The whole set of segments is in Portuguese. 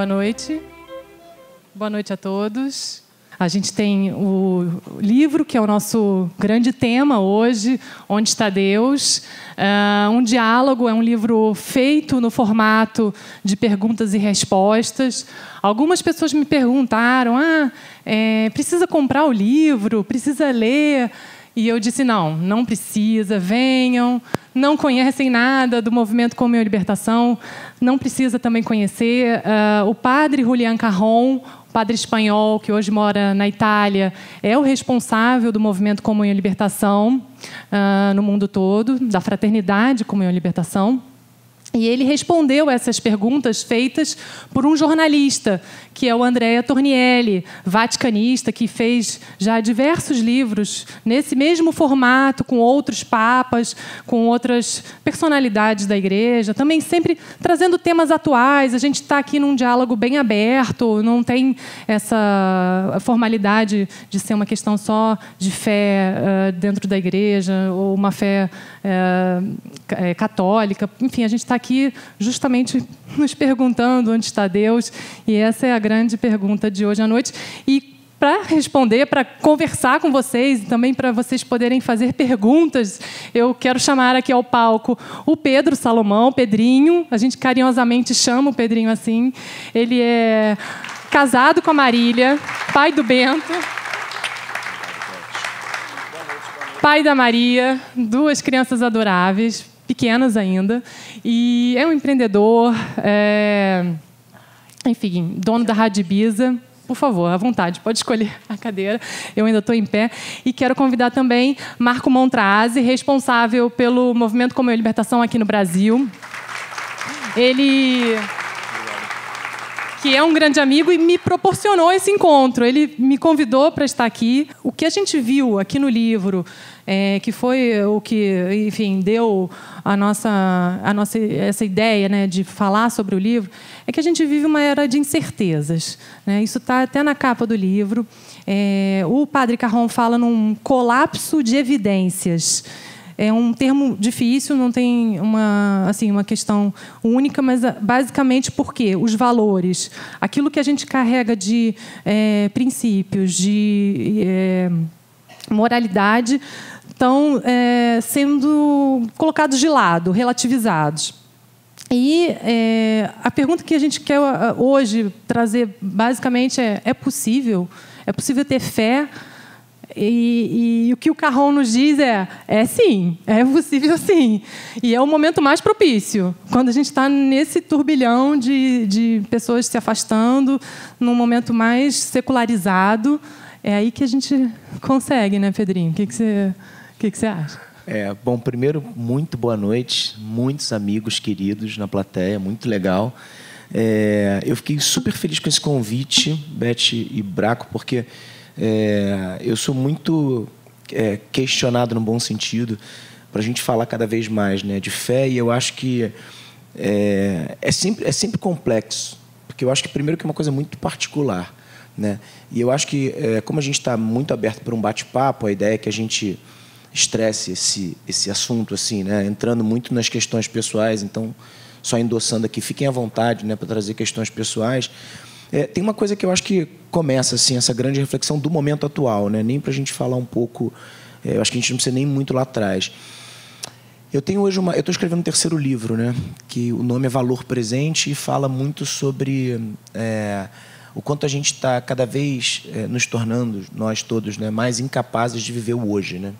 Boa noite. Boa noite a todos. A gente tem o livro, que é o nosso grande tema hoje, Onde está Deus? Uh, um diálogo, é um livro feito no formato de perguntas e respostas. Algumas pessoas me perguntaram: ah, é, precisa comprar o livro? Precisa ler? E eu disse: não, não precisa, venham. Não conhecem nada do movimento Comunhão e Libertação, não precisa também conhecer. Uh, o padre Julián Carron, padre espanhol que hoje mora na Itália, é o responsável do movimento Comunhão e Libertação uh, no mundo todo, da fraternidade Comunhão e Libertação. E ele respondeu essas perguntas feitas por um jornalista, que é o Andrea Tornielli, vaticanista, que fez já diversos livros nesse mesmo formato, com outros papas, com outras personalidades da igreja, também sempre trazendo temas atuais. A gente está aqui num diálogo bem aberto, não tem essa formalidade de ser uma questão só de fé uh, dentro da igreja ou uma fé uh, católica. Enfim, a gente está aqui justamente nos perguntando onde está Deus, e essa é a grande pergunta de hoje à noite. E para responder, para conversar com vocês, e também para vocês poderem fazer perguntas, eu quero chamar aqui ao palco o Pedro Salomão, Pedrinho. A gente carinhosamente chama o Pedrinho assim. Ele é casado com a Marília, pai do Bento. Pai da Maria, duas crianças adoráveis, pequenas ainda, e é um empreendedor, é, enfim, dono da Rádio Ibiza. Por favor, à vontade, pode escolher a cadeira. Eu ainda estou em pé. E quero convidar também Marco Montrazi, responsável pelo movimento Como a Libertação aqui no Brasil. Ele que é um grande amigo e me proporcionou esse encontro. Ele me convidou para estar aqui. O que a gente viu aqui no livro, é, que foi o que, enfim, deu a nossa, a nossa essa ideia né, de falar sobre o livro, é que a gente vive uma era de incertezas. Né? Isso está até na capa do livro. É, o padre Carron fala num colapso de evidências é um termo difícil, não tem uma, assim, uma questão única, mas ah, basicamente porque os valores, aquilo que a gente carrega de é, princípios, de é, moralidade, estão é, sendo colocados de lado, relativizados. E é, a pergunta que a gente quer ah, hoje trazer basicamente é: é possível? É possível ter fé e, e, o que o Carrão nos diz é: é sim, é possível sim. E é o momento mais propício, quando a gente está nesse turbilhão de, de pessoas se afastando, num momento mais secularizado. É aí que a gente consegue, né, Pedrinho? O que, que, você, o que, que você acha? É, bom, primeiro, muito boa noite, muitos amigos queridos na plateia, muito legal. É, eu fiquei super feliz com esse convite, Beth e Braco, porque é, eu sou muito é, questionado no bom sentido para a gente falar cada vez mais né, de fé e eu acho que é, é, sempre, é sempre complexo, porque eu acho que primeiro que é uma coisa muito particular. Né? E eu acho que, é, como a gente está muito aberto para um bate-papo, a ideia é que a gente estresse esse, esse assunto, assim, né? entrando muito nas questões pessoais, então, só endossando aqui, fiquem à vontade né, para trazer questões pessoais. É, tem uma coisa que eu acho que começa assim essa grande reflexão do momento atual, né? Nem para a gente falar um pouco, é, eu acho que a gente não precisa nem muito lá atrás. Eu tenho hoje uma, eu estou escrevendo um terceiro livro, né? Que o nome é Valor Presente e fala muito sobre é, o quanto a gente está cada vez é, nos tornando nós todos, né, mais incapazes de viver o hoje, né?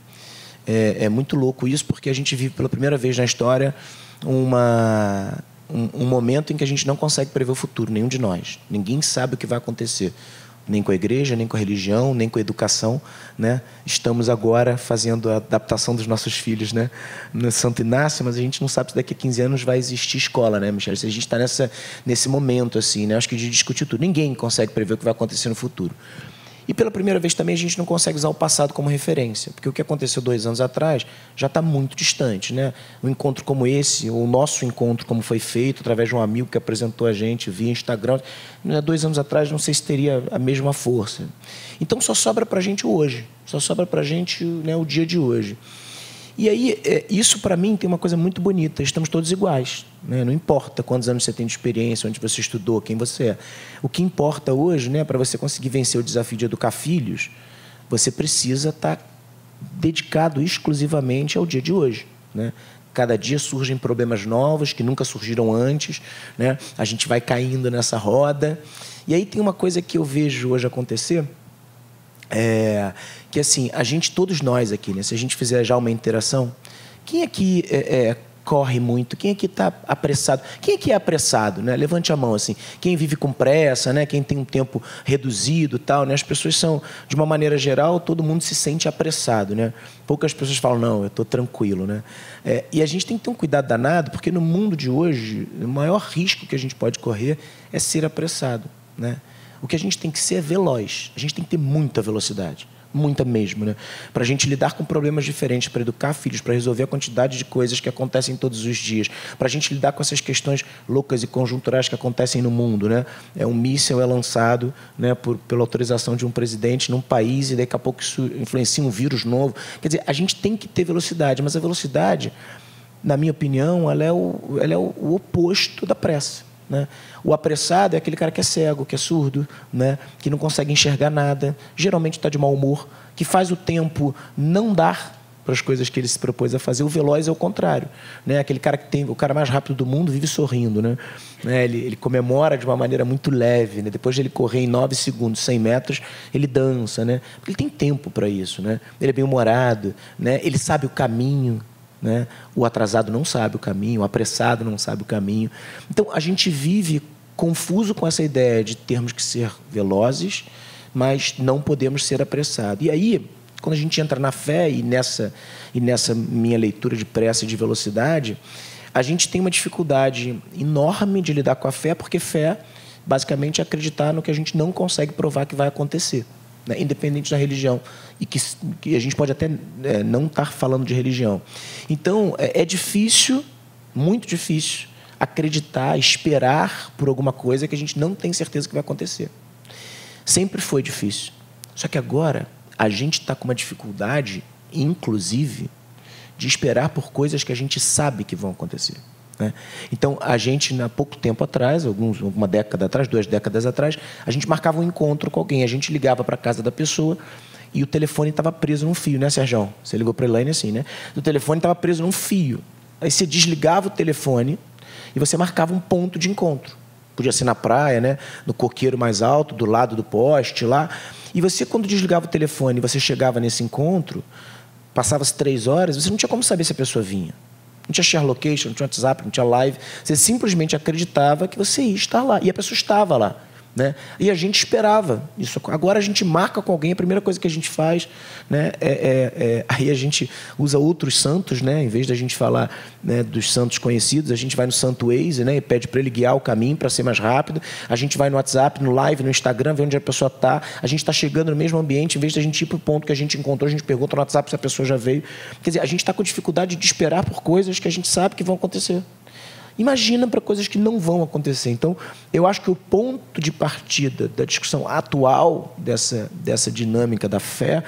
É, é muito louco isso porque a gente vive pela primeira vez na história uma um, um, momento em que a gente não consegue prever o futuro, nenhum de nós. Ninguém sabe o que vai acontecer, nem com a igreja, nem com a religião, nem com a educação. Né? Estamos agora fazendo a adaptação dos nossos filhos né? no Santo Inácio, mas a gente não sabe se daqui a 15 anos vai existir escola, né, Michel? Se a gente está nesse momento, assim, né? acho que de discutir tudo. Ninguém consegue prever o que vai acontecer no futuro. E pela primeira vez também a gente não consegue usar o passado como referência, porque o que aconteceu dois anos atrás já está muito distante. Né? Um encontro como esse, o nosso encontro, como foi feito, através de um amigo que apresentou a gente via Instagram, né, dois anos atrás não sei se teria a mesma força. Então só sobra para a gente hoje, só sobra para a gente né, o dia de hoje. E aí, é, isso para mim tem uma coisa muito bonita. Estamos todos iguais. Né? Não importa quantos anos você tem de experiência, onde você estudou, quem você é. O que importa hoje, né, para você conseguir vencer o desafio de educar filhos, você precisa estar tá dedicado exclusivamente ao dia de hoje. Né? Cada dia surgem problemas novos que nunca surgiram antes. Né? A gente vai caindo nessa roda. E aí tem uma coisa que eu vejo hoje acontecer é, que assim, a gente, todos nós aqui, né, se a gente fizer já uma interação, quem aqui é, é, corre muito? Quem aqui está apressado? Quem aqui é apressado? Né? Levante a mão assim. Quem vive com pressa, né? quem tem um tempo reduzido tal. Né? As pessoas são, de uma maneira geral, todo mundo se sente apressado. Né? Poucas pessoas falam, não, eu estou tranquilo. Né? É, e a gente tem que ter um cuidado danado, porque no mundo de hoje, o maior risco que a gente pode correr é ser apressado. Né? O que a gente tem que ser é veloz. A gente tem que ter muita velocidade. Muita mesmo, né? Para a gente lidar com problemas diferentes, para educar filhos, para resolver a quantidade de coisas que acontecem todos os dias, para a gente lidar com essas questões loucas e conjunturais que acontecem no mundo, né? É um míssil é lançado, né, por, pela autorização de um presidente num país e daqui a pouco isso influencia um vírus novo. Quer dizer, a gente tem que ter velocidade, mas a velocidade, na minha opinião, ela é o, ela é o, o oposto da pressa. Né? O apressado é aquele cara que é cego, que é surdo, né? que não consegue enxergar nada, geralmente está de mau humor, que faz o tempo não dar para as coisas que ele se propôs a fazer. O veloz é o contrário, né? Aquele cara que tem o cara mais rápido do mundo vive sorrindo, né? né? Ele, ele comemora de uma maneira muito leve, né? Depois de ele correr em 9 segundos, 100 metros, ele dança, né? Porque ele tem tempo para isso, né? Ele é bem humorado, né? Ele sabe o caminho, né? O atrasado não sabe o caminho, o apressado não sabe o caminho. Então, a gente vive confuso com essa ideia de termos que ser velozes, mas não podemos ser apressados. E aí, quando a gente entra na fé e nessa, e nessa minha leitura de pressa e de velocidade, a gente tem uma dificuldade enorme de lidar com a fé, porque fé, basicamente, é acreditar no que a gente não consegue provar que vai acontecer né, independente da religião, e que, que a gente pode até é, não estar tá falando de religião. Então, é, é difícil, muito difícil, acreditar, esperar por alguma coisa que a gente não tem certeza que vai acontecer. Sempre foi difícil. Só que agora a gente está com uma dificuldade, inclusive, de esperar por coisas que a gente sabe que vão acontecer. Né? Então, a gente, há pouco tempo atrás, alguns, uma década atrás, duas décadas atrás, a gente marcava um encontro com alguém, a gente ligava para a casa da pessoa e o telefone estava preso num fio, né, Sérgio? Você ligou para a Elaine assim, né? O telefone estava preso num fio. Aí você desligava o telefone e você marcava um ponto de encontro. Podia ser na praia, né? no coqueiro mais alto, do lado do poste, lá. E você, quando desligava o telefone você chegava nesse encontro, passava-se três horas, você não tinha como saber se a pessoa vinha. Não tinha share location, não tinha WhatsApp, não tinha live. Você simplesmente acreditava que você ia estar lá. E a pessoa estava lá. Né? E a gente esperava isso. Agora a gente marca com alguém, a primeira coisa que a gente faz, né, é, é, é aí a gente usa outros santos, né, em vez da gente falar né, dos santos conhecidos, a gente vai no Santo Waze né, e pede para ele guiar o caminho para ser mais rápido. A gente vai no WhatsApp, no live, no Instagram, ver onde a pessoa está. A gente está chegando no mesmo ambiente, em vez da gente ir para o ponto que a gente encontrou, a gente pergunta no WhatsApp se a pessoa já veio. Quer dizer, a gente está com dificuldade de esperar por coisas que a gente sabe que vão acontecer. Imagina para coisas que não vão acontecer. Então, eu acho que o ponto de partida da discussão atual dessa, dessa dinâmica da fé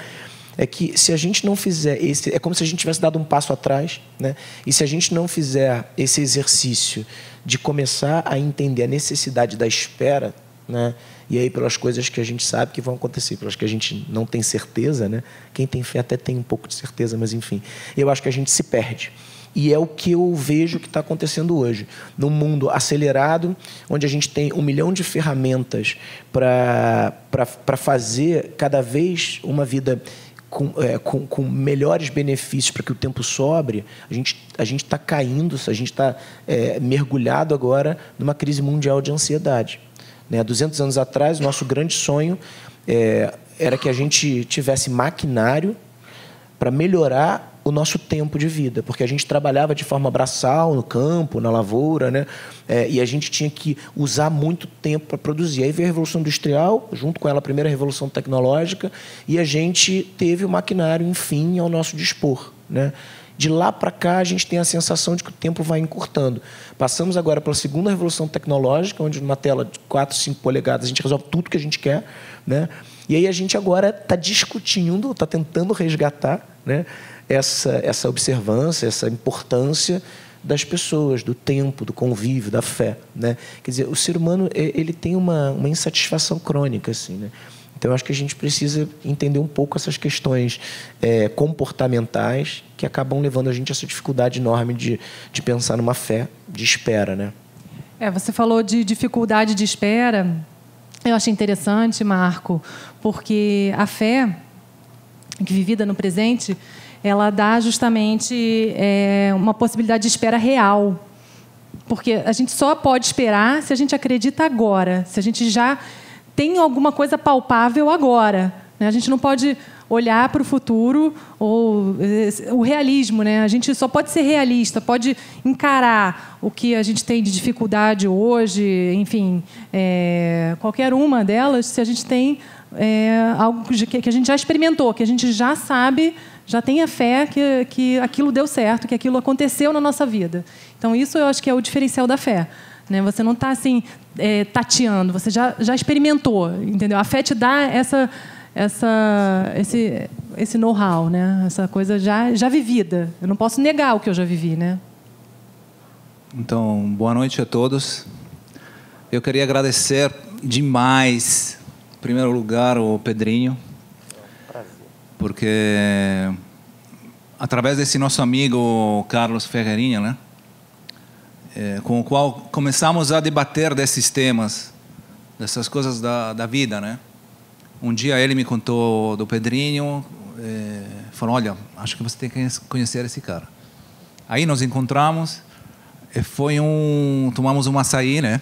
é que se a gente não fizer esse. É como se a gente tivesse dado um passo atrás, né? e se a gente não fizer esse exercício de começar a entender a necessidade da espera, né? e aí pelas coisas que a gente sabe que vão acontecer, pelas que a gente não tem certeza, né? quem tem fé até tem um pouco de certeza, mas enfim, eu acho que a gente se perde. E é o que eu vejo que está acontecendo hoje. Num mundo acelerado, onde a gente tem um milhão de ferramentas para fazer cada vez uma vida com, é, com, com, melhores benefícios para que o tempo sobre, a gente a está caindo, a gente está é, mergulhado agora numa crise mundial de ansiedade. Né? 200 anos atrás, o nosso grande sonho é, era que a gente tivesse maquinário para melhorar o nosso tempo de vida, porque a gente trabalhava de forma braçal no campo, na lavoura, né? É, e a gente tinha que usar muito tempo para produzir. Aí veio a Revolução Industrial, junto com ela a primeira Revolução Tecnológica, e a gente teve o maquinário, enfim, ao nosso dispor, né? De lá para cá, a gente tem a sensação de que o tempo vai encurtando. Passamos agora pela segunda revolução tecnológica, onde numa tela de 4, 5 polegadas a gente resolve tudo que a gente quer. Né? E aí a gente agora está discutindo, está tentando resgatar né? Essa, essa observância, essa importância das pessoas, do tempo, do convívio, da fé, né? Quer dizer, o ser humano ele tem uma, uma insatisfação crônica, assim, né? Então, acho que a gente precisa entender um pouco essas questões é, comportamentais que acabam levando a gente a essa dificuldade enorme de, de pensar numa fé de espera, né? É, você falou de dificuldade de espera. Eu achei interessante, Marco, porque a fé, vivida no presente, ela dá justamente é, uma possibilidade de espera real. Porque a gente só pode esperar se a gente acredita agora, se a gente já tem alguma coisa palpável agora. Né? A gente não pode olhar para o futuro ou o realismo, né? A gente só pode ser realista, pode encarar o que a gente tem de dificuldade hoje, enfim, é, qualquer uma delas, se a gente tem é, algo que a gente já experimentou, que a gente já sabe, já tem a fé que, que aquilo deu certo, que aquilo aconteceu na nossa vida. Então isso eu acho que é o diferencial da fé. Né? Você não está assim é, tateando, você já, já experimentou, entendeu? A fé te dá essa, essa, esse, esse know-how, né? Essa coisa já, já vivida. Eu não posso negar o que eu já vivi, né? Então, boa noite a todos. Eu queria agradecer demais, em primeiro lugar, o Pedrinho, porque através desse nosso amigo Carlos Ferreirinha, né? é, com o qual começamos a debater desses temas, dessas coisas da, da vida, né? Um dia ele me contou do Pedrinho, é, falou: Olha, acho que você tem que conhecer esse cara. Aí nos encontramos, foi um. Tomamos um açaí, né?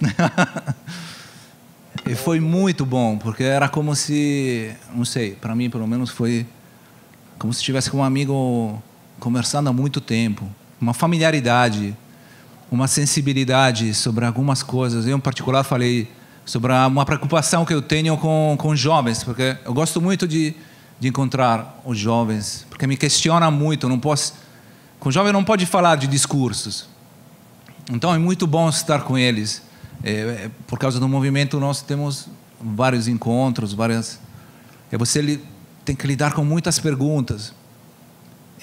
e foi muito bom, porque era como se. Não sei, para mim pelo menos foi. Como se estivesse com um amigo conversando há muito tempo uma familiaridade, uma sensibilidade sobre algumas coisas. Eu, em particular, falei sobre uma preocupação que eu tenho com, com jovens, porque eu gosto muito de, de encontrar os jovens, porque me questiona muito. Não posso, com jovem não pode falar de discursos. Então é muito bom estar com eles. É, é, por causa do movimento, nós temos vários encontros, várias. É, você tem que lidar com muitas perguntas.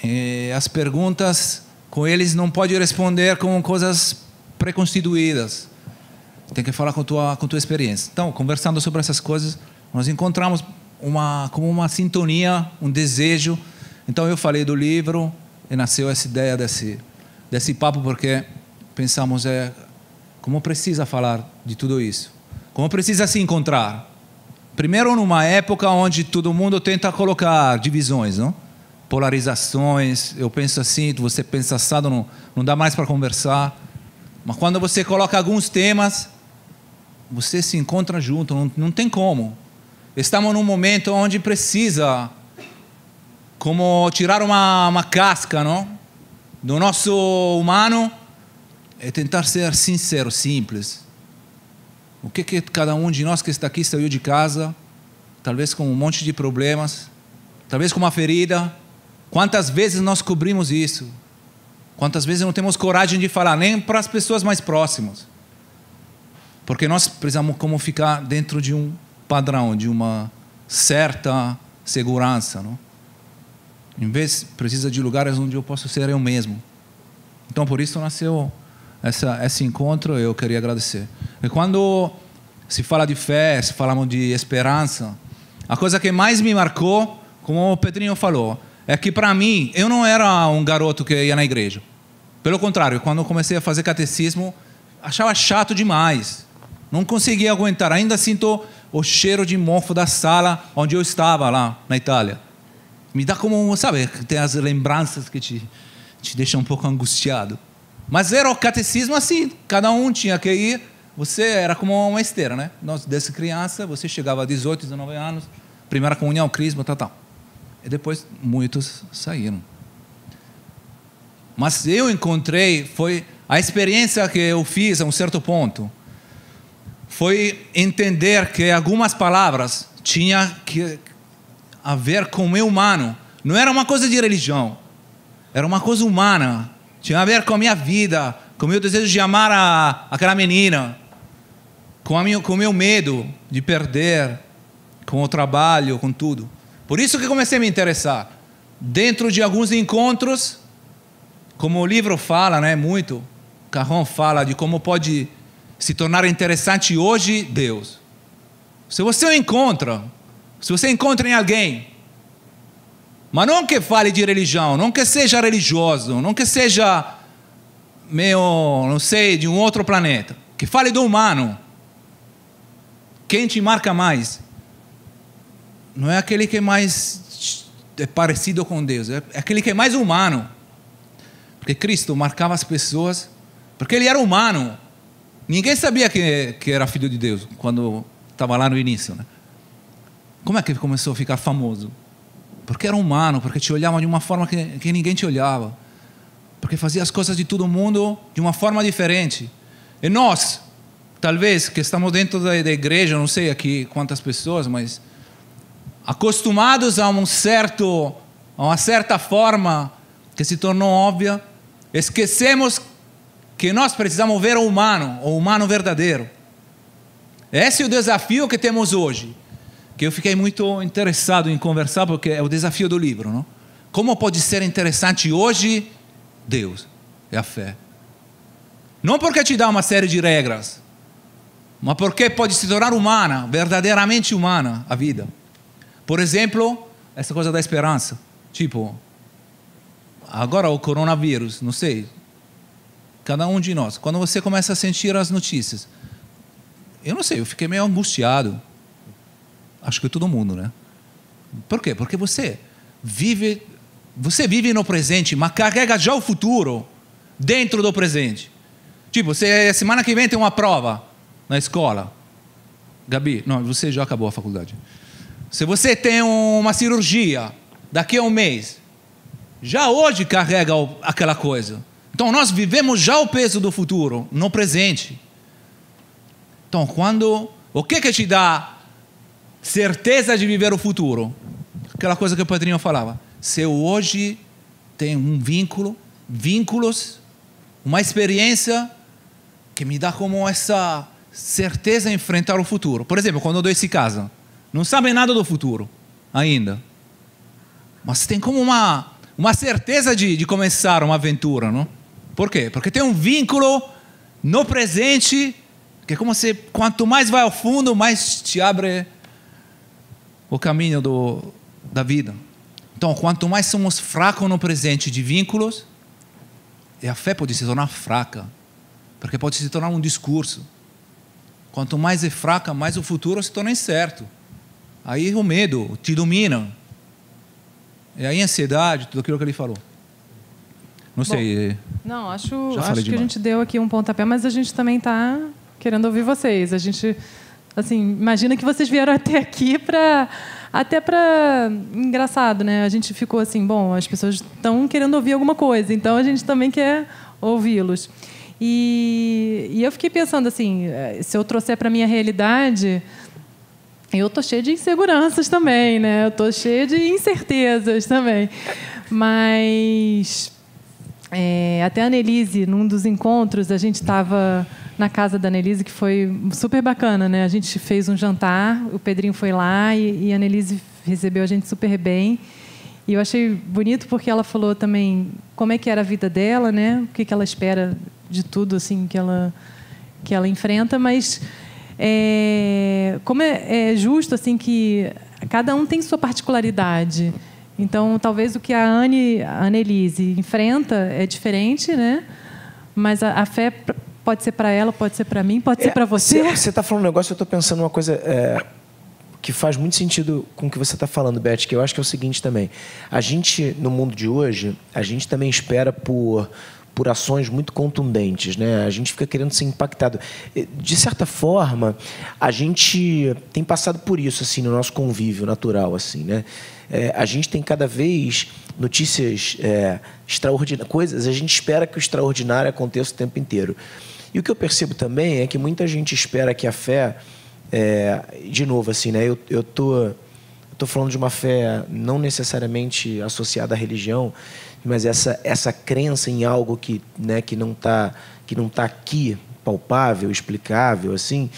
É, as perguntas com eles não pode responder com coisas preconstituídas. Tem que falar com tua com tua experiência. Então, conversando sobre essas coisas, nós encontramos uma como uma sintonia, um desejo. Então eu falei do livro e nasceu essa ideia desse desse papo porque pensamos é como precisa falar de tudo isso. Como precisa se encontrar. Primeiro numa época onde todo mundo tenta colocar divisões, não? polarizações. Eu penso assim, você pensa assado, não, não dá mais para conversar. Mas quando você coloca alguns temas, você se encontra junto, não, não tem como. Estamos num momento onde precisa, como tirar uma, uma casca, não? Do nosso humano é tentar ser sincero, simples. O que, que cada um de nós que está aqui saiu de casa, talvez com um monte de problemas, talvez com uma ferida, Quantas vezes nós cobrimos isso? Quantas vezes não temos coragem de falar, nem para as pessoas mais próximas? Porque nós precisamos como ficar dentro de um padrão, de uma certa segurança, não? Em vez precisa de lugares onde eu posso ser eu mesmo. Então por isso nasceu essa, esse encontro. Eu queria agradecer. E quando se fala de fé, se falamos de esperança, a coisa que mais me marcou, como o Pedrinho falou, é que para mim, eu não era um garoto que ia na igreja. Pelo contrário, quando comecei a fazer catecismo, achava chato demais. Não conseguia aguentar. Ainda sinto o cheiro de mofo da sala onde eu estava lá na Itália. Me dá como, sabe, tem as lembranças que te, te deixam um pouco angustiado. Mas era o catecismo assim, cada um tinha que ir. Você era como uma esteira, né? Nós, desde criança, você chegava a 18, 19 anos, primeira comunhão, crisma, tal, tal. E depois muitos saíram. Mas eu encontrei, foi a experiência que eu fiz a um certo ponto, foi entender que algumas palavras tinha que a ver com o meu humano. Não era uma coisa de religião, era uma coisa humana. Tinha a ver com a minha vida, com o meu desejo de amar a, aquela menina, com, a minha, com o meu medo de perder, com o trabalho, com tudo. Por isso que comecei a me interessar. dentro de alguns encontros, como o livro fala, né, muito, Carron fala de como pode se tornar interessante hoje Deus. Se você encontra, se você encontra em alguém, mas não que fale de religião, não que seja religioso, não que seja meio, não sei, de um outro planeta, que fale do humano. Quem te marca mais? Não é aquele que é mais é parecido com Deus, é aquele que é mais humano. Porque Cristo marcava as pessoas, porque ele era humano. Ninguém sabia que, que era filho de Deus quando estava lá no início. Né? Como é que ele começou a ficar famoso? Porque era humano, porque te olhava de uma forma que, que ninguém te olhava. Porque fazia as coisas de todo mundo de uma forma diferente. E nós, talvez, que estamos dentro da, da igreja, não sei aqui quantas pessoas, mas acostumados a um certo, a uma certa forma que se tornou óbvia, esquecemos que nós precisamos ver o humano, o humano verdadeiro. Esse é o desafio que temos hoje, que eu fiquei muito interessado em conversar, porque é o desafio do livro. Não? Como pode ser interessante hoje Deus? É a fé. Não porque te dá uma série de regras, mas porque pode se tornar humana, verdadeiramente humana, a vida. Por exemplo, essa coisa da esperança. Tipo, agora o coronavírus, não sei, cada um de nós, quando você começa a sentir as notícias, eu não sei, eu fiquei meio angustiado. Acho que todo mundo, né? Por quê? Porque você vive, você vive no presente, mas carrega já o futuro dentro do presente. Tipo, você semana que vem tem uma prova na escola. Gabi, não, você já acabou a faculdade. Se você tem uma cirurgia daqui a um mês, já hoje carrega aquela coisa. Então nós vivemos já o peso do futuro no presente. Então quando o que que te dá certeza de viver o futuro? Aquela coisa que o padrinho falava. Se eu hoje tenho um vínculo, vínculos, uma experiência que me dá como essa certeza em enfrentar o futuro. Por exemplo, quando dois se casam, não sabem nada do futuro ainda, mas tem como uma uma certeza de, de começar uma aventura, não? Por quê? Porque tem um vínculo no presente que é como se quanto mais vai ao fundo, mais te abre o caminho do, da vida. Então, quanto mais somos fracos no presente de vínculos, a fé pode se tornar fraca, porque pode se tornar um discurso. Quanto mais é fraca, mais o futuro se torna incerto. Aí o medo te domina. E aí a ansiedade, tudo aquilo que ele falou. Não sei. Bom, não, acho, acho que a gente deu aqui um pontapé, mas a gente também está querendo ouvir vocês. A gente, assim, imagina que vocês vieram até aqui para até para engraçado, né? A gente ficou assim, bom, as pessoas estão querendo ouvir alguma coisa, então a gente também quer ouvi-los. E, e eu fiquei pensando assim, eh, se eu trouxer para minha realidade, eu tô cheia de inseguranças também, né? Eu tô cheia de incertezas também. Mas é, até a Annelise, num dos encontros, a gente estava na casa da Annelise, que foi super bacana, né? A gente fez um jantar, o Pedrinho foi lá e, e a Annelise recebeu a gente super bem. E eu achei bonito porque ela falou também como é que era a vida dela, né? O que, que ela espera de tudo assim que ela que ela enfrenta, mas é, como é, é, justo assim que cada um tem sua particularidade. Então, talvez o que a Anne, a Annelise enfrenta é diferente, né? Mas a, a fé pode ser para ela, pode ser para mim, pode é, ser para você. Você está falando um negócio, eu estou pensando uma coisa é, que faz muito sentido com o que você está falando, Beth, que eu acho que é o seguinte também. A gente, no mundo de hoje, a gente também espera por por ações muito contundentes, né? A gente fica querendo ser impactado. De certa forma, a gente tem passado por isso assim no nosso convívio natural, assim, né? É, a gente tem cada vez notícias é, extraordinárias, coisas. A gente espera que o extraordinário aconteça o tempo inteiro. E o que eu percebo também é que muita gente espera que a fé, é, de novo, assim, né? Eu, eu tô Estou falando de uma fé não necessariamente associada à religião, mas essa, essa crença em algo que, né, que não está que não tá aqui, palpável, explicável, assim,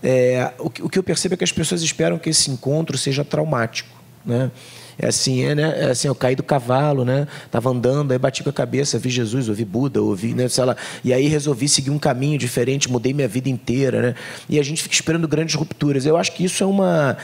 é, o, que, o que eu percebo é que as pessoas esperam que esse encontro seja traumático. Né? É assim, é, né? É assim, eu caí do cavalo, né? Tava andando, aí bati com a cabeça, vi Jesus, ouvi Buda, ouvi, né? Sei lá, e aí resolvi seguir um caminho diferente, mudei minha vida inteira, né? E a gente fica esperando grandes rupturas. Eu acho que isso é uma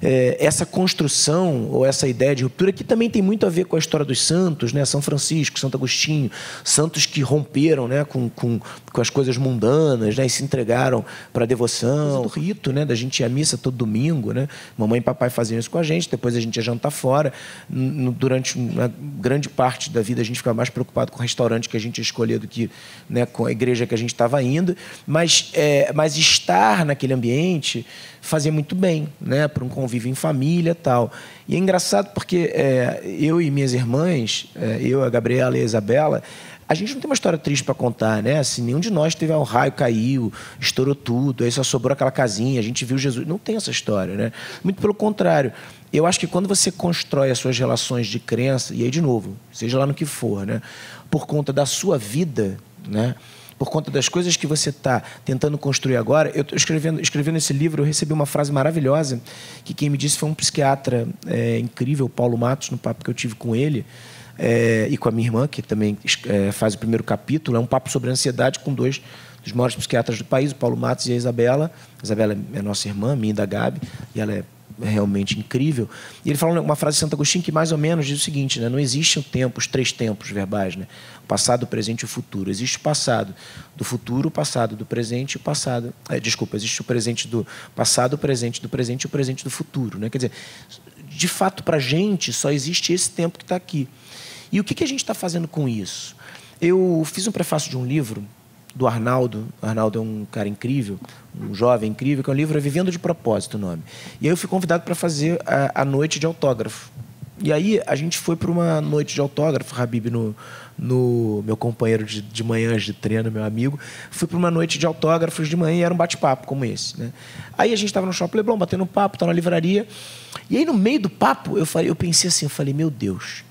é, essa construção ou essa ideia de ruptura que também tem muito a ver com a história dos santos, né? São Francisco, Santo Agostinho, santos que romperam, né? Com, com, com as coisas mundanas, né? E se entregaram para a devoção, o rito, né? Da gente ir à missa todo domingo, né? Mamãe e papai faziam isso com a gente, depois a gente ia jantar fora. Durante uma grande parte da vida a gente ficava mais preocupado com o restaurante que a gente ia escolher do que né, com a igreja que a gente estava indo, mas, é, mas estar naquele ambiente fazia muito bem, né, para um convívio em família tal. E é engraçado porque é, eu e minhas irmãs, é, eu, a Gabriela e a Isabela, a gente não tem uma história triste para contar, né? Assim, nenhum de nós teve um raio caiu, estourou tudo, aí só sobrou aquela casinha, a gente viu Jesus. Não tem essa história, né? Muito pelo contrário. Eu acho que quando você constrói as suas relações de crença, e aí de novo, seja lá no que for, né? Por conta da sua vida, né? Por conta das coisas que você está tentando construir agora. Eu estou escrevendo, escrevendo esse livro, eu recebi uma frase maravilhosa que quem me disse foi um psiquiatra é, incrível, Paulo Matos, no papo que eu tive com ele. É, e com a minha irmã, que também é, faz o primeiro capítulo, é um papo sobre ansiedade com dois dos maiores psiquiatras do país, o Paulo Matos e a Isabela. A Isabela é nossa irmã, minha e da Gabi, e ela é realmente incrível. E ele falou uma frase de Santo Agostinho que mais ou menos diz o seguinte: né? não existe o tempo, os três tempos verbais, né? Passado, presente e futuro. Existe o passado do futuro, o passado do presente e o passado. É, desculpa, existe o presente do passado, o presente do presente e o presente do futuro. Né? Quer dizer, de fato, para a gente só existe esse tempo que está aqui. E o que, que a gente está fazendo com isso? Eu fiz um prefácio de um livro do Arnaldo. O Arnaldo é um cara incrível, um jovem incrível, que é um livro é Vivendo de Propósito, o nome. E aí eu fui convidado para fazer a, a, noite de autógrafo. E aí a gente foi para uma noite de autógrafo, Habib, no, no meu companheiro de, de manhãs de treino, meu amigo, fui para uma noite de autógrafos de manhã e era um bate-papo como esse. Né? Aí a gente estava no Shopping Leblon, batendo papo, estava na livraria. E aí no meio do papo eu, falei, eu pensei assim, eu falei, meu Deus,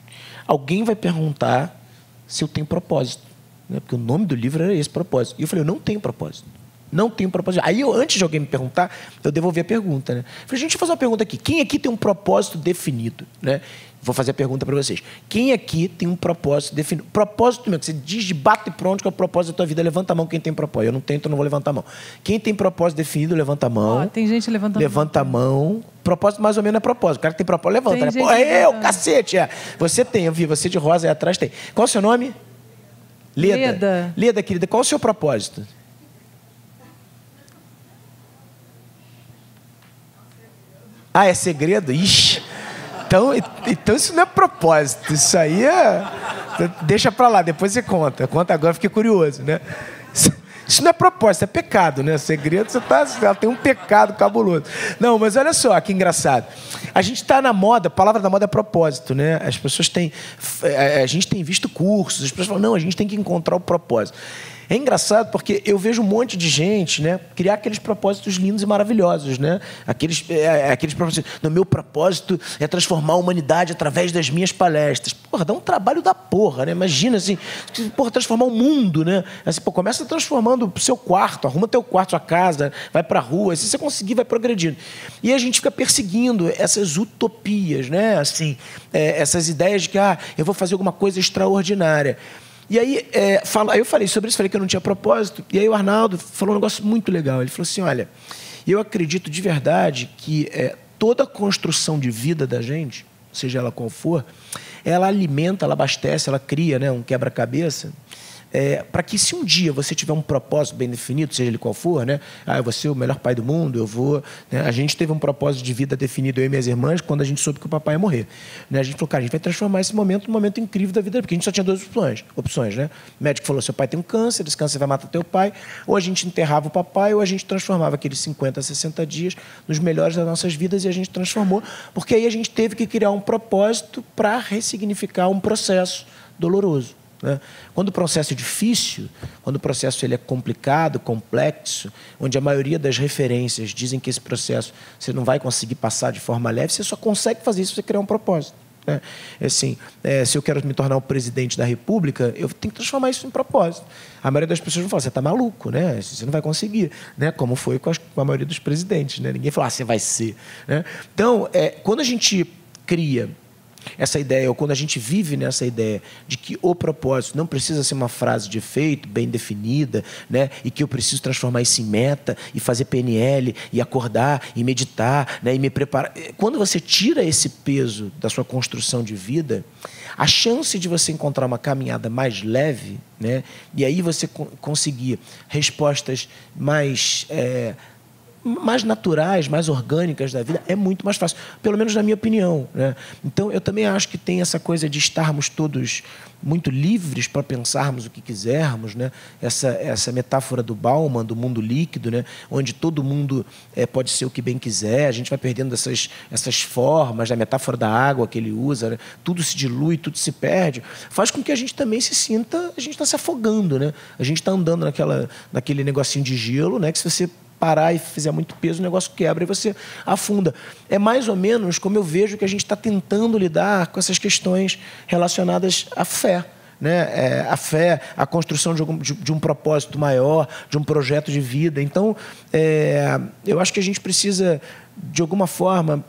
alguém vai perguntar se eu tenho propósito. Né? Porque o nome do livro era esse, propósito. E eu falei, eu não tenho propósito. Não tenho propósito. Aí, eu, antes de alguém me perguntar, eu devolvi a pergunta. Né? Falei, gente, deixa eu fazer uma pergunta aqui. Quem aqui tem um propósito definido? Né? Vou fazer a pergunta para vocês. Quem aqui tem um propósito definido? Propósito mesmo, que você diz de bate e pronto que é o propósito da tua vida. Levanta a mão quem tem propósito. Eu não tenho, então não vou levantar a mão. Quem tem propósito definido, levanta a mão. Oh, tem gente levantando Levanta a mão. Propósito mais ou menos é propósito. O cara que tem propósito, levanta. Tem né? Pô, é, o cacete. É. Você tem, eu vi, você de rosa aí atrás tem. Qual é o seu nome? Leda. Leda. Leda, querida, qual é o seu propósito? Ah, é segredo? Ixi. Então, então isso não é propósito. Isso aí é. Deixa pra lá, depois você conta. Conta agora, fiquei curioso, né? Isso não é propósito, é pecado, né? Segredo, você tá, ela tem um pecado cabuloso. Não, mas olha só que engraçado. A gente está na moda, a palavra da moda é propósito, né? As pessoas têm. A gente tem visto cursos, as pessoas falam, não, a gente tem que encontrar o propósito. É engraçado porque eu vejo um monte de gente né, criar aqueles propósitos lindos e maravilhosos. Né? Aqueles, é, é, aqueles propósitos. No meu propósito é transformar a humanidade através das minhas palestras. Porra, dá um trabalho da porra, né? Imagina assim, porra, transformar o mundo, né? Assim, pô, começa transformando o seu quarto, arruma teu quarto, sua casa, vai pra rua. Se você conseguir, vai progredindo. E a gente fica perseguindo essas utopias, né? Assim, é, essas ideias de que ah, eu vou fazer alguma coisa extraordinária. E aí, é, fala, aí eu falei sobre isso, falei que eu não tinha propósito. E aí o Arnaldo falou um negócio muito legal. Ele falou assim: olha, eu acredito de verdade que é, toda construção de vida da gente, seja ela qual for, ela alimenta, ela abastece, ela cria né, um quebra-cabeça é, para que se um dia você tiver um propósito bem definido, seja ele qual for, né? Ah, eu vou ser o melhor pai do mundo, eu vou. Né? A gente teve um propósito de vida definido, eu e minhas irmãs, quando a gente soube que o papai ia morrer. Né? A gente falou, cara, a gente vai transformar esse momento num momento incrível da vida, porque a gente só tinha duas opções, opções, né? O médico falou: seu pai tem um câncer, esse câncer vai matar teu pai, ou a gente enterrava o papai, ou a gente transformava aqueles 50, 60 dias nos melhores das nossas vidas, e a gente transformou, porque aí a gente teve que criar um propósito para ressignificar um processo doloroso. Né? Quando o processo é difícil, quando o processo ele é complicado, complexo, onde a maioria das referências dizem que esse processo você não vai conseguir passar de forma leve, você só consegue fazer isso se você criar um propósito. Né? É assim, é, se eu quero me tornar o presidente da República, eu tenho que transformar isso em propósito. A maioria das pessoas vão falar, você está maluco, né? Você não vai conseguir, né? Como foi com, as, com a maioria dos presidentes, né? Ninguém fala, ah, você vai ser. Né? Então, é, quando a gente cria essa ideia, ou quando a gente vive nessa ideia de que o propósito não precisa ser uma frase de efeito, bem definida, né? e que eu preciso transformar isso em meta, e fazer PNL, e acordar, e meditar, né? e me preparar. Quando você tira esse peso da sua construção de vida, a chance de você encontrar uma caminhada mais leve, né? e aí você conseguir respostas mais. É, mais naturais, mais orgânicas da vida, é muito mais fácil, pelo menos na minha opinião. Né? Então, eu também acho que tem essa coisa de estarmos todos muito livres para pensarmos o que quisermos, né? essa, essa metáfora do Bauman, do mundo líquido, né? onde todo mundo é, pode ser o que bem quiser, a gente vai perdendo essas, essas formas, a metáfora da água que ele usa, né? tudo se dilui, tudo se perde, faz com que a gente também se sinta, a gente está se afogando, né? a gente está andando naquela, naquele negocinho de gelo, né? que se você parar e fizer muito peso, o negócio quebra e você afunda. É mais ou menos como eu vejo que a gente está tentando lidar com essas questões relacionadas à fé. Né? É, a fé, a construção de, algum, de, de, um propósito maior, de um projeto de vida. Então, é, eu acho que a gente precisa, de alguma forma,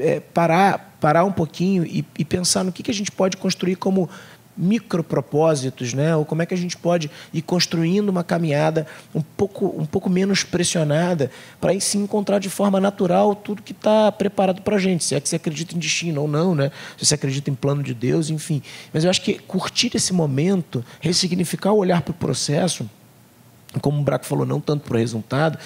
é, parar, parar um pouquinho e, e pensar no que, que a gente pode construir como micropropósitos, né? Ou como é que a gente pode ir construindo uma caminhada um pouco, um pouco menos pressionada para aí se encontrar de forma natural tudo que está preparado para a gente. Se é que você acredita em destino ou não, né? Se você acredita em plano de Deus, enfim. Mas eu acho que curtir esse momento, ressignificar o olhar para o processo, como o Braco falou, não tanto para o resultado,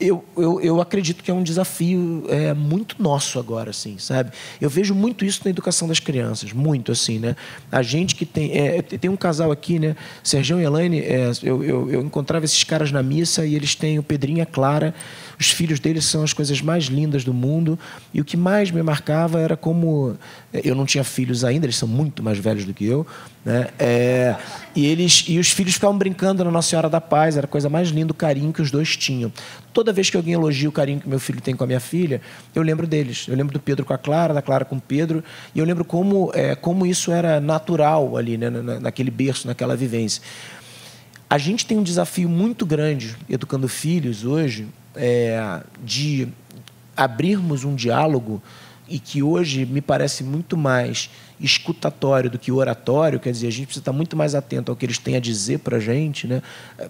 eu, eu, eu, acredito que é um desafio é, muito nosso agora, assim, sabe? Eu vejo muito isso na educação das crianças, muito, assim, né? A gente que tem... É, tem um casal aqui, né? Sergião e Elaine, é, eu, eu, eu, encontrava esses caras na missa e eles têm o Pedrinho e a Clara. Os filhos deles são as coisas mais lindas do mundo. E o que mais me marcava era como... É, eu não tinha filhos ainda, eles são muito mais velhos do que eu, né? É, e, eles, e os filhos ficavam brincando na Nossa Senhora da Paz, era a coisa mais linda, o carinho que os dois tinham. Toda vez que alguém elogia o carinho que meu filho tem com a minha filha, eu lembro deles. Eu lembro do Pedro com a Clara, da Clara com o Pedro, e eu lembro como, é, como isso era natural ali, né, na, naquele berço, naquela vivência. A gente tem um desafio muito grande educando filhos hoje é, de abrirmos um diálogo e que hoje me parece muito mais escutatório do que oratório, quer dizer, a gente precisa estar muito mais atento ao que eles têm a dizer para a gente, né?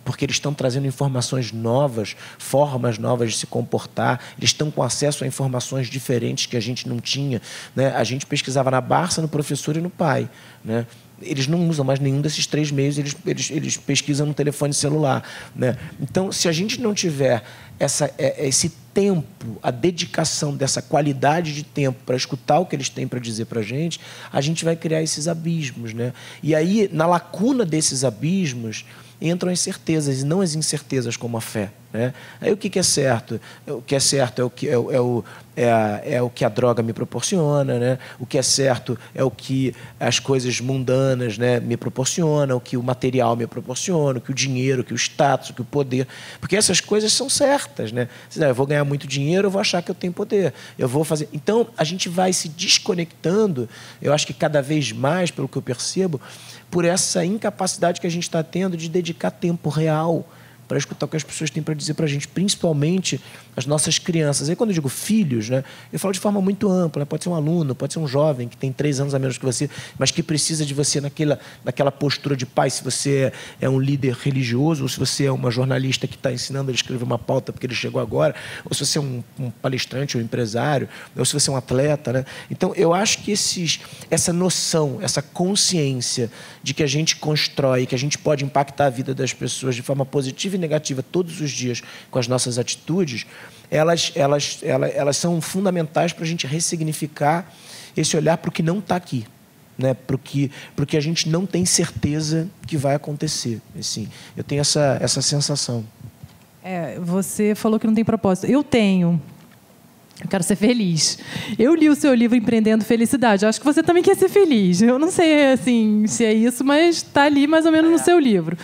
porque eles estão trazendo informações novas, formas novas de se comportar, eles estão com acesso a informações diferentes que a gente não tinha. Né? A gente pesquisava na Barça, no professor e no pai. Né? Eles não usam mais nenhum desses três meios, eles, eles, eles pesquisam no telefone celular. Né? Então, se a gente não tiver essa, é, esse tempo, a dedicação dessa qualidade de tempo para escutar o que eles têm para dizer para a gente, a gente vai criar esses abismos. Né? E aí, na lacuna desses abismos, entram as certezas e não as incertezas como a fé. Né? Aí o que, é certo? O que é certo é o que, é, é, o, é, a, é o que a droga me proporciona, né? o que é certo é o que as coisas mundanas né, me proporcionam, o que o material me proporciona, o que o dinheiro, o que o status, o que o poder. Porque essas coisas são certas. Né? Eu vou ganhar muito dinheiro, eu vou achar que eu tenho poder. Eu vou fazer. Então a gente vai se desconectando, eu acho que cada vez mais, pelo que eu percebo, por essa incapacidade que a gente está tendo de dedicar tempo real para escutar o que as pessoas têm para dizer para a gente, principalmente as nossas crianças. Aí, quando eu digo filhos, né, eu falo de forma muito ampla. Né? Pode ser um aluno, pode ser um jovem que tem três anos a menos que você, mas que precisa de você naquela, naquela postura de pai. Se você é um líder religioso, ou se você é uma jornalista que está ensinando a escrever uma pauta porque ele chegou agora, ou se você é um, um palestrante ou um empresário, ou se você é um atleta. Né? Então, eu acho que esses, essa noção, essa consciência de que a gente constrói, que a gente pode impactar a vida das pessoas de forma positiva e negativa todos os dias com as nossas atitudes, elas, elas, elas, elas são fundamentais para a gente ressignificar esse olhar para o que não está aqui. Né, para o que, que a gente não tem certeza que vai acontecer. Assim, eu tenho essa, essa sensação. É, você falou que não tem propósito. Eu tenho. Eu quero ser feliz. Eu li o seu livro Empreendendo Felicidade. acho que você também quer ser feliz. Eu não sei assim se é isso, mas está ali mais ou menos no seu livro.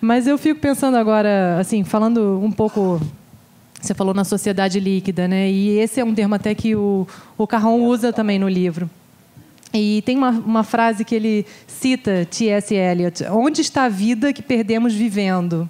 Mas eu fico pensando agora, assim, falando um pouco. Você falou na sociedade líquida, né? E esse é um termo até que o, o Carrão usa também no livro. E tem uma, uma frase que ele cita, T.S. Eliot: Onde está a vida que perdemos vivendo?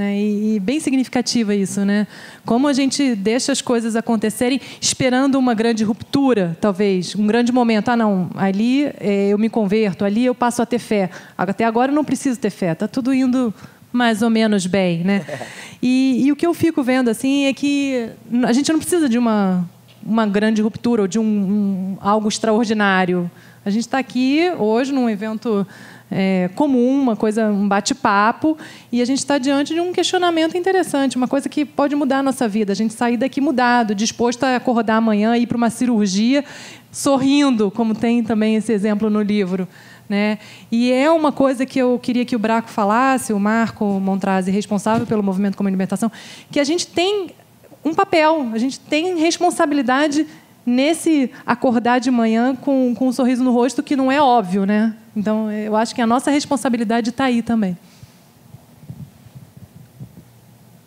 Né? E, e, bem significativa isso, né? Como a gente deixa as coisas acontecerem esperando uma grande ruptura, talvez, um grande momento. Ah, não, ali é, eu me converto, ali eu passo a ter fé. Até agora eu não preciso ter fé, está tudo indo mais ou menos bem, né? E, e, o que eu fico vendo assim é que a gente não precisa de uma uma grande ruptura ou de um, um algo extraordinário. A gente está aqui hoje num evento é, comum, uma coisa, um bate-papo, e a gente está diante de um questionamento interessante, uma coisa que pode mudar a nossa vida. A gente sair daqui mudado, disposto a acordar amanhã, ir para uma cirurgia, sorrindo, como tem também esse exemplo no livro. Né? E é uma coisa que eu queria que o Braco falasse, o Marco Montrazi, responsável pelo movimento Como Libertação, que a gente tem um papel, a gente tem responsabilidade nesse acordar de manhã com, com um sorriso no rosto que não é óbvio, né? Então, eu acho que a nossa responsabilidade está aí também.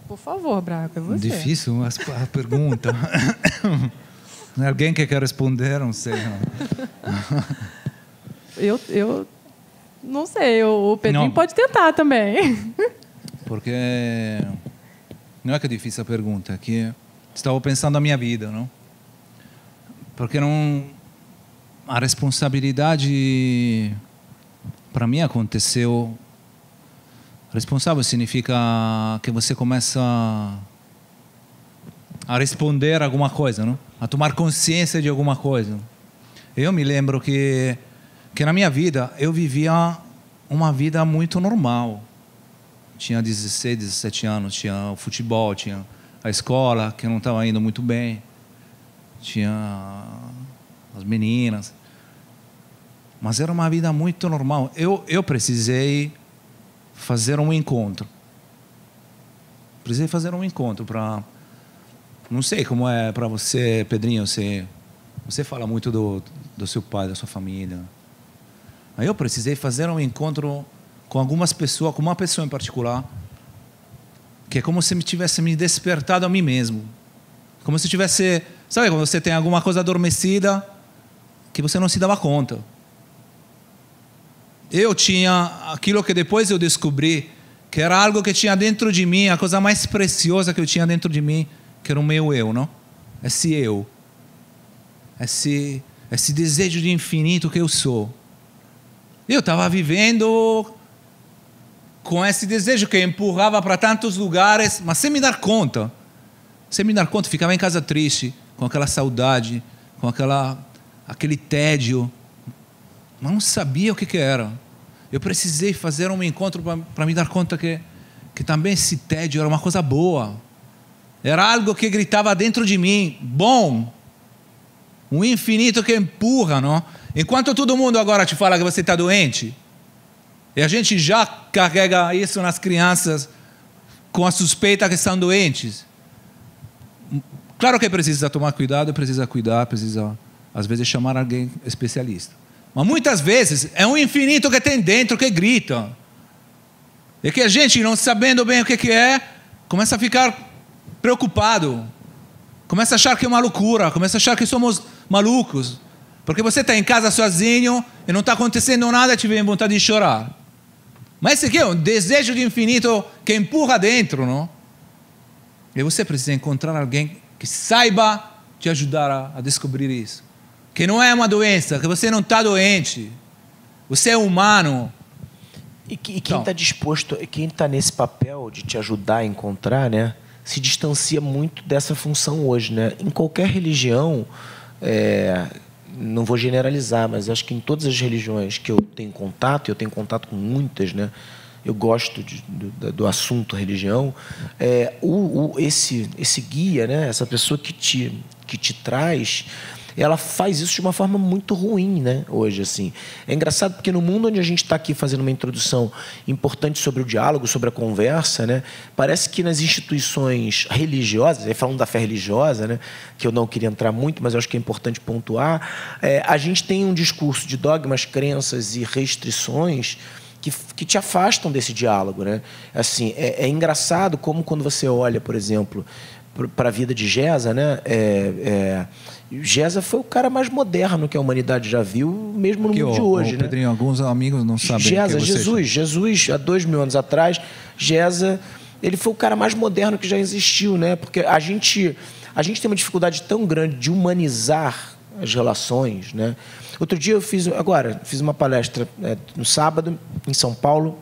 Por favor, Braco, é você. Difícil a pergunta. Alguém que quer responder, não sei. Eu, eu não sei, o Pedrinho não. pode tentar também. Porque não é que é difícil a pergunta, é que estava pensando na minha vida, não? Porque não a responsabilidade para mim aconteceu. Responsável significa que você começa a responder alguma coisa, não? A tomar consciência de alguma coisa. Eu me lembro que que na minha vida eu vivia uma vida muito normal. Tinha 16, 17 anos, tinha o futebol, tinha a escola que não estava indo muito bem, tinha as meninas. Mas era uma vida muito normal. Eu, eu precisei fazer um encontro. Precisei fazer um encontro para. Não sei como é para você, Pedrinho. Você, você fala muito do, do seu pai, da sua família. Aí eu precisei fazer um encontro com algumas pessoas, com uma pessoa em particular, que é como se me tivesse me despertado a mim mesmo. Como se tivesse. Sabe quando você tem alguma coisa adormecida que você não se dava conta? eu tinha aquilo que depois eu descobri, que era algo que tinha dentro de mim, a coisa mais preciosa que eu tinha dentro de mim, que era o meu eu, não? Esse eu. Esse, esse desejo de infinito que eu sou. Eu estava vivendo com esse desejo que empurrava para tantos lugares, mas sem me dar conta. Sem me dar conta, ficava em casa triste, com aquela saudade, com aquela, aquele tédio, mas não sabia o que, que era. Eu precisei fazer um encontro para me dar conta que, que também esse tédio era uma coisa boa. Era algo que gritava dentro de mim, bom. Um infinito que empurra, não? Enquanto todo mundo agora te fala que você está doente, e a gente já carrega isso nas crianças com a suspeita que são doentes. Claro que precisa tomar cuidado, precisa cuidar, precisa, às vezes, chamar alguém especialista. Mas muitas vezes é um infinito que tem dentro que grita. E que a gente, não sabendo bem o que, é, começa a ficar preocupado. Começa a achar que é uma loucura, começa a achar que somos malucos. Porque você está em casa sozinho e não está acontecendo nada te vem vontade de chorar. Mas esse aqui é um desejo de infinito que empurra dentro, não? E você precisa encontrar alguém que saiba te ajudar a, a descobrir isso que não é uma doença, que você não está doente, você é humano. E, que, e quem está então. disposto, quem está nesse papel de te ajudar a encontrar, né, se distancia muito dessa função hoje, né? Em qualquer religião, é, não vou generalizar, mas acho que em todas as religiões que eu tenho contato, eu tenho contato com muitas, né? Eu gosto de, do, do, assunto religião. É, o, o, esse, esse guia, né? Essa pessoa que te, que te traz ela faz isso de uma forma muito ruim, né? Hoje, assim. É engraçado porque no mundo onde a gente está aqui fazendo uma introdução importante sobre o diálogo, sobre a conversa, né? Parece que nas instituições religiosas, falando da fé religiosa, né? Que eu não queria entrar muito, mas acho que é importante pontuar, é, a gente tem um discurso de dogmas, crenças e restrições que, que te afastam desse diálogo, né? Assim, é, é engraçado como quando você olha, por exemplo, para a vida de Gesa, né? É, é, Gesa foi o cara mais moderno que a humanidade já viu, mesmo no mundo ó, de hoje. Ó, né? Pedrinho, alguns amigos não sabem. Gesa, Jesus, Jesus, há dois mil anos atrás, Gesa ele foi o cara mais moderno que já existiu, né? Porque a gente, a gente tem uma dificuldade tão grande de humanizar as relações, né? Outro dia eu fiz, agora, fiz uma palestra é, no sábado em São Paulo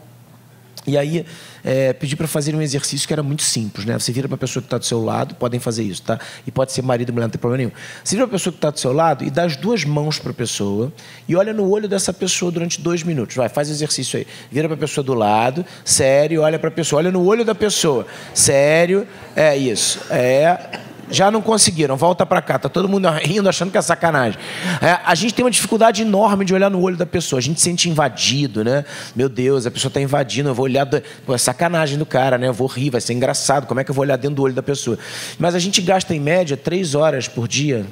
e aí é, pedi para fazer um exercício que era muito simples, né? Você vira para a pessoa que está do seu lado, podem fazer isso, tá? E pode ser marido mulher, não tem problema nenhum. Você vira para a pessoa que está do seu lado e dá as duas mãos para a pessoa e olha no olho dessa pessoa durante dois minutos. Vai, faz o exercício aí. Vira para a pessoa do lado, sério, olha para a pessoa, olha no olho da pessoa, sério, é isso, é já não conseguiram, volta para cá. Tá todo mundo rindo, achando que é sacanagem. É, a gente tem uma dificuldade enorme de olhar no olho da pessoa. A gente se sente invadido, né? Meu Deus, a pessoa está invadindo, eu vou olhar. Do... Pô, é sacanagem do cara, né? Eu vou rir, vai ser engraçado. Como é que eu vou olhar dentro do olho da pessoa? Mas a gente gasta, em média, três horas por dia.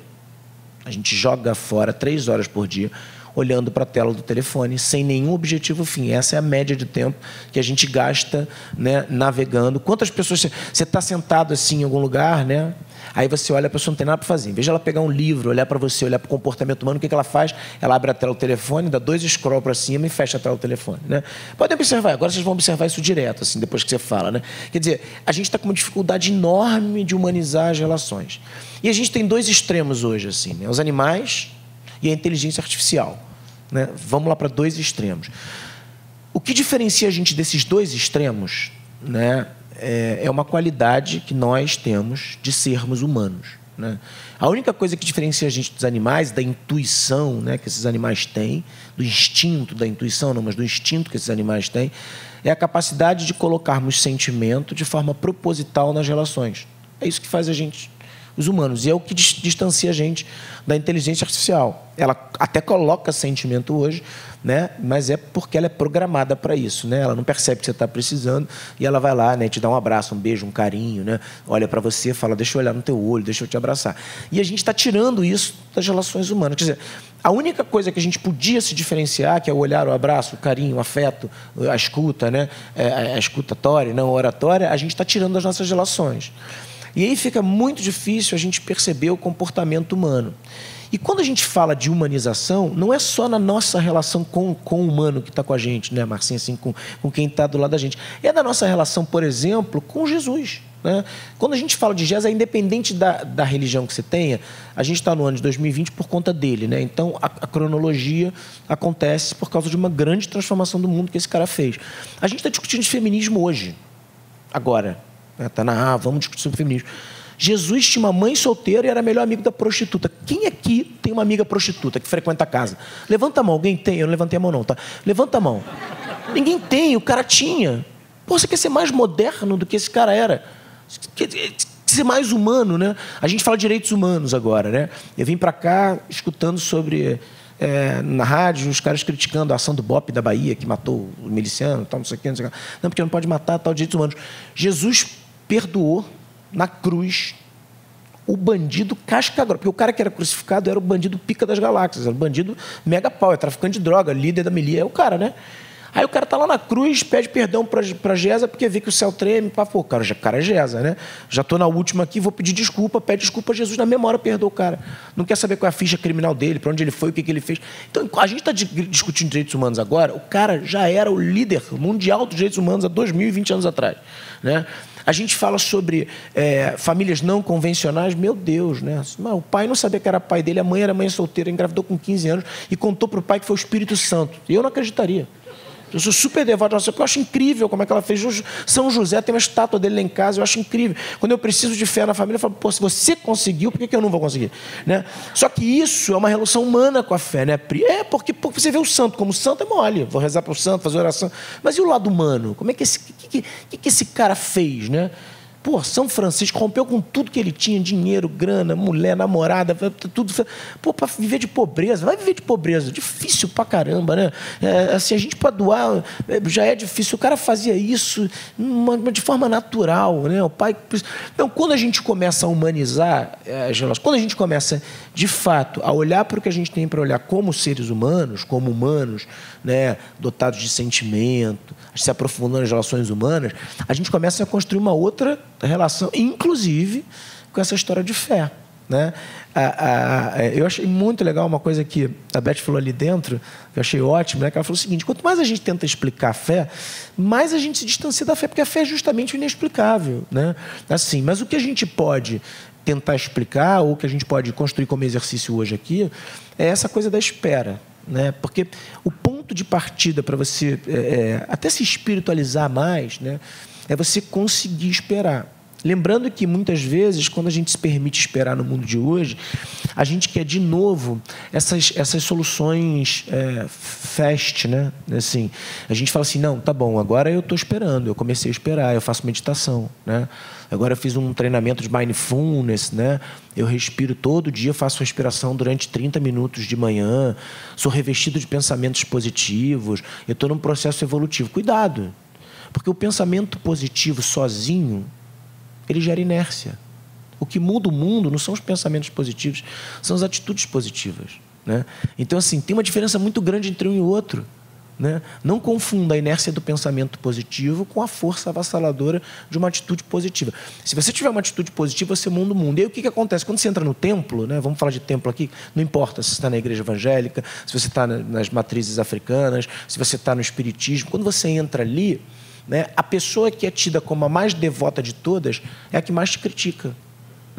A gente joga fora três horas por dia olhando para a tela do telefone, sem nenhum objetivo fim. Essa é a média de tempo que a gente gasta né, navegando. Quantas pessoas. Você está sentado assim em algum lugar, né? Aí você olha, a pessoa não tem nada para fazer. Em vez de ela pegar um livro, olhar para você, olhar para o comportamento humano, o que, que ela faz? Ela abre a tela do telefone, dá dois scroll para cima e fecha a tela do telefone. Né? Podem observar, agora vocês vão observar isso direto, assim, depois que você fala. Né? Quer dizer, a gente está com uma dificuldade enorme de humanizar as relações. E a gente tem dois extremos hoje, assim, né? os animais e a inteligência artificial. Né? Vamos lá para dois extremos. O que diferencia a gente desses dois extremos né, é, é uma qualidade que nós temos de sermos humanos. Né? A única coisa que diferencia a gente dos animais, da intuição né, que esses animais têm, do instinto da intuição, não, mas do instinto que esses animais têm, é a capacidade de colocarmos sentimento de forma proposital nas relações. É isso que faz a gente os humanos. E é o que distancia a gente da inteligência artificial. Ela até coloca sentimento hoje, né? mas é porque ela é programada para isso. Né? Ela não percebe que você está precisando e ela vai lá, né? te dá um abraço, um beijo, um carinho, né? olha para você, fala, deixa eu olhar no teu olho, deixa eu te abraçar. E a gente está tirando isso das relações humanas. Quer dizer, a única coisa que a gente podia se diferenciar, que é o olhar, o abraço, o carinho, o afeto, a escuta, né? É, a escutatória, não a oratória, a gente está tirando das nossas relações. E aí fica muito difícil a gente perceber o comportamento humano. E quando a gente fala de humanização, não é só na nossa relação com, com o humano que está com a gente, né, Marcinha, assim, com, com quem está do lado da gente. É da nossa relação, por exemplo, com Jesus. Né? Quando a gente fala de Jesus, é independente da, da religião que você tenha, a gente está no ano de 2020 por conta dele. Né? Então, a, a, cronologia acontece por causa de uma grande transformação do mundo que esse cara fez. A gente está discutindo de feminismo hoje, agora. Está né? na ah, vamos discutir sobre feminismo. Jesus tinha uma mãe solteira e era melhor amigo da prostituta. Quem aqui tem uma amiga prostituta que frequenta a casa? Levanta a mão. Alguém tem? Eu não levantei a mão, não, tá? Levanta a mão. Ninguém tem, o cara tinha. Pô, você quer ser mais moderno do que esse cara era? Ser mais humano, né? A gente fala de direitos humanos agora, né? Eu vim para cá escutando sobre. É, na rádio, os caras criticando a ação do BOP da Bahia, que matou o miliciano, tal, não sei o quê, não sei o quê. Não, porque não pode matar tal direitos humanos. Jesus perdoou na cruz o bandido casca grossa. Porque o cara que era crucificado era o bandido pica das galáxias, era o bandido mega pau, é traficante de droga, líder da milícia, é o cara, né? Aí o cara tá lá na cruz, pede perdão para Gesa, porque vê que o céu treme. Pá, pô, cara, cara é Gesa, né? Já tô na última aqui, vou pedir desculpa, pede desculpa a Jesus na memória, perdoa o cara. Não quer saber qual é a ficha criminal dele, para onde ele foi, o que, que ele fez. Então, a gente está discutindo direitos humanos agora, o cara já era o líder mundial dos direitos humanos há 2020 anos atrás. Né? A gente fala sobre é, famílias não convencionais, meu Deus, né? O pai não sabia que era pai dele, a mãe era mãe solteira, engravidou com 15 anos e contou para o pai que foi o Espírito Santo. Eu não acreditaria. Eu sou super devoto porque eu acho incrível como é que ela fez. São José tem uma estátua dele lá em casa, eu acho incrível. Quando eu preciso de fé na família, eu falo, pô, se você conseguiu, por que, eu não vou conseguir? Né? Só que isso é uma relação humana com a fé, né? É porque, porque você vê o santo, como santo é mole, vou rezar para o santo, fazer oração. Mas e o lado humano? Como é que esse, que, que, que esse cara fez, né? Pô, São Francisco rompeu com tudo que ele tinha: dinheiro, grana, mulher, namorada, tudo. Pô, para viver de pobreza, vai viver de pobreza. Difícil pra caramba, né? É, assim, a gente para doar é, já é difícil. O cara fazia isso de forma natural, né? O pai. Então, quando a gente começa a humanizar é, as relações, quando a gente começa, de fato, a olhar para o que a gente tem para olhar como seres humanos, como humanos, né? dotados de sentimento, se aprofundando nas relações humanas, a gente começa a construir uma outra relação, inclusive com essa história de fé. Né? eu achei muito legal uma coisa que a Beth falou ali dentro, que eu achei ótimo, né? que ela falou o seguinte: quanto mais a gente tenta explicar a fé, mais a gente se distancia da fé, porque a fé é justamente o inexplicável. Né? Assim, mas o que a gente pode tentar explicar, ou que a gente pode construir como exercício hoje aqui, é essa coisa da espera. Né? Porque o ponto de partida para você é, é, até se espiritualizar mais né, é você conseguir esperar. Lembrando que muitas vezes, quando a gente se permite esperar no mundo de hoje, a gente quer de novo essas, essas soluções é, fast, né? Assim, a gente fala assim, não, tá bom, agora eu estou esperando, eu comecei a esperar, eu faço meditação, né? Agora fiz um treinamento de mindfulness, né? Eu respiro todo dia, faço respiração durante 30 minutos de manhã, sou revestido de pensamentos positivos, eu estou num processo evolutivo. Cuidado, porque o pensamento positivo sozinho ele gera inércia. O que muda o mundo não são os pensamentos positivos, são as atitudes positivas. Né? Então, assim, tem uma diferença muito grande entre um e outro. Né? Não confunda a inércia do pensamento positivo com a força avassaladora de uma atitude positiva. Se você tiver uma atitude positiva, você muda o mundo. E aí o que, que acontece? Quando você entra no templo, né? vamos falar de templo aqui, não importa se você está na igreja evangélica, se você está nas matrizes africanas, se você está no espiritismo, quando você entra ali, né? A pessoa que é tida como a mais devota de todas é a que mais te critica.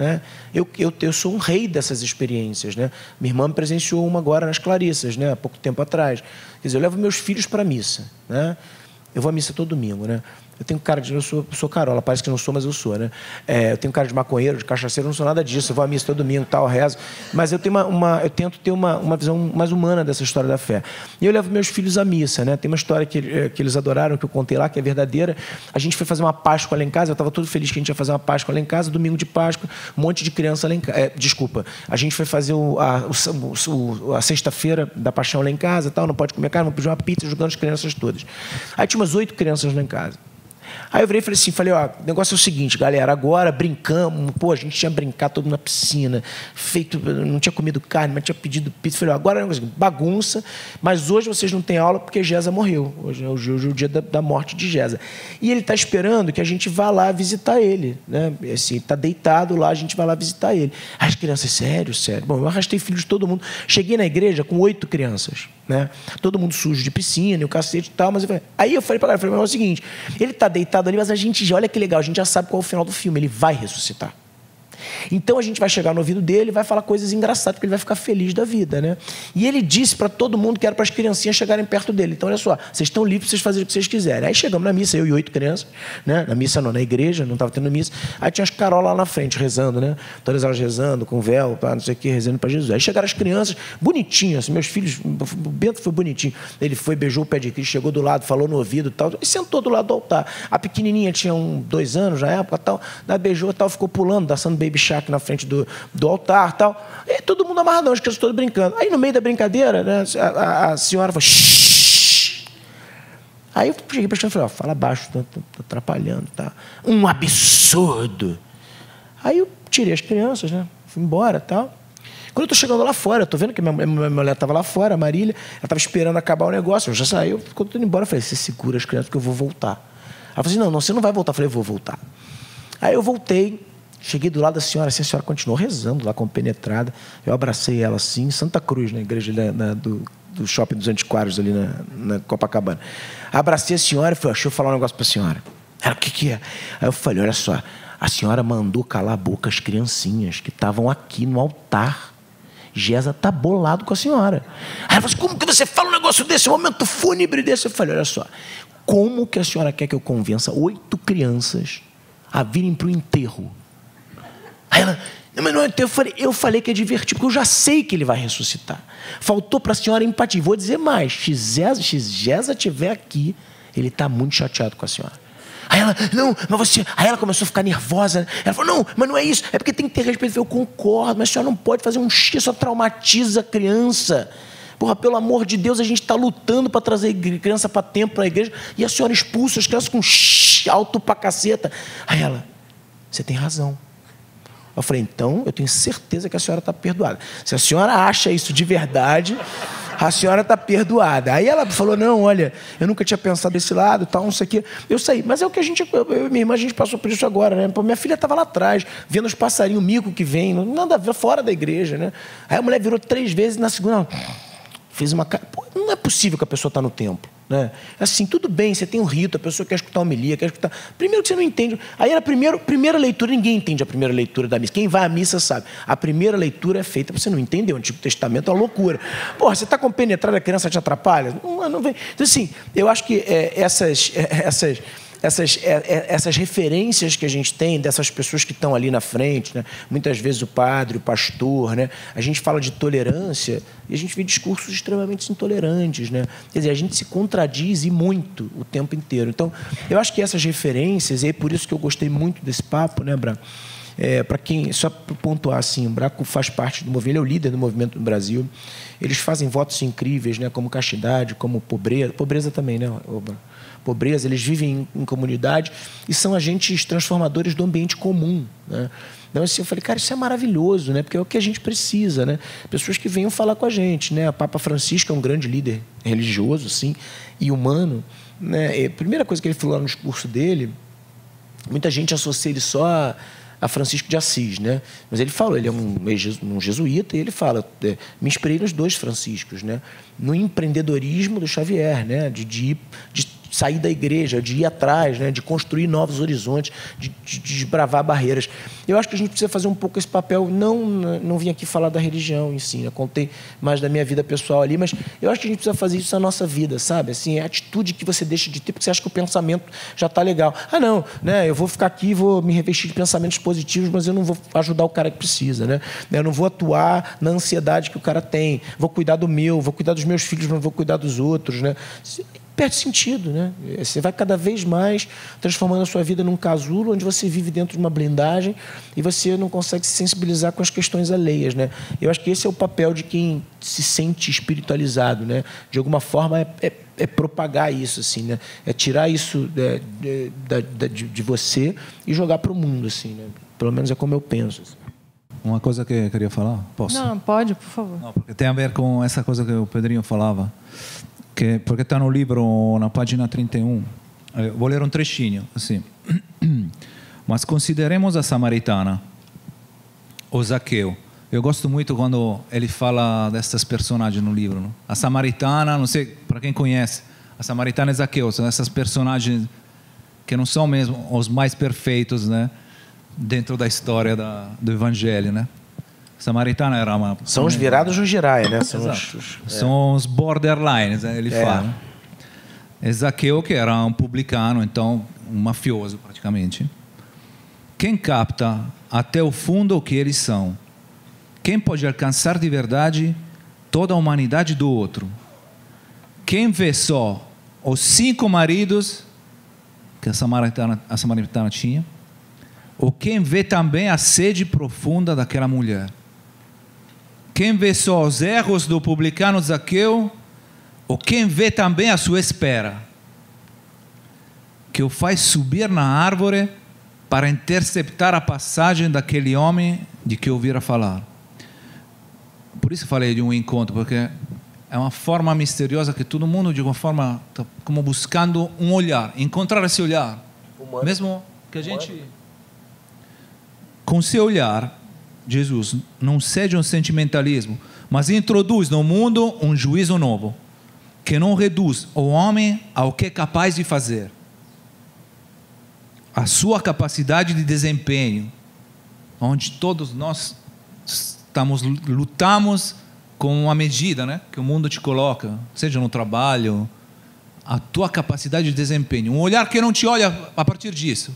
Né? Eu, eu, eu sou um rei dessas experiências. Né? Minha irmã me presenciou uma agora nas Clarissas, né? há pouco tempo atrás. Quer dizer, eu levo meus filhos para a missa. Né? Eu vou à missa todo domingo. Né? Eu tenho cara de. Eu sou, sou carola, parece que não sou, mas eu sou, né? É, eu tenho cara de maconheiro, de cachaceiro, não sou nada disso. Eu vou à missa todo domingo, tal, rezo. Mas eu tenho uma, uma eu tento ter uma, uma visão mais humana dessa história da fé. E eu levo meus filhos à missa, né? Tem uma história que, eh, que eles adoraram, que eu contei lá, que é verdadeira. A gente foi fazer uma Páscoa lá em casa, eu estava todo feliz que a gente ia fazer uma Páscoa lá em casa, domingo de Páscoa, um monte de criança lá em casa. É, desculpa, a gente foi fazer o, a, o, a sexta-feira da paixão lá em casa, tal, não pode comer carne, vamos pedir uma pizza, jogando as crianças todas. Aí tinha umas oito crianças lá em casa. Aí eu virei e falei assim, falei, ó, o negócio é o seguinte, galera, agora brincamos, pô, a gente tinha brincado todo na piscina, feito, não tinha comido carne, mas tinha pedido pizza. Falei, ó, agora é bagunça, mas hoje vocês não têm aula porque Gesa morreu. Hoje é o, hoje é o dia da, da, morte de Gesa. E ele está esperando que a gente vá lá visitar ele, né? Assim, está deitado lá, a gente vai lá visitar ele. As crianças, sério, sério. Bom, eu arrastei filhos de todo mundo. Cheguei na igreja com oito crianças. Né? Todo mundo sujo de piscina e o cacete e tal. Mas eu falei, aí eu falei para ela, falei, mas é o seguinte, ele está deitado ali, mas a gente já, olha que legal, a gente já sabe qual é o final do filme, ele vai ressuscitar. Então a gente vai chegar no ouvido dele vai falar coisas engraçadas, porque ele vai ficar feliz da vida, né? E ele disse para todo mundo que era para as criancinhas chegarem perto dele. Então, olha só, vocês estão livres para vocês fazerem o que vocês quiserem. Aí chegamos na missa, eu e oito crianças, né? Na missa não, na igreja, não estava tendo missa. Aí tinha as carolas lá na frente, rezando, né? Todas elas rezando, com véu, pá, não sei o que, rezando para Jesus. Aí chegaram as crianças, bonitinhas, assim, meus filhos, o Bento foi bonitinho. Ele foi, beijou o pé de Cristo, chegou do lado, falou no ouvido tal, e sentou do lado do altar. A pequenininha tinha um, dois anos na época, tal, beijou tal, ficou pulando, dançando baby shark na frente do, do altar tal. E todo mundo amarradão, as crianças todas brincando. Aí no meio da brincadeira, né, a, a, a senhora falou, Shhh! Aí eu cheguei para e falei, fala baixo, estou atrapalhando, tá? Um absurdo. Aí eu tirei as crianças, né? Fui embora tal. Quando eu estou chegando lá fora, eu estou vendo que minha, minha mulher estava lá fora, a Marília, ela estava esperando acabar o negócio, eu já saí. Quando eu estou indo embora, eu falei, você segura as crianças porque eu vou voltar. Ela falou assim, não, não, você não vai voltar. Eu falei, vou voltar. Aí eu voltei, Cheguei do lado da senhora, assim, a senhora continuou rezando lá, compenetrada. Eu abracei ela assim, em Santa Cruz, na igreja na, do, do shopping dos antiquários ali na, na Copacabana. Abracei a senhora e falei, deixa eu falar um negócio para a senhora. Ela, o que, que é? Aí eu falei, olha só, a senhora mandou calar a boca as criancinhas que estavam aqui no altar. Gesa tá bolado com a senhora. Aí ela falou assim, como que você fala um negócio desse, um momento fúnebre desse? Eu falei, olha só, como que a senhora quer que eu convença oito crianças a virem para o enterro Aí ela, mas não, eu, falei, eu falei que é divertido, porque eu já sei que ele vai ressuscitar. Faltou para a senhora empatia. Vou dizer mais: se Gesa estiver aqui, ele está muito chateado com a senhora. Aí ela, não, mas você. Aí ela começou a ficar nervosa. Ela falou, não, mas não é isso, é porque tem que ter respeito. Eu concordo, mas a senhora não pode fazer um xixi, só traumatiza a criança. Porra, pelo amor de Deus, a gente está lutando para trazer criança para tempo para a igreja e a senhora expulsa as crianças com xixi alto para caceta. Aí ela, você tem razão. Eu falei, então eu tenho certeza que a senhora está perdoada. Se a senhora acha isso de verdade, a senhora está perdoada. Aí ela falou, não, olha, eu nunca tinha pensado desse lado, tal, não sei o quê. Eu saí, mas é o que a gente, eu, e minha irmã, a gente passou por isso agora, né? Pô, minha filha estava lá atrás, vendo os passarinhos, mico que vem, nada a ver, fora da igreja, né? Aí a mulher virou três vezes na segunda fez uma cara. Pô, não é possível que a pessoa está no templo. Né? Assim, tudo bem, você tem um rito, a pessoa quer escutar homilia, quer escutar. Primeiro que você não entende. Aí a primeira, primeira leitura, ninguém entende a primeira leitura da missa. Quem vai à missa sabe. A primeira leitura é feita para você não entender. O Antigo Testamento é uma loucura. Porra, você está compenetrado, a criança te atrapalha? Não, não vem. Então, assim, eu acho que é, essas. É, essas essas, é, é, essas referências que a gente tem dessas pessoas que estão ali na frente, né? muitas vezes o padre, o pastor, né? a gente fala de tolerância e a gente vê discursos extremamente intolerantes. Né? Quer dizer, a gente se contradiz e muito o tempo inteiro. Então, eu acho que essas referências, e é por isso que eu gostei muito desse papo, né, Branco? É, para quem, só para pontuar assim, o Braco faz parte do movimento, ele é o líder do movimento no Brasil. Eles fazem votos incríveis, né, como castidade, como pobreza, pobreza também, né, pobreza, eles vivem em, em comunidade e são agentes transformadores do ambiente comum. Né? Então, assim, eu falei, cara, isso é maravilhoso, né? Porque é o que a gente precisa, né? Pessoas que venham falar com a gente, né? A Papa Francisco é um grande líder religioso, sim, e humano. Né? E a primeira coisa que ele falou no discurso dele, muita gente associa ele só a, a Francisco de Assis, né? Mas ele falou, ele é um, um jesuíta e ele fala, é, me inspirei nos dois Franciscos, né? No empreendedorismo do Xavier, né? De, de, de sair da igreja, de ir atrás, né, de construir novos horizontes, de, de, de, desbravar barreiras. Eu acho que a gente precisa fazer um pouco esse papel. Não, não vim aqui falar da religião em si, né? contei mais da minha vida pessoal ali, mas eu acho que a gente precisa fazer isso na nossa vida, sabe? Assim, é a atitude que você deixa de ter, porque você acha que o pensamento já está legal. Ah, não, né? Eu vou ficar aqui, vou me revestir de pensamentos positivos, mas eu não vou ajudar o cara que precisa, né? Eu não vou atuar na ansiedade que o cara tem. Vou cuidar do meu, vou cuidar dos meus filhos, mas vou cuidar dos outros, né? Perde sentido, né? Você vai cada vez mais transformando a sua vida num casulo onde você vive dentro de uma blindagem e você não consegue se sensibilizar com as questões alheias, né? Eu acho que esse é o papel de quem se sente espiritualizado, né? De alguma forma é, é, é propagar isso, assim, né? É tirar isso de, de, de, de você e jogar para o mundo, assim, né? Pelo menos é como eu penso. Assim. Uma coisa que eu queria falar, posso? Não, pode, por favor. Não, porque tem a ver com essa coisa que o Pedrinho falava que, porque está no livro, na página 31. Eu vou ler um trechinho, assim. Mas consideremos a samaritana, o Zaqueu. Eu gosto muito quando ele fala dessas personagens no livro. A samaritana, não sei, para quem conhece, a samaritana e Zaqueu são essas personagens que não são mesmo os mais perfeitos, né? Dentro da história da, do Evangelho, né? Samaritana era uma. São os virados no girai, né? São os, os, é. São os borderlines, né? ele é. fala. Ezaqueu, que era um publicano, então um mafioso praticamente. Quem capta até o fundo o que eles são? Quem pode alcançar de verdade toda a humanidade do outro? Quem vê só os cinco maridos que a samaritana, a samaritana tinha? Ou quem vê também a sede profunda daquela mulher? Quem vê só os erros do publicano Zaqueu, ou quem vê também a sua espera, que o faz subir na árvore para interceptar a passagem daquele homem de que ouvira falar. Por isso falei de um encontro, porque é uma forma misteriosa que todo mundo, de uma forma, tá como buscando um olhar, encontrar esse olhar. Humano. Mesmo que a gente, com seu olhar, Jesus não cede um sentimentalismo, mas introduz no mundo um juízo novo, que não reduz o homem ao que é capaz de fazer. A sua capacidade de desempenho, onde todos nós estamos lutamos com uma medida, né, que o mundo te coloca, seja no trabalho, a tua capacidade de desempenho, um olhar que não te olha a partir disso.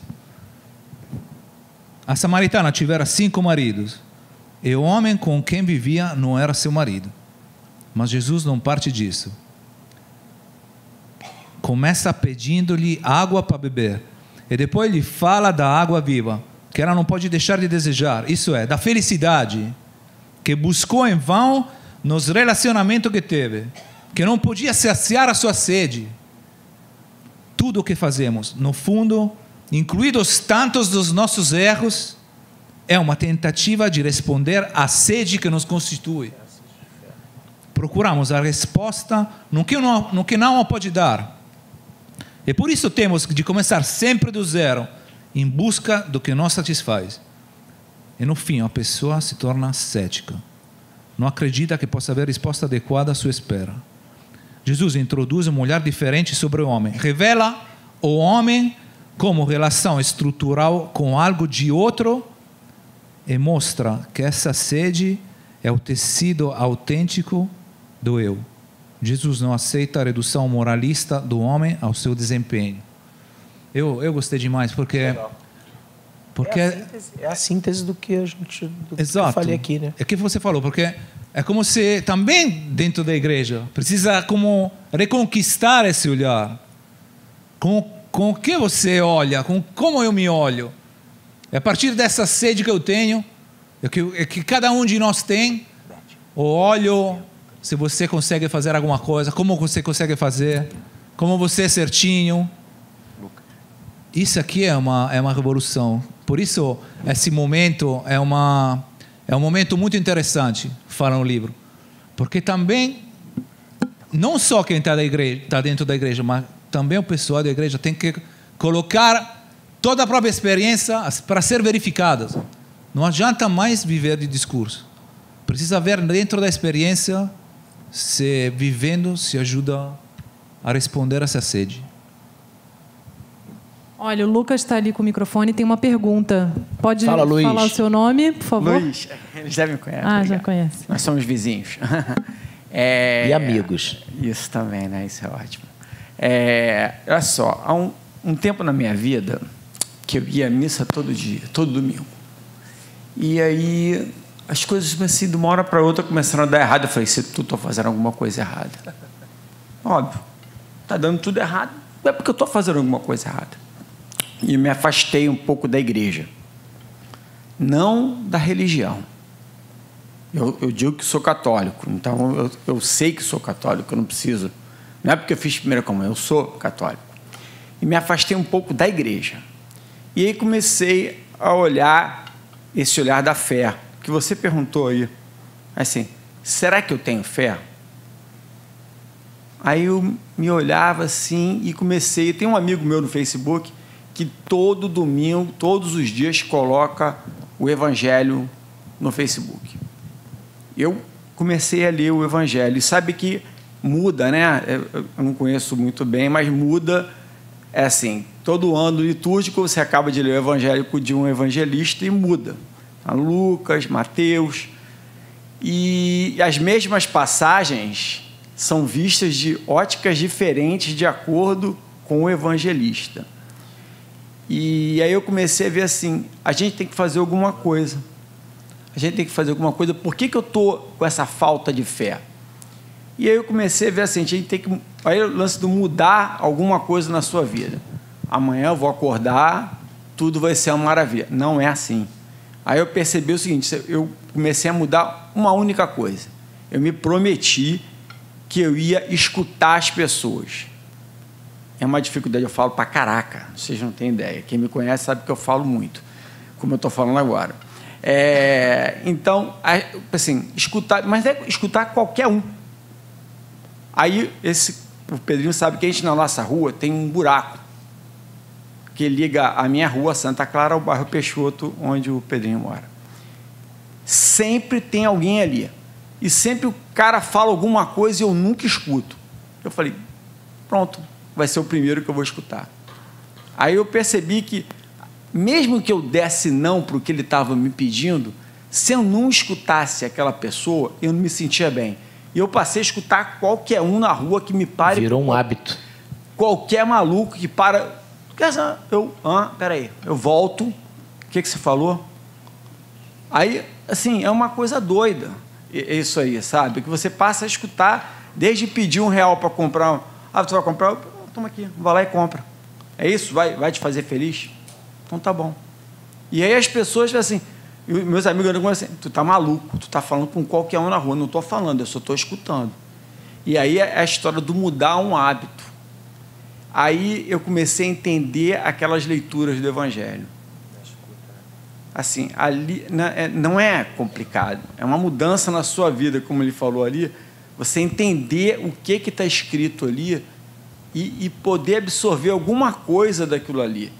A samaritana tivera cinco maridos. E o homem com quem vivia não era seu marido. Mas Jesus não parte disso. Começa pedindo-lhe água para beber. E depois ele fala da água viva, que ela não pode deixar de desejar. Isso é, da felicidade que buscou em vão nos relacionamentos que teve, que não podia saciar a sua sede. Tudo o que fazemos, no fundo, incluídos tantos dos nossos erros, é uma tentativa de responder à sede que nos constitui. procuramos a resposta no que não, no que não pode dar. E por isso temos de começar sempre do zero, em busca do que nos satisfaz. E no fim, a pessoa se torna cética. Não acredita que possa haver resposta adequada à sua espera. Jesus introduz um olhar diferente sobre o homem. Revela o homem como relação estrutural com algo de outro e mostra que essa sede é o tecido autêntico do eu. Jesus não aceita a redução moralista do homem ao seu desempenho. Eu, eu gostei demais porque porque é a, síntese, é a síntese do que a gente do Exato. que eu falei aqui, né? É o que você falou, porque é como se também dentro da igreja precisa como reconquistar esse olhar. Com, com o que você olha, com como eu me olho. É a partir dessa sede que eu tenho, é que, é que cada um de nós tem, olho, se você consegue fazer alguma coisa, como você consegue fazer, como você é certinho. Isso aqui é uma, é uma revolução. Por isso, esse momento é, uma, é um momento muito interessante para o livro. Porque também, não só quem está tá dentro da igreja, mas também o pessoal da igreja tem que colocar toda a própria experiência para ser verificada. Não adianta mais viver de discurso. Precisa ver dentro da experiência se vivendo se ajuda a responder a essa sede. Olha, o Lucas está ali com o microfone e tem uma pergunta. Pode Fala, Luiz. falar o seu nome, por favor? Luiz, eles devem conhecer. Ah, já conhece. Nós somos vizinhos. É, E amigos. Isso também, né? Isso é ótimo. É, olha só, há um, um tempo na minha vida que eu ia à missa todo dia, todo domingo. E aí as coisas assim, de uma hora para outra começaram a dar errado. Eu falei, se tu estou fazendo alguma coisa errada. Óbvio, tá dando tudo errado. É porque eu estou fazendo alguma coisa errada. E me afastei um pouco da igreja. Não da religião. Eu, eu digo que sou católico, então eu, eu sei que sou católico, eu não preciso. Não é porque eu fiz primeira comunhão, eu sou católico. E me afastei um pouco da igreja. E aí comecei a olhar esse olhar da fé, que você perguntou aí. Assim, será que eu tenho fé? Aí eu me olhava assim e comecei. Tem um amigo meu no Facebook que todo domingo, todos os dias, coloca o Evangelho no Facebook. Eu comecei a ler o Evangelho e sabe que muda, né? Eu não conheço muito bem, mas muda. É assim, todo ano litúrgico você acaba de ler o Evangelho de um evangelista e muda. Lucas, Mateus. E as mesmas passagens são vistas de óticas diferentes de acordo com o evangelista. E aí eu comecei a ver assim, a gente tem que fazer alguma coisa. A gente tem que fazer alguma coisa. Por que, que eu estou com essa falta de fé? E aí eu comecei a ver assim, a gente tem que. Aí o lance de mudar alguma coisa na sua vida. Amanhã eu vou acordar, tudo vai ser uma maravilha. Não é assim. Aí eu percebi o seguinte: eu comecei a mudar uma única coisa. Eu me prometi que eu ia escutar as pessoas. É uma dificuldade, eu falo para caraca, vocês não têm ideia. Quem me conhece sabe que eu falo muito, como eu estou falando agora. É, então, assim, escutar, mas é escutar qualquer um. Aí, esse, o Pedrinho sabe que a gente na nossa rua tem um buraco que liga a minha rua, Santa Clara, ao bairro Peixoto, onde o Pedrinho mora. Sempre tem alguém ali. E sempre o cara fala alguma coisa e eu nunca escuto. Eu falei, pronto, vai ser o primeiro que eu vou escutar. Aí eu percebi que, mesmo que eu desse não para o que ele estava me pedindo, se eu não escutasse aquela pessoa, eu não me sentia bem. E eu passei a escutar qualquer um na rua que me pare. Virou um hábito. Qualquer maluco que para. Eu, ah, peraí, eu volto. O que, que você falou? Aí, assim, é uma coisa doida. Isso aí, sabe? Que você passa a escutar, desde pedir um real para comprar. Ah, você vai comprar? Toma aqui, vai lá e compra. É isso? Vai, vai te fazer feliz? Então tá bom. E aí as pessoas assim, meus amigos andam assim, tu tá maluco, tu tá falando com qualquer um na rua, não estou falando, eu só estou escutando. E aí é a história do mudar um hábito. Aí eu comecei a entender aquelas leituras do Evangelho. Assim, ali é, não é complicado, é uma mudança na sua vida, como ele falou ali, Você entender o que está escrito ali e, e poder absorver alguma coisa daquilo ali.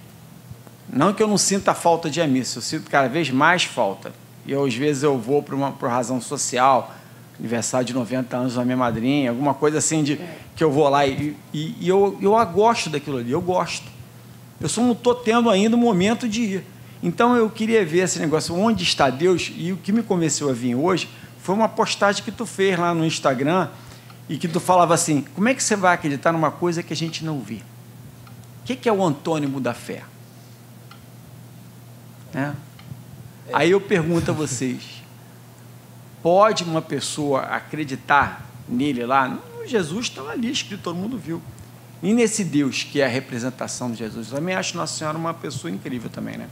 Não que eu não sinta falta de missa, eu sinto cada vez mais falta. E às vezes eu vou por uma por razão social, aniversário de 90 anos da minha madrinha, alguma coisa assim de que eu vou lá e, e, e eu, eu gosto daquilo ali, eu gosto. Eu só não estou tendo ainda o momento de ir. Então eu queria ver esse negócio, onde está Deus? E o que me convenceu a vir hoje foi uma postagem que tu fez lá no Instagram e que tu falava assim: como é que você vai acreditar numa coisa que a gente não vê? O que é o antônimo da fé? Né? Aí eu pergunto a vocês: pode uma pessoa acreditar nele lá? Jesus estava ali escrito, todo mundo viu. E nesse Deus que é a representação de Jesus, eu também acho Nossa Senhora uma pessoa incrível também, né?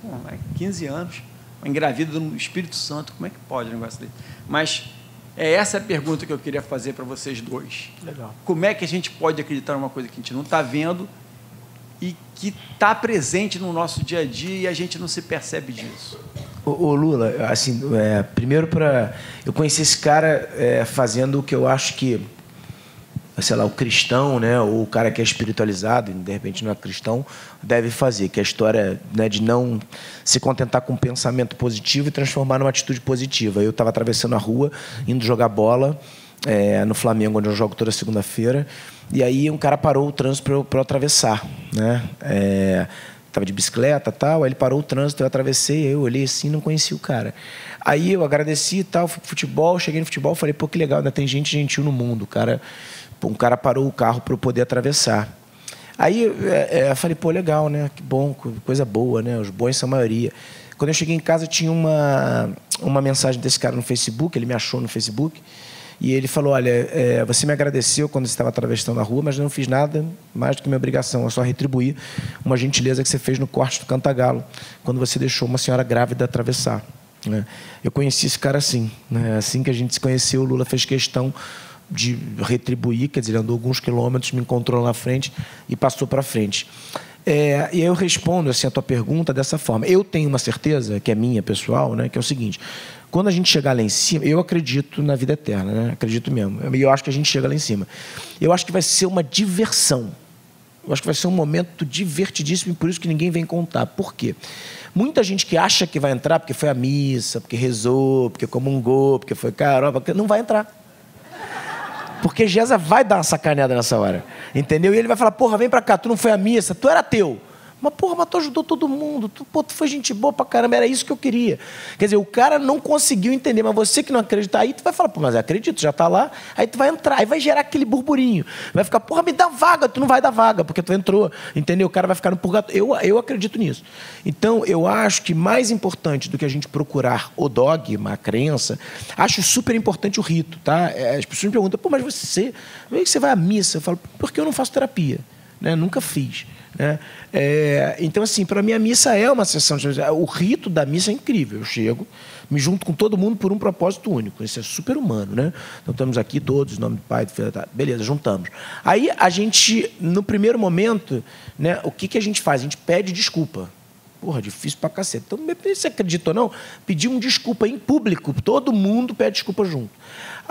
Pô, 15 anos, engravida do Espírito Santo, como é que pode um negócio desse? Mas é essa a pergunta que eu queria fazer para vocês dois. Legal. Como é que a gente pode acreditar numa coisa que a gente não está vendo e que está presente no nosso dia a dia e a gente não se percebe disso? Ô, Lula, assim, é, primeiro para eu conheci esse cara é, fazendo o que eu acho que sei lá, o cristão, né, ou o cara que é espiritualizado, e de repente não é cristão, deve fazer, que é a história né, de não se contentar com um pensamento positivo e transformar numa atitude positiva. Eu estava atravessando a rua, indo jogar bola é, no Flamengo, onde eu jogo toda segunda-feira, e aí um cara parou o trânsito para eu, eu, atravessar, né? Tava de bicicleta tal, aí ele parou o trânsito, eu atravessei, eu olhei assim, não conhecia o cara. Aí eu agradeci e tal, fui pro futebol, cheguei no futebol, falei, pô, que legal, ainda tem gente gentil no mundo, cara um cara parou o carro para eu poder atravessar. Aí é, é, eu falei, pô, legal, né? Que bom, coisa boa, né? Os bons são a maioria. Quando eu cheguei em casa, tinha uma, uma mensagem desse cara no Facebook, ele me achou no Facebook, e ele falou: Olha, é, você me agradeceu quando você estava atravessando a rua, mas eu não fiz nada mais do que minha obrigação, eu só retribuí uma gentileza que você fez no corte do Cantagalo, quando você deixou uma senhora grávida atravessar. Né? Eu conheci esse cara assim, né? assim que a gente se conheceu, o Lula fez questão de retribuir, quer dizer, andou alguns quilômetros, me encontrou lá na frente e passou para frente. É, e aí eu respondo assim a tua pergunta dessa forma. Eu tenho uma certeza, que é minha pessoal, né, que é o seguinte: quando a gente chegar lá em cima, eu acredito na vida eterna, né? acredito mesmo. E eu acho que a gente chega lá em cima. Eu acho que vai ser uma diversão. Eu acho que vai ser um momento divertidíssimo e por isso que ninguém vem contar. Por quê? Muita gente que acha que vai entrar porque foi à missa, porque rezou, porque comungou, porque foi caramba, não vai entrar. Porque Gesa vai dar uma sacaneada nessa hora. Entendeu? E ele vai falar: porra, vem pra cá, tu não foi à missa, tu era teu. Mas, porra, mas tu ajudou todo mundo. Tu, pô, tu foi gente boa pra caramba, era isso que eu queria. Quer dizer, o cara não conseguiu entender, mas você que não acredita, aí tu vai falar, pô, mas eu acredito, já tá lá. Aí tu vai entrar, aí vai gerar aquele burburinho. Vai ficar, porra, me dá vaga. Tu não vai dar vaga, porque tu entrou. Entendeu? O cara vai ficar no purgatório. Eu, eu acredito nisso. Então, eu acho que mais importante do que a gente procurar o dogma, a crença, acho super importante o rito, tá? É, as pessoas me perguntam, pô, mas você, você vai à missa? Eu falo, porque eu não faço terapia. Né? Nunca fiz. Né? É, então, assim, para mim a missa é uma sessão. O rito da missa é incrível. Eu chego, me junto com todo mundo por um propósito único. Isso é super humano, né? Então estamos aqui todos, em nome do Pai, do Filho, tá. beleza, juntamos. Aí a gente, no primeiro momento, né, o que, que a gente faz? A gente pede desculpa. Porra, difícil pra cacete. Então, se acredita ou não, pedir um desculpa em público, todo mundo pede desculpa junto.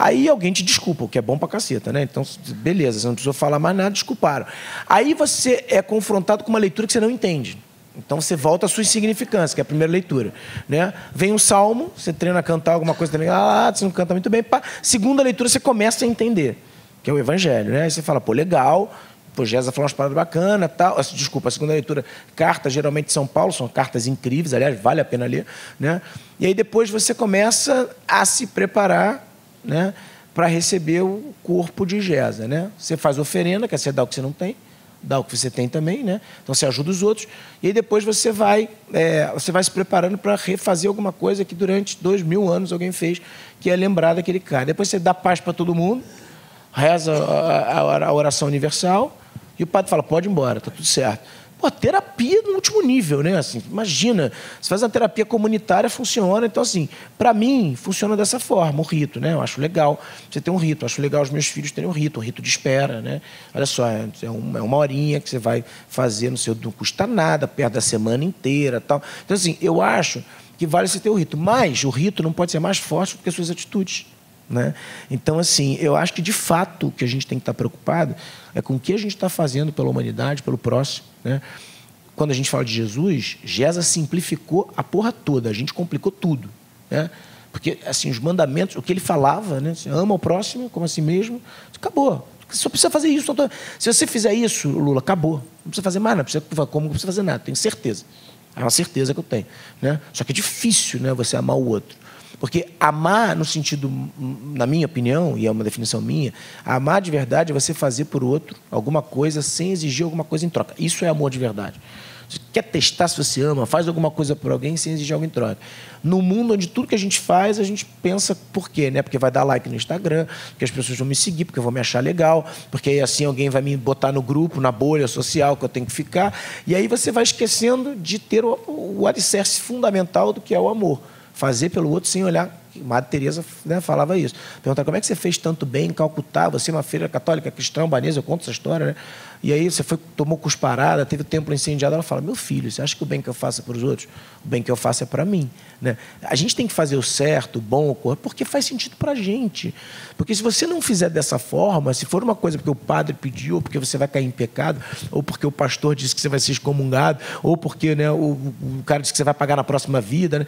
Aí alguém te desculpa, o que é bom pra caceta, né? Então, beleza, você não precisou falar mais nada, desculparam. Aí você é confrontado com uma leitura que você não entende. Então você volta à sua insignificância, que é a primeira leitura. Né? Vem um salmo, você treina a cantar alguma coisa também, ah, você não canta muito bem. Pá. Segunda leitura, você começa a entender, que é o evangelho. Né? Aí você fala, pô, legal, pô, Gesa falou umas palavras bacanas, tal. Desculpa, a segunda leitura, cartas geralmente de São Paulo, são cartas incríveis, aliás, vale a pena ler. Né? E aí depois você começa a se preparar né, para receber o corpo de Gesa. Né? Você faz oferenda, que é você dá o que você não tem, dá o que você tem também, né? Então você ajuda os outros. E aí depois você vai, é, você vai se preparando para refazer alguma coisa que durante dois mil anos alguém fez, que é lembrar daquele cara. Depois você dá paz para todo mundo, reza a, a, a oração universal, e o padre fala: pode ir embora, está tudo certo. Pô, terapia no último nível, né? Assim, imagina, você faz uma terapia comunitária, funciona. Então, assim, para mim, funciona dessa forma, o rito, né? Eu acho legal você ter um rito. Eu acho legal os meus filhos terem um rito, um rito de espera, né? Olha só, é, é uma horinha que você vai fazer no seu... Não custa nada, perto da semana inteira tal. Então, assim, eu acho que vale você ter o rito. Mas o rito não pode ser mais forte do que as suas atitudes. Né? Então, assim, eu acho que de fato o que a gente tem que estar preocupado é com o que a gente está fazendo pela humanidade, pelo próximo. Né? Quando a gente fala de Jesus, Jesus simplificou a porra toda, a gente complicou tudo. Né? Porque, assim, os mandamentos, o que ele falava, né? Assim, ama o próximo como a si mesmo, acabou. Você só precisa fazer isso. Se você fizer isso, Lula, acabou. Não precisa fazer mais nada, não precisa, como não precisa fazer nada, tenho certeza. É uma certeza que eu tenho. Né? Só que é difícil né, você amar o outro. Porque amar, no sentido, na minha opinião, e é uma definição minha, amar de verdade é você fazer por outro alguma coisa sem exigir alguma coisa em troca. Isso é amor de verdade. Você quer testar se você ama, faz alguma coisa por alguém sem exigir algo em troca. No mundo onde tudo que a gente faz, a gente pensa por quê? Né? Porque vai dar like no Instagram, porque as pessoas vão me seguir, porque vou me achar legal, porque aí assim alguém vai me botar no grupo, na bolha social que eu tenho que ficar. E aí você vai esquecendo de ter o, o alicerce fundamental do que é o amor fazer pelo outro sem olhar. Madre Teresa né, falava isso. Perguntar como é que você fez tanto bem em Calcutá, você é uma feira católica cristã albanesa, eu conto essa história, né? E aí você foi, tomou cusparada, teve o templo incendiado, ela fala, meu filho, você acha que o bem que eu faço é para os outros? O bem que eu faço é para mim. Né? A gente tem que fazer o certo, o bom, o correto, porque faz sentido para a gente. Porque se você não fizer dessa forma, se for uma coisa porque o padre pediu, ou porque você vai cair em pecado, ou porque o pastor disse que você vai ser excomungado, ou porque né, o, o cara disse que você vai pagar na próxima vida, né?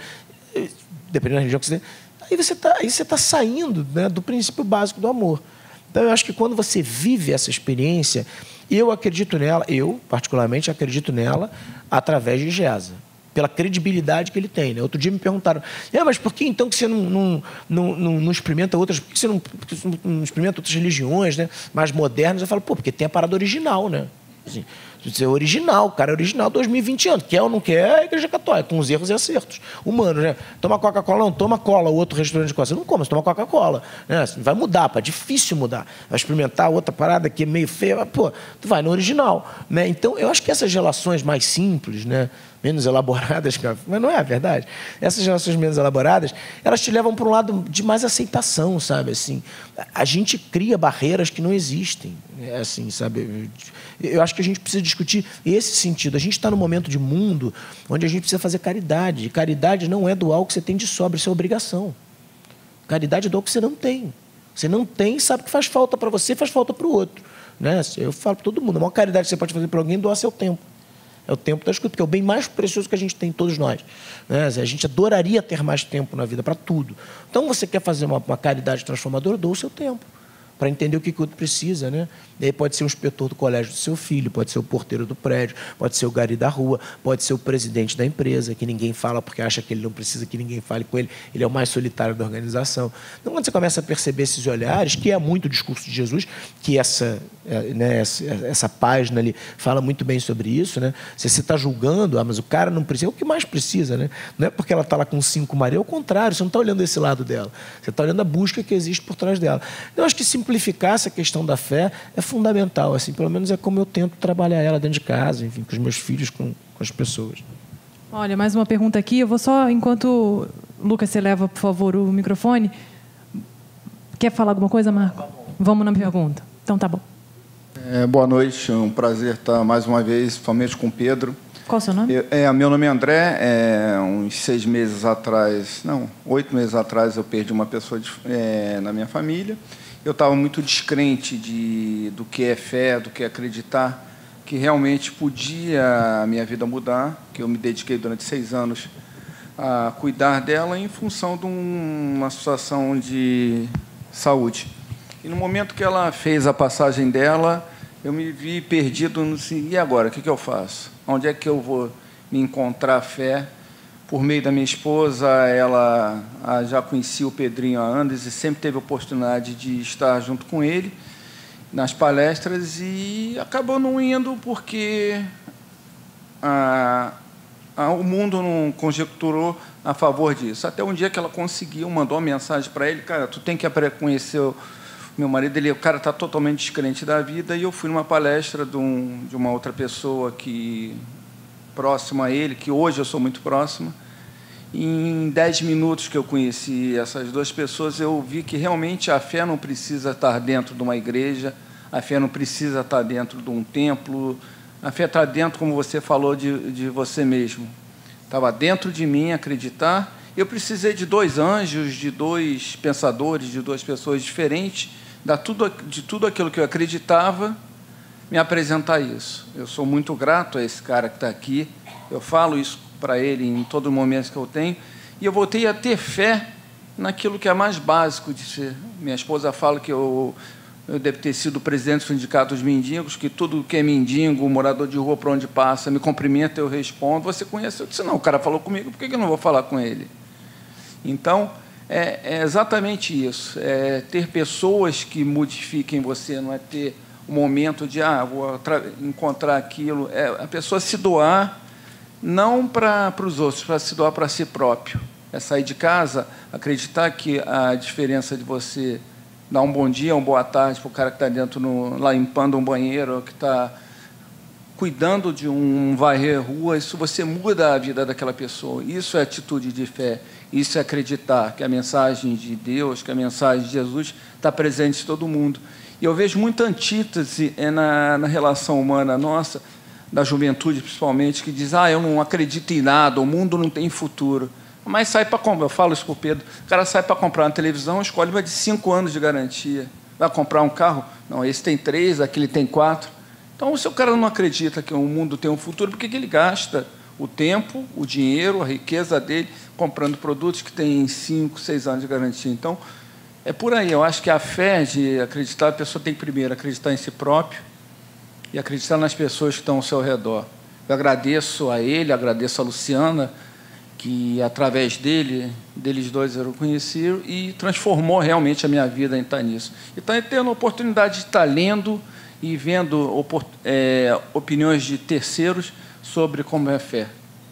Dependendo da religião que você aí você está aí você tá saindo né, do princípio básico do amor. Então, eu acho que quando você vive essa experiência, eu acredito nela, eu, particularmente, acredito nela através de Gesa, pela credibilidade que ele tem. Né? Outro dia me perguntaram, é, mas por que então que você não, não, não, não, não experimenta outras, por que você não, não experimenta outras religiões né, mais modernas? Eu falo, pô, porque tem a parada original, né? Assim, ser original, o cara é original 2020 anos. Quer ou não quer, é a igreja católica, com os erros e acertos. Humanos, né? Toma Coca-Cola, não, toma cola, o outro restaurante de cola. Você não come, você toma Coca-Cola. Né? Vai mudar, pá, é difícil mudar. Vai experimentar outra parada que é meio feia, pô, tu vai no original. Né? Então, eu acho que essas relações mais simples, né? Menos elaboradas, mas não é a verdade. Essas relações menos elaboradas, elas te levam para um lado de mais aceitação, sabe? Assim, a gente cria barreiras que não existem, é assim, sabe? Eu acho que a gente precisa discutir esse sentido. A gente está num momento de mundo onde a gente precisa fazer caridade. E caridade não é doar o que você tem de sobra, isso é obrigação. Caridade é doar o que você não tem. Você não tem, sabe que faz falta para você, faz falta para o outro. Né? Eu falo para todo mundo, a maior caridade que você pode fazer para alguém é doar seu tempo. É o tempo da escuta, que é o bem mais precioso que a gente tem, todos nós. Né? A gente adoraria ter mais tempo na vida para tudo. Então, você quer fazer uma, uma caridade transformadora, doa o seu tempo para entender o que, que o outro precisa, né? E aí pode ser o inspetor do colégio do seu filho, pode ser o porteiro do prédio, pode ser o gari da rua, pode ser o presidente da empresa, que ninguém fala porque acha que ele não precisa que ninguém fale com ele, ele é o mais solitário da organização. Então, quando você começa a perceber esses olhares, que é muito o discurso de Jesus, que essa, é, né, essa, essa página ali fala muito bem sobre isso, né? Você está julgando, ah, mas o cara não precisa, é o que mais precisa, né? Não é porque ela está lá com cinco maridos, é o contrário, você não está olhando esse lado dela, você está olhando a busca que existe por trás dela. Eu acho que simplesmente simplificar essa questão da fé é fundamental. Assim, pelo menos é como eu tento trabalhar ela dentro de casa, enfim, com os meus filhos, com, com as pessoas. Olha, mais uma pergunta aqui. Eu vou só, enquanto Lucas, você leva, por favor, o microfone. Quer falar alguma coisa, Marco? Vamos na pergunta. Então tá bom. É, boa noite, é um prazer estar mais uma vez, somente com o Pedro. Qual o seu nome? Eu, é, meu nome é André. É, uns seis meses atrás, não, oito meses atrás, eu perdi uma pessoa de, é, na minha família eu estava muito descrente de, do que é fé, do que é acreditar, que realmente podia a minha vida mudar, que eu me dediquei durante seis anos a cuidar dela em função de uma situação de saúde. E no momento que ela fez a passagem dela, eu me vi perdido no e agora, o que, que eu faço? Onde é que eu vou me encontrar fé? Por meio da minha esposa, ela já conhecia o Pedrinho há anos e sempre teve a oportunidade de estar junto com ele nas palestras e acabou não indo porque a, a, o mundo não conjecturou a favor disso. Até um dia que ela conseguiu, mandou uma mensagem para ele, cara, tu tem que conhecer o meu marido, ele, o cara está totalmente descrente da vida, e eu fui numa palestra de, um, de uma outra pessoa que próxima a ele, que hoje eu sou muito próxima, em dez minutos que eu conheci essas duas pessoas, eu vi que realmente a fé não precisa estar dentro de uma igreja, a fé não precisa estar dentro de um templo, a fé está dentro, como você falou, de, de você mesmo. Estava dentro de mim acreditar Eu precisei de dois anjos, de dois pensadores, de duas pessoas diferentes, da tudo, de tudo aquilo que eu acreditava, me apresentar isso. Eu sou muito grato a esse cara que está aqui. Eu falo isso para ele em todo momento que eu tenho. E eu voltei a ter fé naquilo que é mais básico de ser. Minha esposa fala que eu, eu devo ter sido presidente do sindicato dos mendigos, que tudo que é mendigo, morador de rua por onde passa, me cumprimenta, eu respondo. Você conhece? Eu disse, não, o cara falou comigo, por que eu não vou falar com ele? Então, é, é exatamente isso. É ter pessoas que modifiquem você, não é ter momento de, ah, vou encontrar aquilo. É a pessoa se doar, não para os outros, para se doar para si próprio. É sair de casa, acreditar que a diferença de você dar um bom dia, uma boa tarde para o cara que está dentro, no, lá limpando um banheiro, que está cuidando de um varrer rua, isso você muda a vida daquela pessoa. Isso é atitude de fé. Isso é acreditar que a mensagem de Deus, que a mensagem de Jesus está presente em todo mundo. E eu vejo muita antítese é, na, na relação humana nossa, da juventude principalmente, que diz: ah, eu não acredito em nada, o mundo não tem futuro. Mas sai para comprar, eu falo isso para o Pedro, o cara sai para comprar uma televisão, escolhe uma de cinco anos de garantia. Vai comprar um carro? Não, esse tem três, aquele tem quatro. Então, se o cara não acredita que o mundo tem um futuro, por que ele gasta o tempo, o dinheiro, a riqueza dele comprando produtos que têm cinco, seis anos de garantia? Então, é por aí. Eu acho que a fé de acreditar, a pessoa tem que primeiro acreditar em si próprio e acreditar nas pessoas que estão ao seu redor. Eu agradeço a ele, agradeço a Luciana, que através dele, deles dois eu conheci e transformou realmente a minha vida em estar nisso. Então, é tendo a oportunidade de estar lendo e vendo é, opiniões de terceiros sobre como é a fé.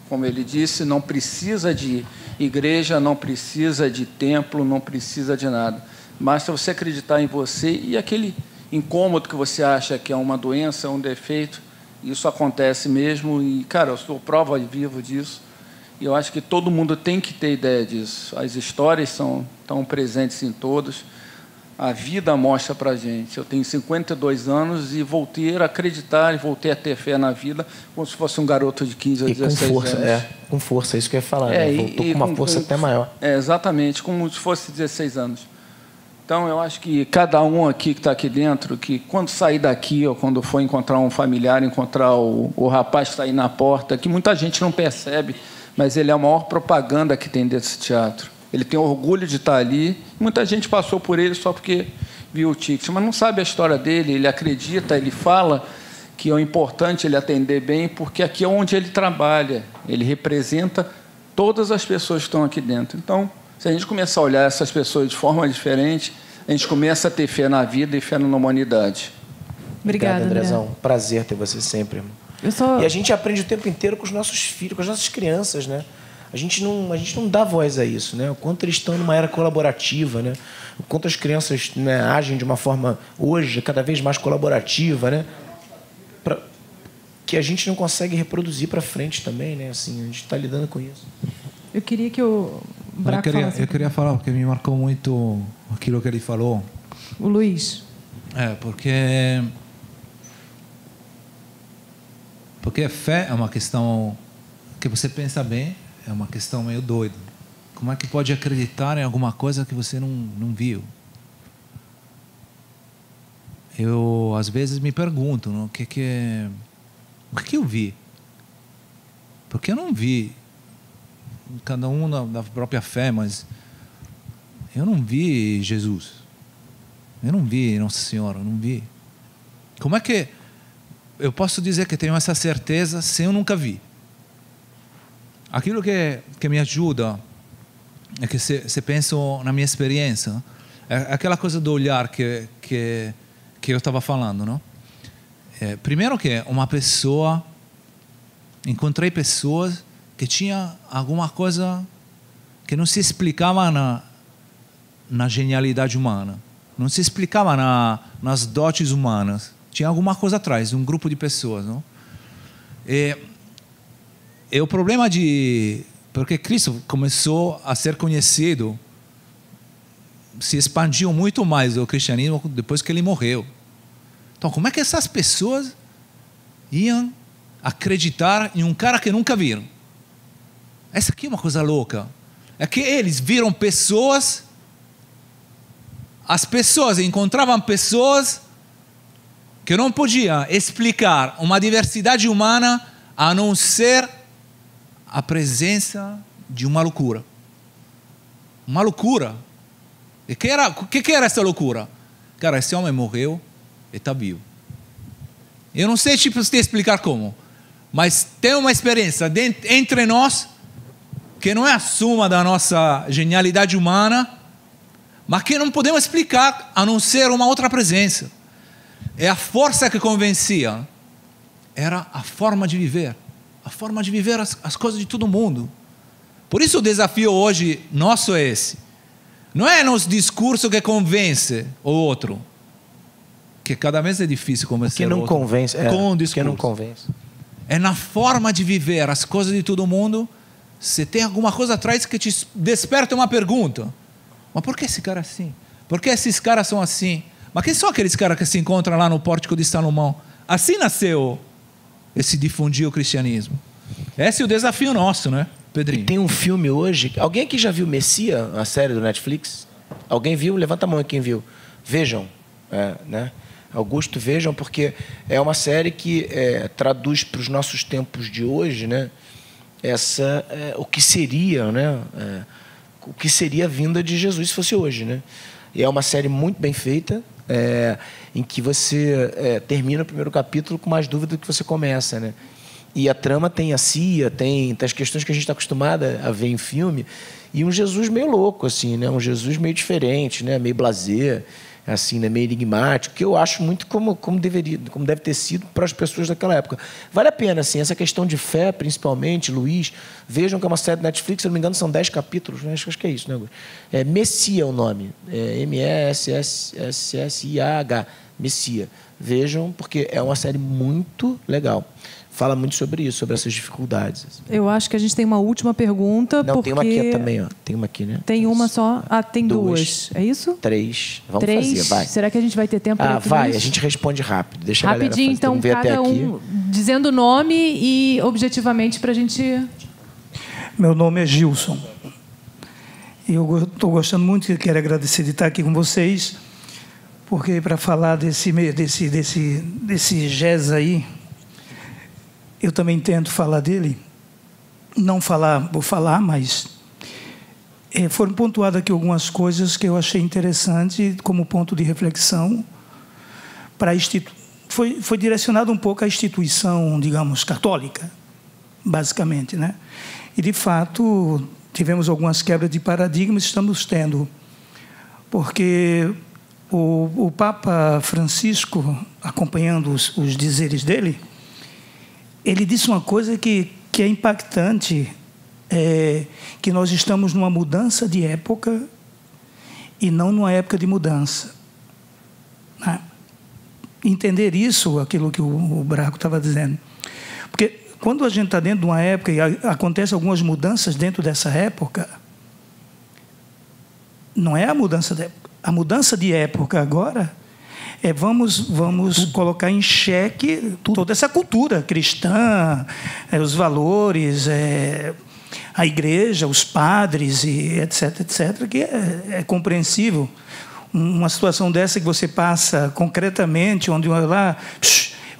Como ele disse, não precisa de igreja, não precisa de templo, não precisa de nada. Basta você acreditar em você e aquele incômodo que você acha que é uma doença, um defeito, isso acontece mesmo. E, cara, eu sou prova viva disso e eu acho que todo mundo tem que ter ideia disso. As histórias são tão presentes em todos. A vida mostra para a gente. Eu tenho 52 anos e voltei a acreditar, e voltei a ter fé na vida, como se fosse um garoto de 15 ou 16 e com força, anos. É, com força, é isso que eu ia falar. É, né? Voltou e, com uma com, força com, até maior. É, exatamente, como se fosse 16 anos. Então, eu acho que cada um aqui que está aqui dentro, que quando sair daqui, ou quando for encontrar um familiar, encontrar o, o rapaz que está aí na porta, que muita gente não percebe, mas ele é a maior propaganda que tem desse teatro. Ele tem orgulho de estar ali. Muita gente passou por ele só porque viu o ticket, mas não sabe a história dele. Ele acredita, ele fala que é importante ele atender bem, porque aqui é onde ele trabalha. Ele representa todas as pessoas que estão aqui dentro. Então, se a gente começar a olhar essas pessoas de forma diferente, a gente começa a ter fé na vida e fé na humanidade. Obrigada, Andrezão. André. Prazer ter você sempre, irmão. E a gente aprende o tempo inteiro com os nossos filhos, com as nossas crianças, né? A gente não, a gente não dá voz a isso, né? O quanto eles estão numa era colaborativa, né? O quanto as crianças né, agem de uma forma hoje cada vez mais colaborativa, né? Pra, que a gente não consegue reproduzir para frente também, né? Assim, a gente está lidando com isso. Eu queria que o Braco eu queria, falasse. Eu queria falar porque me marcou muito aquilo que ele falou. O Luiz. É, porque porque fé é uma questão que você pensa bem, é uma questão meio doida. Como é que pode acreditar em alguma coisa que você não, não viu? Eu às vezes me pergunto, não, o que que o que, que eu vi? Porque eu não vi cada um na, na própria fé, mas eu não vi Jesus. Eu não vi Nossa Senhora, eu não vi. Como é que eu posso dizer que tenho essa certeza se eu nunca vi. Aquilo que, que me ajuda é que se, se penso na minha experiência, é aquela coisa do olhar que, que, que eu estava falando, não? É, primeiro que uma pessoa, encontrei pessoas que tinha alguma coisa que não se explicava na, na genialidade humana, não se explicava na, nas dotes humanas tinha alguma coisa atrás, um grupo de pessoas, não? E, e o problema de porque Cristo começou a ser conhecido, se expandiu muito mais o cristianismo depois que ele morreu. Então, como é que essas pessoas iam acreditar em um cara que nunca viram? Essa aqui é uma coisa louca. é que eles viram pessoas, as pessoas encontravam pessoas que não podiam explicar uma diversidade humana a não ser a presença de uma loucura. Uma loucura. E que era, o que, que era essa loucura? Cara, esse homem morreu e está vivo. Eu não sei tipo, te explicar como, mas tem uma experiência entre nós que não é a suma da nossa genialidade humana, mas que não podemos explicar a não ser uma outra presença. É a força que convencia. Era a forma de viver, a forma de viver as, as coisas de todo mundo. Por isso o desafio hoje nosso é esse. Não é nos discursos que convence o outro, que cada vez é difícil convencer que não o outro convence, é, com o discurso. Que não convence. É na forma de viver as coisas de todo mundo você tem alguma coisa atrás que te desperta uma pergunta. Mas por que esse cara é assim? Por que esses caras são assim? Mas quem são aqueles caras que se encontram lá no pórtico de Salomão? Assim nasceu esse difundir o cristianismo. Esse é o desafio nosso, né, Pedrinho? E tem um filme hoje. Alguém aqui já viu Messia, a série do Netflix? Alguém viu? Levanta a mão quem viu. Vejam, é, né? Augusto, vejam, porque é uma série que é, traduz para os nossos tempos de hoje, né? essa é, o que seria, né? É, o que seria a vinda de Jesus se fosse hoje, né? E é uma série muito bem feita, é, em que você é, termina o primeiro capítulo com mais dúvida do que você começa, né? E a trama tem a CIA, tem, tem as questões que a gente está acostumado a ver em filme, e um Jesus meio louco, assim, né? Um Jesus meio diferente, né? Meio blazer assim, né, meio enigmático, que eu acho muito como, como deveria, como deve ter sido para as pessoas daquela época. Vale a pena, assim, essa questão de fé, principalmente, Luiz, vejam que é uma série da Netflix, se não me engano, são 10 capítulos, né? acho, acho que é isso, né? É Messia o nome, é M-E-S-S-S-I-A-H, Messia. Vejam, porque é uma série muito legal fala muito sobre isso, sobre essas dificuldades. Assim. Eu acho que a gente tem uma última pergunta. Não, porque... tem uma aqui também, ó. Tem uma aqui, né? Tem uma só. Ah, tem duas. duas. É isso? Três. Vamos Três. fazer, vai. Será que a gente vai ter tempo ah, para vai, a gente responde rápido. Deixa Rapidinho, então, cada um dizendo o nome e objetivamente para a gente. Meu nome é Gilson. Eu estou gostando muito e quero agradecer de estar aqui com vocês, porque para falar desse, desse, desse, desse jazz aí, eu também tento falar dele. Não falar, vou falar, mas é, foram pontuadas aqui algumas coisas que eu achei interessante como ponto de reflexão para foi, foi direcionado um pouco à instituição, digamos, católica, basicamente, né? E de fato tivemos algumas quebras de paradigmas, estamos tendo, porque o, o Papa Francisco, acompanhando os, os dizeres dele, ele disse uma coisa que, que é impactante, é, que nós estamos numa mudança de época e não numa época de mudança. Né? Entender isso, aquilo que o, o Braco estava dizendo. Porque quando a gente está dentro de uma época e acontecem algumas mudanças dentro dessa época, não é a mudança de época. A mudança de época agora é, vamos, vamos colocar em xeque toda essa cultura cristã, é, os valores, é, a igreja, os padres, e etc, etc, que é, é compreensível. Uma situação dessa que você passa concretamente, onde lá,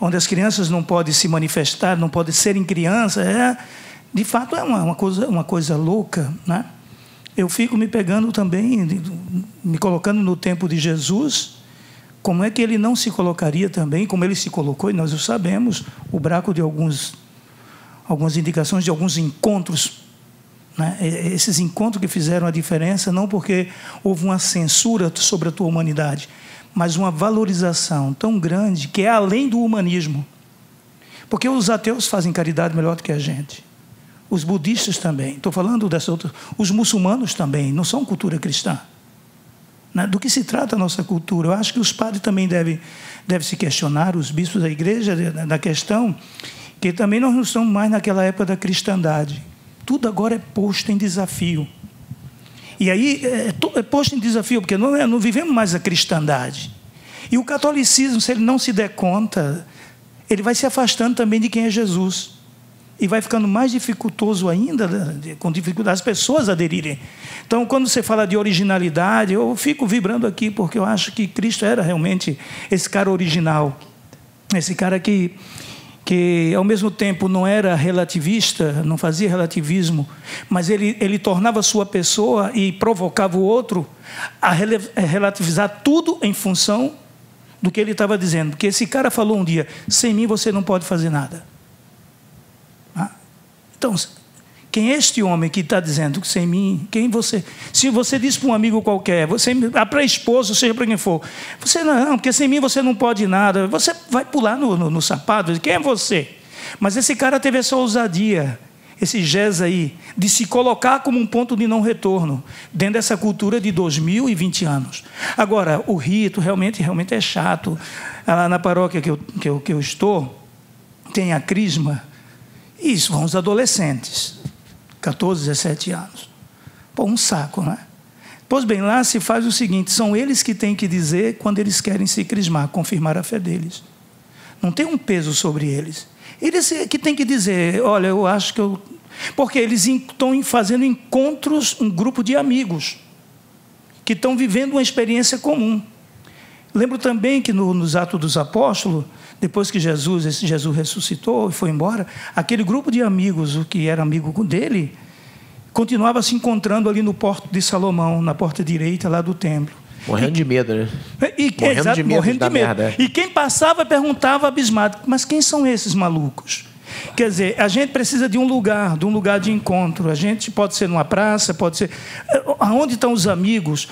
onde as crianças não podem se manifestar, não podem serem crianças, é, de fato é uma, uma, coisa, uma coisa louca, né? Eu fico me pegando também, me colocando no tempo de Jesus, como é que ele não se colocaria também, como ele se colocou, e nós o sabemos, o Braco de alguns, algumas indicações de alguns encontros, né? esses encontros que fizeram a diferença, não porque houve uma censura sobre a tua humanidade, mas uma valorização tão grande que é além do humanismo. Porque os ateus fazem caridade melhor do que a gente. Os budistas também. Estou falando dessa outra. Os muçulmanos também. Não são cultura cristã. Né? Do que se trata a nossa cultura? Eu acho que os padres também devem, devem se questionar, os bispos da igreja, da questão, que também nós não estamos mais naquela época da cristandade. Tudo agora é posto em desafio. E aí é, é posto em desafio, porque não, é, não vivemos mais a cristandade. E o catolicismo, se ele não se der conta, ele vai se afastando também de quem é Jesus. E vai ficando mais dificultoso ainda, né, com dificuldade as pessoas aderirem. Então, quando você fala de originalidade, eu fico vibrando aqui, porque eu acho que Cristo era realmente esse cara original. Esse cara que, que ao mesmo tempo não era relativista, não fazia relativismo, mas ele, ele tornava sua pessoa e provocava o outro a relativizar tudo em função do que ele estava dizendo. Porque esse cara falou um dia: sem mim você não pode fazer nada. Ah? Então, quem é este homem que está dizendo que sem mim, quem você. Se você diz para um amigo qualquer, você, para a esposa, seja para quem for, você não, porque sem mim você não pode nada, você vai pular no, no, no sapato, quem é você? Mas esse cara teve essa ousadia esse GES aí, de se colocar como um ponto de não retorno, dentro dessa cultura de 2020 anos. Agora, o rito realmente, realmente é chato. Lá na paróquia que eu, que eu, que eu estou, tem a crisma, isso vão os adolescentes, 14, 17 anos. Pô, um saco, não é? Pois bem, lá se faz o seguinte: são eles que têm que dizer quando eles querem se crismar, confirmar a fé deles. Não tem um peso sobre eles. Eles que têm que dizer, olha, eu acho que eu. Porque eles estão fazendo encontros, um grupo de amigos, que estão vivendo uma experiência comum. Lembro também que no, nos Atos dos Apóstolos, depois que Jesus, esse Jesus ressuscitou e foi embora, aquele grupo de amigos, o que era amigo dele, continuava se encontrando ali no Porto de Salomão, na porta direita lá do templo. Morrendo de medo, né? E, morrendo exato, de medo. Morrendo de medo. Merda, é. E quem passava perguntava abismado: mas quem são esses malucos? Quer dizer, a gente precisa de um lugar, de um lugar de encontro. A gente pode ser numa praça, pode ser. Aonde estão os amigos?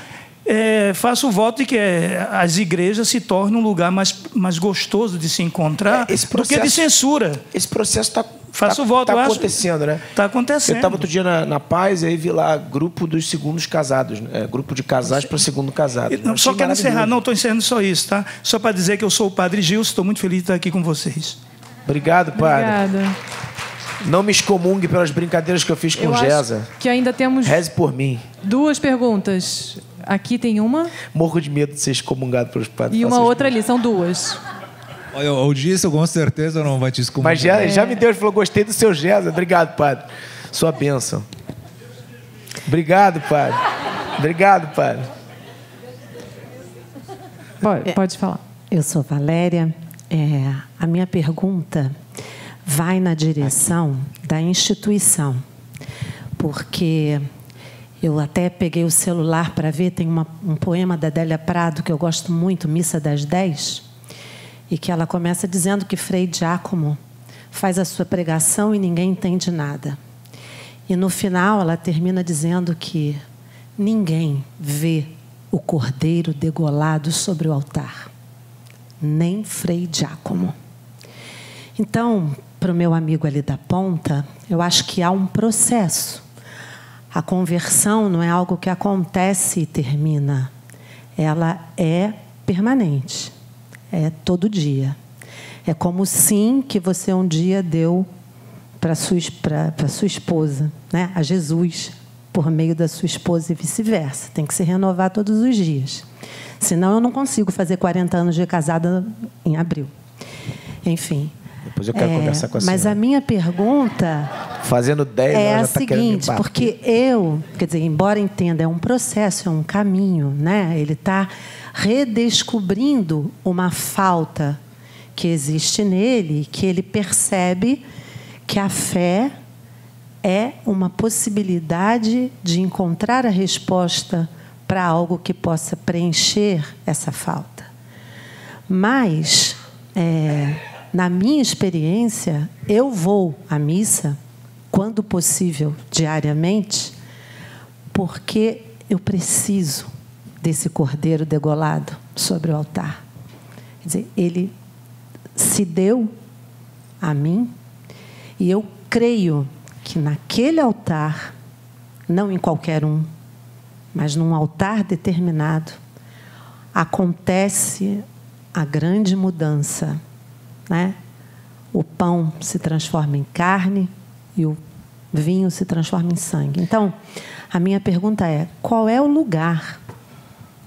É, faço o voto de que é, as igrejas se tornem um lugar mais, mais gostoso de se encontrar é, processo, do que de censura. Esse processo está Faço tá, o voto, Está acontecendo, né? Está acontecendo. Eu estava outro dia na, na Paz e aí vi lá grupo dos segundos casados, né? grupo de casais para segundo casado. Não, só quero encerrar, não estou encerrando só isso, tá? Só para dizer que eu sou o Padre Gil, estou muito feliz de estar aqui com vocês. Obrigado, Padre. Obrigada. Não me excomungue pelas brincadeiras que eu fiz com eu Gesa. Que ainda temos. Reze por mim. Duas perguntas. Aqui tem uma. Morro de medo de ser excomungado pelos padres. E uma outra ali, são duas. Olha, o Dício com certeza não vai te excomungar. Mas já, já me deu, ele falou, gostei do seu Gesa. Obrigado, padre. Sua bênção. Obrigado, padre. Obrigado, padre. Pode, pode falar. Eu sou Valéria. É, a minha pergunta vai na direção da instituição, porque eu até peguei o celular para ver, tem uma, um poema da Adélia Prado que eu gosto muito, Missa das Dez, e que ela começa dizendo que Frei Giacomo faz a sua pregação e ninguém entende nada. E no final ela termina dizendo que ninguém vê o cordeiro degolado sobre o altar, nem Frei Giacomo. Então, para o meu amigo ali da ponta, eu acho que há um processo. A conversão não é algo que acontece e termina, ela é permanente é todo dia. É como o sim que você um dia deu para sua, sua esposa, né? a Jesus, por meio da sua esposa e vice-versa. Tem que se renovar todos os dias. Senão eu não consigo fazer 40 anos de casada em abril. Enfim. Depois eu quero é, conversar com a Mas a minha pergunta. Fazendo 10 É a tá seguinte, porque eu, quer dizer, embora entenda, é um processo, é um caminho, né? Ele está redescobrindo uma falta que existe nele, que ele percebe que a fé é uma possibilidade de encontrar a resposta para algo que possa preencher essa falta. Mas, é, na minha experiência, eu vou à missa, quando possível, diariamente, porque eu preciso desse cordeiro degolado sobre o altar. Quer dizer, ele se deu a mim e eu creio que naquele altar, não em qualquer um, mas num altar determinado, acontece a grande mudança, né? O pão se transforma em carne e o vinho se transforma em sangue. Então, a minha pergunta é: qual é o lugar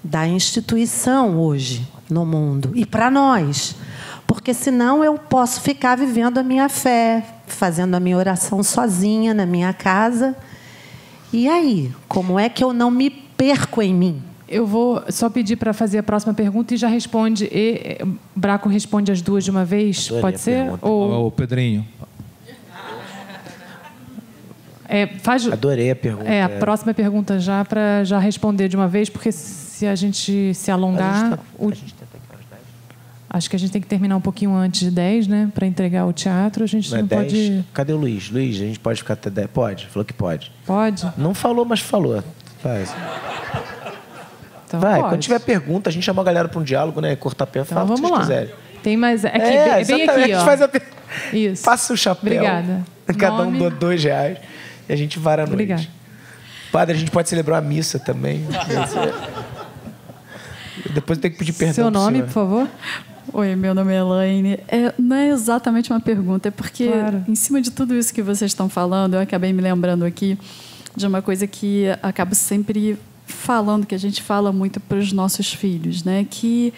da instituição hoje no mundo e para nós. Porque senão eu posso ficar vivendo a minha fé, fazendo a minha oração sozinha na minha casa. E aí, como é que eu não me perco em mim? Eu vou só pedir para fazer a próxima pergunta e já responde. E, Braco responde as duas de uma vez, Adorei pode ser? pergunta. Ou O Pedrinho. é, faz Adorei a pergunta. é, a próxima pergunta já para já responder de uma vez, porque se a gente se A alongar, gente tá- o- a gente tenta aqui às 10. acho que a gente tem que terminar um pouquinho antes de 10, né, para entregar o teatro. A gente Não é não 10? pode Cadê o Luiz? Luiz, a gente pode ficar até 10? Pode, falou que pode. pode. Não falou, mas falou. Faz. Então Vai, pode. quando tiver pergunta, a gente chama a galera para um diálogo, né? Cortar pé, Então fala o que vamos vocês lá. quiserem. Tem mais aqui, é, bem, aqui, ó. faz a Isso. Passa o chapéu. Obrigada. Cada um Nome? doa dois reais e a gente vara a noite. Obrigada. Padre, a gente pode celebrar a missa também. Depois eu tenho que pedir perdão Seu nome, senhor. por favor? Oi, meu nome é Elaine. É, não é exatamente uma pergunta, é porque, Claro. em cima de tudo isso que vocês estão falando, eu acabei me lembrando aqui de uma coisa que acabo sempre falando, que a gente fala muito para os nossos filhos, né? Que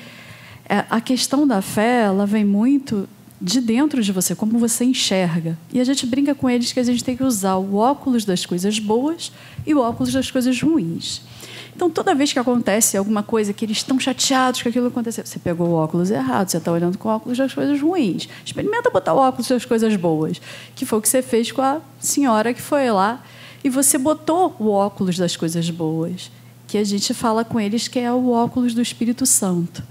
é, a questão da fé, ela vem muito de dentro de você, como você enxerga. E a gente brinca com eles que a gente tem que usar o óculos das coisas boas e o óculos das coisas ruins. Então, toda vez que acontece alguma coisa que eles estão chateados que aquilo aconteceu, você pegou o óculos errado, você está olhando com o óculos das coisas ruins. Experimenta botar o óculos das coisas boas, que foi o que você fez com a senhora que foi lá e você botou o óculos das coisas boas, que a gente fala com eles que é o óculos do Espírito Santo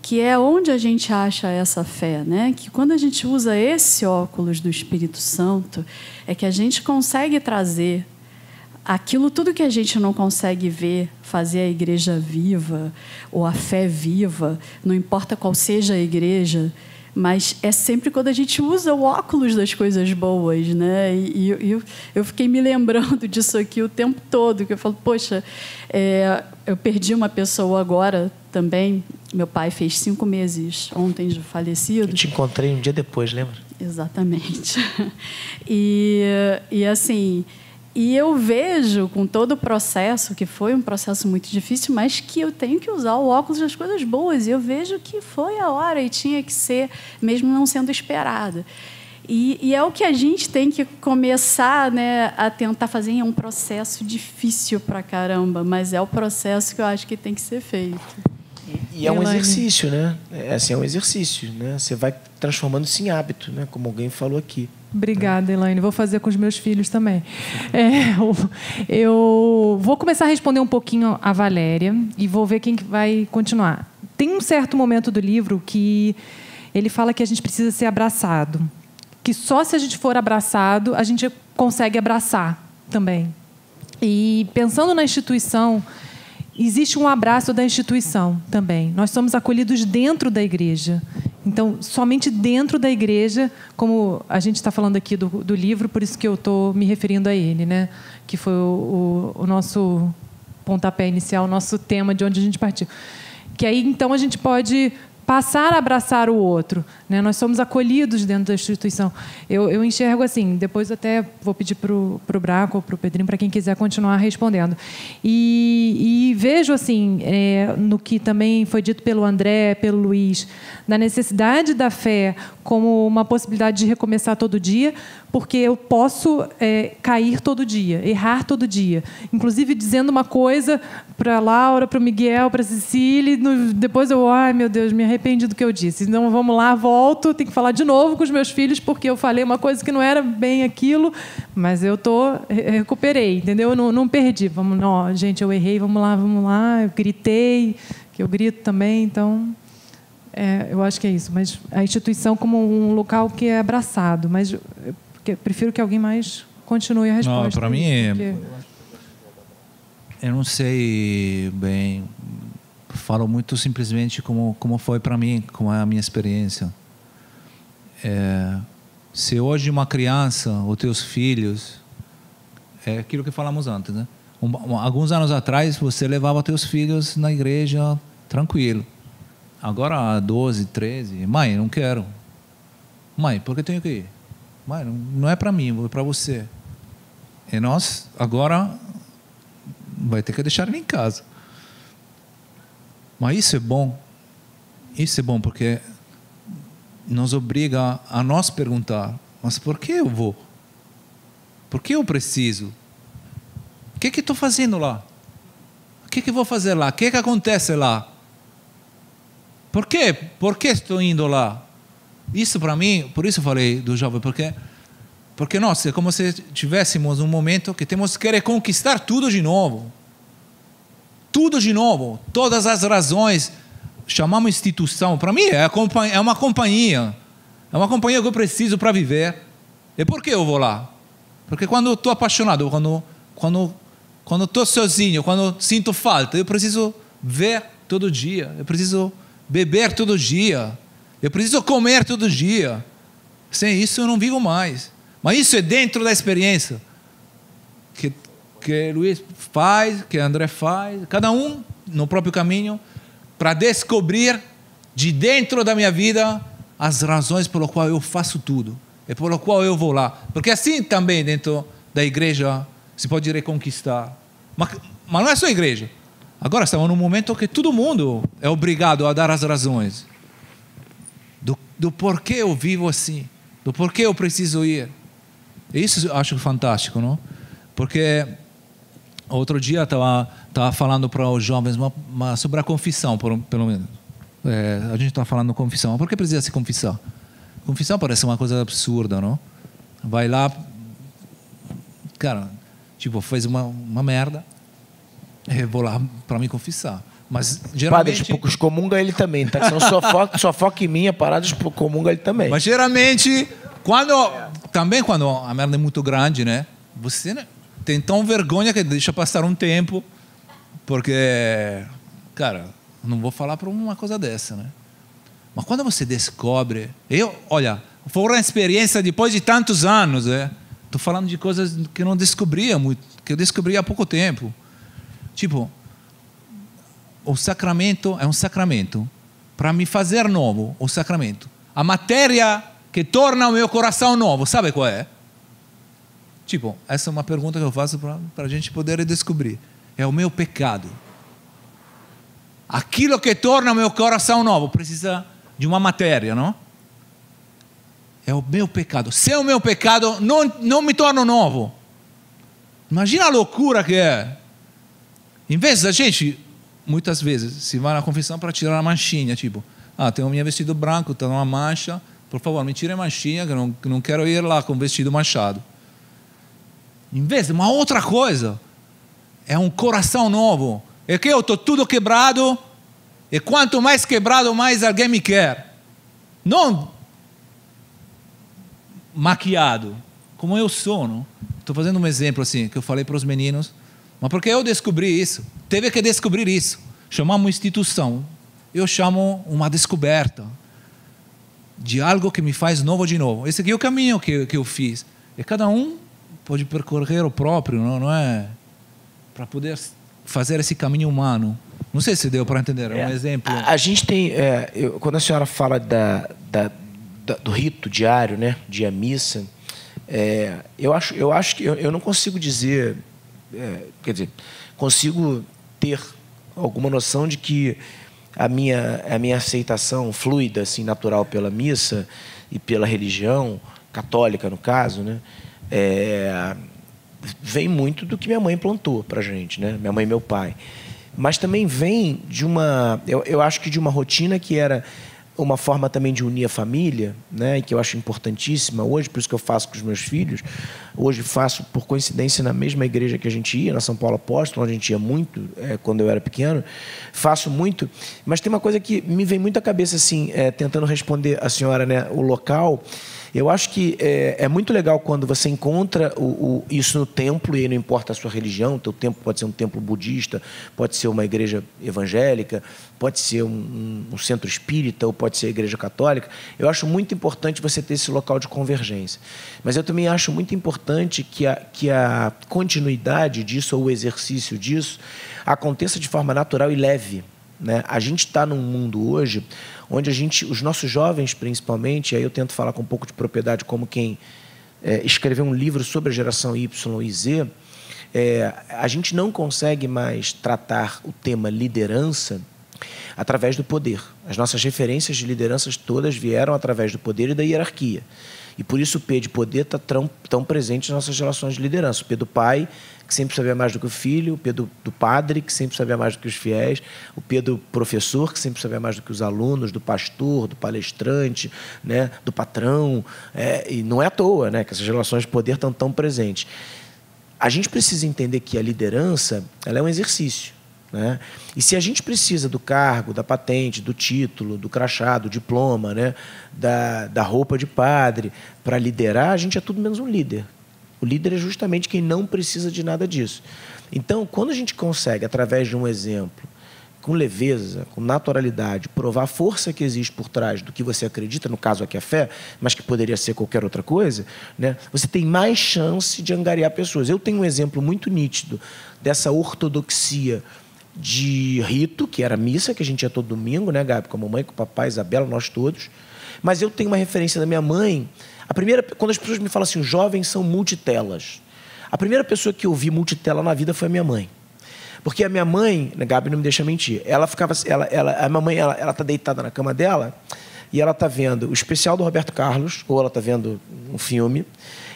que é onde a gente acha essa fé, né? Que quando a gente usa esse óculos do Espírito Santo, é que a gente consegue trazer aquilo tudo que a gente não consegue ver, fazer a igreja viva ou a fé viva, não importa qual seja a igreja, mas é sempre quando a gente usa o óculos das coisas boas, né? E, e eu, eu fiquei me lembrando disso aqui o tempo todo, que eu falo, poxa, é, eu perdi uma pessoa agora também. Meu pai fez cinco meses ontem de falecido. Eu te encontrei um dia depois, lembra? Exatamente. E, e assim, e eu vejo com todo o processo, que foi um processo muito difícil, mas que eu tenho que usar o óculos das coisas boas. E eu vejo que foi a hora e tinha que ser, mesmo não sendo esperada. E, e é o que a gente tem que começar né, a tentar fazer. É um processo difícil pra caramba, mas é o processo que eu acho que tem que ser feito. E é um Elaine. exercício, né? É assim, é um exercício, né? Você vai transformando isso em hábito, né? Como alguém falou aqui. Obrigada, Elaine. Vou fazer com os meus filhos também. É, eu, eu vou começar a responder um pouquinho a Valéria e vou ver quem que vai continuar. Tem um certo momento do livro que ele fala que a gente precisa ser abraçado. Que só se a gente for abraçado, a gente consegue abraçar também. E pensando na instituição, existe um abraço da instituição também. Nós somos acolhidos dentro da igreja. Então, somente dentro da igreja, como a gente está falando aqui do, do livro, por isso que eu estou me referindo a ele, né? que foi o, o, o nosso pontapé inicial, o nosso tema de onde a gente partiu. Que aí, então, a gente pode passar a abraçar o outro. Né? Nós somos acolhidos dentro da instituição. Eu, eu enxergo assim, depois até vou pedir para o Braco ou para o Pedrinho, para quem quiser continuar respondendo. E, e vejo assim, é, no que também foi dito pelo André, pelo Luiz, na necessidade da fé como uma possibilidade de recomeçar todo dia, porque eu posso é, cair todo dia, errar todo dia. Inclusive dizendo uma coisa para a Laura, para o Miguel, para a Cecília, no, depois eu, ai meu Deus, me arrependi do que eu disse. Então vamos lá, volto, tenho que falar de novo com os meus filhos, porque eu falei uma coisa que não era bem aquilo, mas eu tô, recuperei, entendeu? Eu não, não perdi. Vamos, não, gente, eu errei, vamos lá, vamos lá, eu gritei, que eu grito também, então. É, eu acho que é isso, mas a instituição como um local que é abraçado, mas eu prefiro que alguém mais continue a resposta. Não, para mim é. porque- Eu não sei bem. Falo muito simplesmente como como foi para mim, como é a minha experiência. É, se hoje uma criança, ou teus filhos, é aquilo que falamos antes, né? Um, alguns anos atrás você levava teus filhos na igreja tranquilo. Agora, 12, 13, mãe, não quero. Mãe, por que tenho que ir? Mãe, não, é para mim, é para você. E nós, agora, vai ter que deixar ele em casa. Mas isso é bom. Isso é bom porque nos obriga a nós perguntar Mas por que eu vou? Por que eu preciso? O que que estou fazendo lá? O que que vou fazer lá? O que que acontece lá? Por quê? Por que estou indo lá? Isso para mim, por isso falei do jovem, porque porque nós é como se tivéssemos um momento que temos que reconquistar tudo de novo. Tudo de novo, todas as razões. Chamamos instituição, para mim é, é uma companhia. É uma companhia que eu preciso para viver. E por que eu vou lá? Porque quando estou apaixonado, quando quando quando estou sozinho, quando sinto falta, eu preciso ver todo dia, eu preciso beber todo dia, eu preciso comer todo dia. Sem isso eu não vivo mais. Mas isso é dentro da experiência que, que Luiz faz, que André faz, cada um no próprio caminho, para descobrir de dentro da minha vida as razões pelo qual eu faço tudo e pelo qual eu vou lá. Porque assim também dentro da igreja se pode reconquistar. Mas, mas não é só a igreja. Agora estamos num momento que todo mundo é obrigado a dar as razões do, do porquê eu vivo assim, do porquê eu preciso ir. Isso eu acho fantástico, não? Porque outro dia estava tava falando para os jovens uma, uma, sobre a confissão, por, pelo menos. É, a gente está falando confissão. Por que precisa se confessar? Confissão parece uma coisa absurda, não? Vai lá, cara, tipo, fez uma, uma merda, eu vou lá para me confessar. Mas geralmente. Padre, tipo, excomunga ele também, tá? Se não só foca, só foca em mim, a parada, excomunga ele também. Mas geralmente, quando também quando a merda é muito grande, né? Você né, tem tão vergonha que deixa passar um tempo, porque, cara, não vou falar para uma coisa dessa, né? Mas quando você descobre, eu, olha, foi uma experiência depois de tantos anos, né? Tô falando de coisas que eu não descobria muito, que eu descobri há pouco tempo. Tipo, o sacramento é um sacramento para me fazer novo, o sacramento. A matéria que torna o meu coração novo, sabe qual é? Tipo, essa é uma pergunta que eu faço para a gente poder descobrir. É o meu pecado. Aquilo que torna o meu coração novo precisa de uma matéria, não? É o meu pecado. Se é o meu pecado, não, não me torno novo. Imagina a loucura que é. Em vez da gente, muitas vezes, se vai na confissão para tirar a manchinha, tipo, ah, tenho o meu vestido branco, está uma mancha, por favor, me tire a manchinha, que não, não quero ir lá com o vestido manchado. Em vez de uma outra coisa, é um coração novo. É que eu estou tudo quebrado, e quanto mais quebrado, mais alguém me quer. Não maquiado, como eu sou. Estou fazendo um exemplo assim, que eu falei para os meninos, mas porque eu descobri isso. Teve que descobrir isso. Chamamos uma instituição. Eu chamo uma descoberta de algo que me faz novo de novo. Esse aqui é o caminho que, que eu fiz. E cada um pode percorrer o próprio, não, não é? Para poder fazer esse caminho humano. Não sei se deu para entender, é um é, exemplo. A, a gente tem, é, eu, quando a senhora fala da, da, da, do rito diário, né, de a missa, é, eu acho, eu acho que eu, eu não consigo dizer, é, quer dizer, consigo ter alguma noção de que a minha, a minha aceitação fluida, assim, natural pela missa e pela religião, católica no caso, né, é, vem muito do que minha mãe plantou para gente, né? minha mãe e meu pai. Mas também vem de uma, eu, eu acho que de uma rotina que era uma forma também de unir a família, né, que eu acho importantíssima hoje, por isso que eu faço com os meus filhos. Hoje faço, por coincidência, na mesma igreja que a gente ia, na São Paulo Apóstolo, onde a gente ia muito é, quando eu era pequeno. Faço muito, mas tem uma coisa que me vem muito à cabeça, assim, é, tentando responder a senhora, né, o local. Eu acho que é, é muito legal quando você encontra o, o, isso no templo, e não importa a sua religião, o templo pode ser um templo budista, pode ser uma igreja evangélica, pode ser um, um, centro espírita, ou pode ser a igreja católica. Eu acho muito importante você ter esse local de convergência. Mas eu também acho muito importante que a, que a continuidade disso, ou o exercício disso, aconteça de forma natural e leve. Né? A gente está num mundo hoje onde a gente, os nossos jovens principalmente, aí eu tento falar com um pouco de propriedade como quem é, escreveu um livro sobre a geração Y e Z, é, a gente não consegue mais tratar o tema liderança através do poder. As nossas referências de lideranças todas vieram através do poder e da hierarquia. E por isso o P de poder está tão, tão presente nas nossas relações de liderança. O P do pai, que sempre sabia mais do que o filho, o P do, padre, que sempre sabia mais do que os fiéis, o P do professor, que sempre sabia mais do que os alunos, do pastor, do palestrante, né, do patrão. É, e não é à toa né, que essas relações de poder estão tão presentes. A gente precisa entender que a liderança ela é um exercício. Né? E se a gente precisa do cargo, da patente, do título, do crachá, do diploma, né? da, da roupa de padre, para liderar, a gente é tudo menos um líder. O líder é justamente quem não precisa de nada disso. Então, quando a gente consegue, através de um exemplo, com leveza, com naturalidade, provar a força que existe por trás do que você acredita, no caso aqui a fé, mas que poderia ser qualquer outra coisa, né? você tem mais chance de angariar pessoas. Eu tenho um exemplo muito nítido dessa ortodoxia de rito, que era missa, que a gente ia todo domingo, né, Gabi? Com a mamãe, com o papai, Isabela, nós todos. Mas eu tenho uma referência da minha mãe. A primeira, quando as pessoas me falam assim, jovens são multitelas. A primeira pessoa que eu vi multitela na vida foi a minha mãe. Porque a minha mãe, né, Gabi não me deixa mentir, ela ficava, ela, ela, a mamãe, ela, ela tá deitada na cama dela e ela tá vendo o especial do Roberto Carlos, ou ela tá vendo um filme,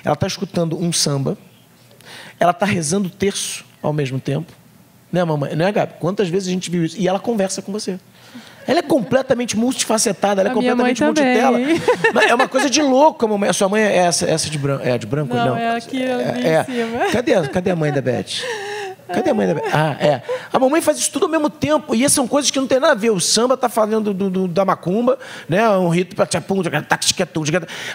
ela tá escutando um samba, ela tá rezando terço ao mesmo tempo, né, mamãe? Né, Gabi? Quantas vezes a gente viu isso? E ela conversa com você. Ela é completamente multifacetada, ela é A completamente multitela. É uma coisa de louco. A, mamãe. a sua mãe é essa, essa de branco? É de branco? Não, Não, é aqui ali é, em cima. Cadê, cadê a mãe da Beth? Cadê a mãe da? Ah, é. A mamãe faz isso tudo ao mesmo tempo. E são coisas que não tem nada a ver. O samba tá falando do, do- da macumba, né? Um rito para tchapum,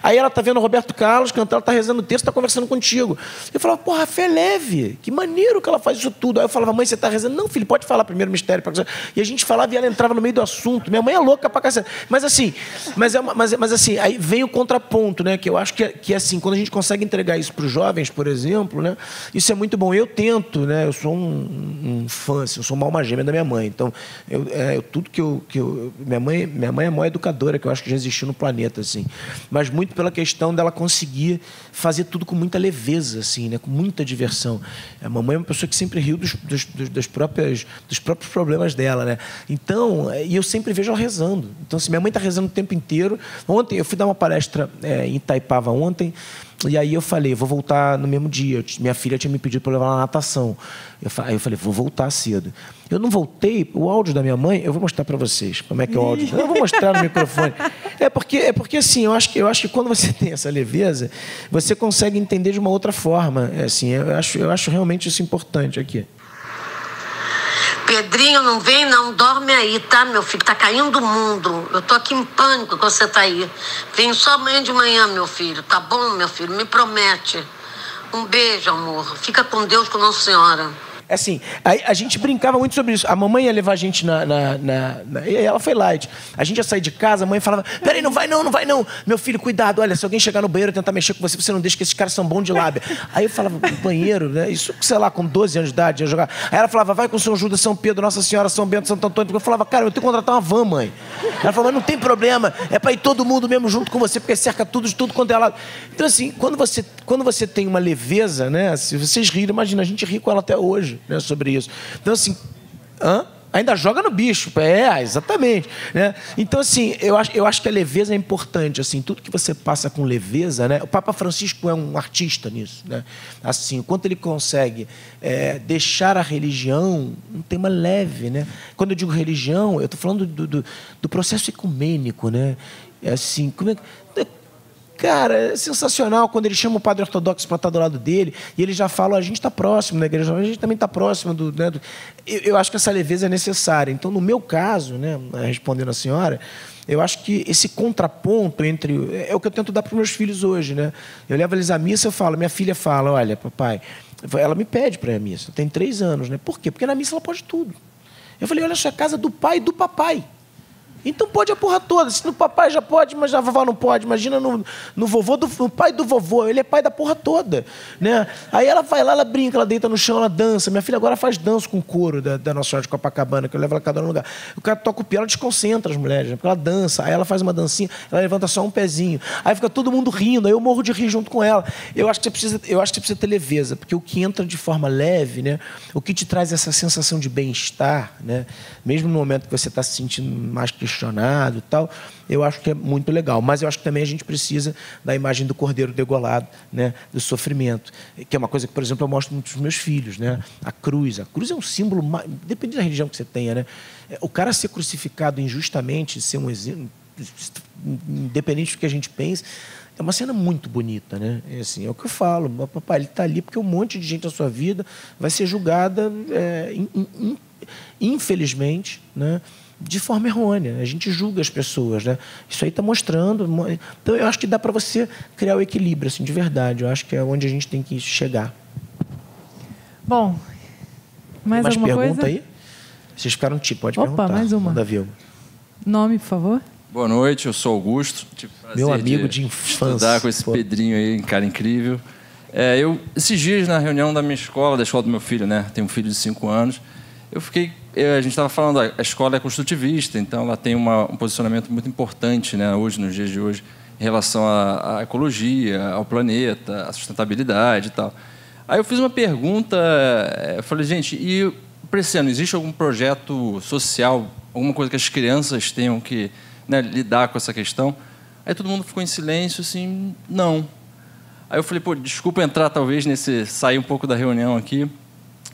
Aí ela tá vendo o Roberto Carlos cantando, ela tá rezando o texto, tá conversando contigo. Eu falava, porra, fé é leve. Que maneiro que ela faz isso tudo. Aí eu falava, mãe, você tá rezando? Não, filho, pode falar primeiro o mistério. pra- E a gente falava e ela entrava no meio do assunto. Minha mãe é louca pra cacete. Mas assim, mas, é uma- mas, mas assim, aí vem o contraponto, né? Que eu acho que, é- que é assim, quando a gente consegue entregar isso para os jovens, por exemplo, né? Isso é muito bom. Eu tento, né? Eu sou um, um fã, assim, eu sou uma alma gêmea da minha mãe. Então, eu, é, eu- tudo que eu, que eu. Minha mãe, minha mãe é a maior educadora que eu acho que já existiu no planeta, assim. Mas muito pela questão dela conseguir fazer tudo com muita leveza, assim, né? Com muita diversão. A mamãe é uma pessoa que sempre riu dos, dos, dos- das próprias, dos próprios problemas dela, né? Então, e eu sempre vejo ela rezando. Então, se minha mãe está rezando o tempo inteiro. Ontem, eu fui dar uma palestra é, em Itaipava ontem. E aí eu falei, vou voltar no mesmo dia. Minha filha tinha me pedido para levar ela na natação. Eu aí eu falei, vou voltar cedo. Eu não voltei, o áudio da minha mãe, eu vou mostrar para vocês como é que é o áudio. Eu vou mostrar no microfone. É porque, é porque assim, eu acho, que, eu acho que quando você tem essa leveza, você consegue entender de uma outra forma. É, assim, eu, acho, eu acho realmente isso importante aqui. Pedrinho, não vem não, dorme aí, tá, meu filho? Tá caindo o mundo. Eu tô aqui em pânico que você tá aí. Vem só amanhã de manhã, meu filho, tá bom, meu filho? Me promete. Um beijo, amor. Fica com Deus, com Nossa Senhora. É assim, a, a gente brincava muito sobre isso. A mamãe ia levar a gente na, na, na- na- ela foi light. A gente ia sair de casa, a mãe falava: Peraí, não vai não, não vai não. Meu filho, cuidado, olha, se alguém chegar no banheiro e tentar mexer com você, você não deixa que esses caras são bons de lábia. Aí eu falava: Banheiro, né? Isso, sei lá, com 12 anos de idade, ia jogar. Aí ela falava: Vai com São Judas, São Pedro, Nossa Senhora, São Bento, Santo Antônio. Eu falava: Cara, eu tenho que contratar uma van, mãe. Ela falou: Mas não tem problema, é pra ir todo mundo mesmo junto com você, porque cerca tudo de tudo quanto é lado. Então, assim, quando você, quando você tem uma leveza, né? Se vocês riram, imagina, a gente ri com ela até hoje, né? Sobre isso. Então, assim, hã? Ainda joga no bicho, é, exatamente. Né? Então, assim, eu acho, eu acho que a leveza é importante. Assim, tudo que você passa com leveza, né? O Papa Francisco é um artista nisso. Né? Assim, o quanto ele consegue é, deixar a religião um tema leve. Né? Quando eu digo religião, eu estou falando do, do, do processo ecumênico. Né? É assim, como é, Cara, é sensacional quando ele chama o padre ortodoxo para estar do lado dele e ele já fala: a gente está próximo da igreja, a gente também está próximo do. Né, do... Eu, eu acho que essa leveza é necessária. Então, no meu caso, né, respondendo a senhora, eu acho que esse contraponto entre. É o que eu tento dar para os meus filhos hoje. Né? Eu levo eles à missa eu falo: minha filha fala, olha, papai, ela me pede para ir à missa, tem três anos. Né? Por quê? Porque na missa ela pode tudo. Eu falei: olha, essa é casa do pai e do papai. Então pode a porra toda. Se no papai já pode, mas a vovó não pode. Imagina no, no vovô, do, no pai do vovô. Ele é pai da porra toda. Né? Aí ela vai lá, ela brinca, ela deita no chão, ela dança. Minha filha agora faz dança com couro da, da Nossa Senhora de Copacabana, que eu levo ela cada um lugar. O cara toca o piano, ela desconcentra as mulheres, né? porque ela dança. Aí ela faz uma dancinha, ela levanta só um pezinho. Aí fica todo mundo rindo, aí eu morro de rir junto com ela. Eu acho que você precisa, eu acho que precisa ter leveza, porque o que entra de forma leve, né? o que te traz essa sensação de bem-estar, né? mesmo no momento que você está se sentindo mais que questionado tal, eu acho que é muito legal. Mas eu acho que também a gente precisa da imagem do cordeiro degolado, né? do sofrimento, que é uma coisa que, por exemplo, eu mostro muito para meus filhos. Né? A cruz. A cruz é um símbolo, depende da religião que você tenha. Né? O cara ser crucificado injustamente, ser um exemplo, independente do que a gente pense, é uma cena muito bonita, né? É, assim, é o que eu falo. Papai, ele está ali porque um monte de gente na sua vida vai ser julgada, é, in, in, infelizmente, né? De forma errônea. A gente julga as pessoas, né? Isso aí está mostrando. Então, eu acho que dá para você criar o equilíbrio, assim, de verdade. Eu acho que é onde a gente tem que chegar. Bom, mais, mais alguma pergunta coisa? aí? Vocês ficaram tipo, pode Opa, perguntar. mais uma. Davi. Nome, por favor. Boa noite, eu sou Augusto. Meu amigo de, de infância. Estudar com esse Pô. Pedrinho aí, um cara incrível. É, eu, esses dias, na reunião da minha escola, da escola do meu filho, né? Tenho um filho de 5 anos. Eu fiquei. Eu, a gente estava falando, a escola é construtivista, então ela tem uma, um posicionamento muito importante, né? Hoje, nos dias de hoje, em relação à, à ecologia, ao planeta, à sustentabilidade e tal. Aí eu fiz uma pergunta, é, eu falei, gente, e para ano, existe algum projeto social, alguma coisa que as crianças tenham que né, lidar com essa questão. Aí todo mundo ficou em silêncio, assim, não. Aí eu falei, pô, desculpa entrar talvez nesse, sair um pouco da reunião aqui,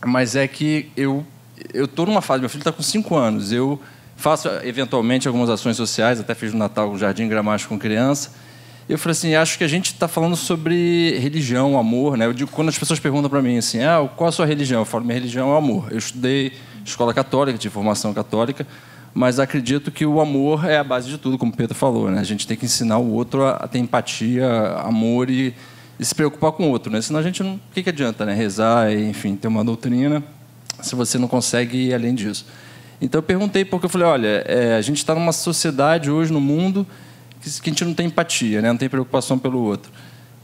mas é que eu eu estou numa fase, meu filho está com cinco anos, eu faço eventualmente algumas ações sociais, até fiz no Natal o Jardim Gramacho com criança. Eu falei assim, acho que a gente está falando sobre religião, amor, né? Eu digo, quando as pessoas perguntam para mim assim, ah, qual a sua religião? Eu falo, minha religião é o amor. Eu estudei escola católica, de formação católica, mas acredito que o amor é a base de tudo, como o Pedro falou. Né? A gente tem que ensinar o outro a ter empatia, amor e, e se preocupar com o outro. Né? Senão a gente não. O que, que adianta né? rezar, e, enfim, ter uma doutrina, se você não consegue ir além disso? Então eu perguntei, porque eu falei: olha, é, a gente está numa sociedade hoje no mundo que, que a gente não tem empatia, né? não tem preocupação pelo outro.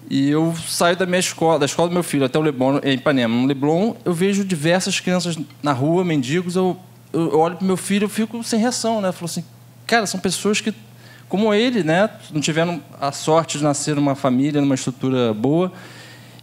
E eu saio da minha escola, da escola do meu filho até o Leblon, em Ipanema. No Leblon, eu vejo diversas crianças na rua, mendigos. Eu eu olho para meu filho, eu fico sem reação, né? Eu falo assim, cara, são pessoas que, como ele, né, não tiveram a sorte de nascer numa família, numa estrutura boa.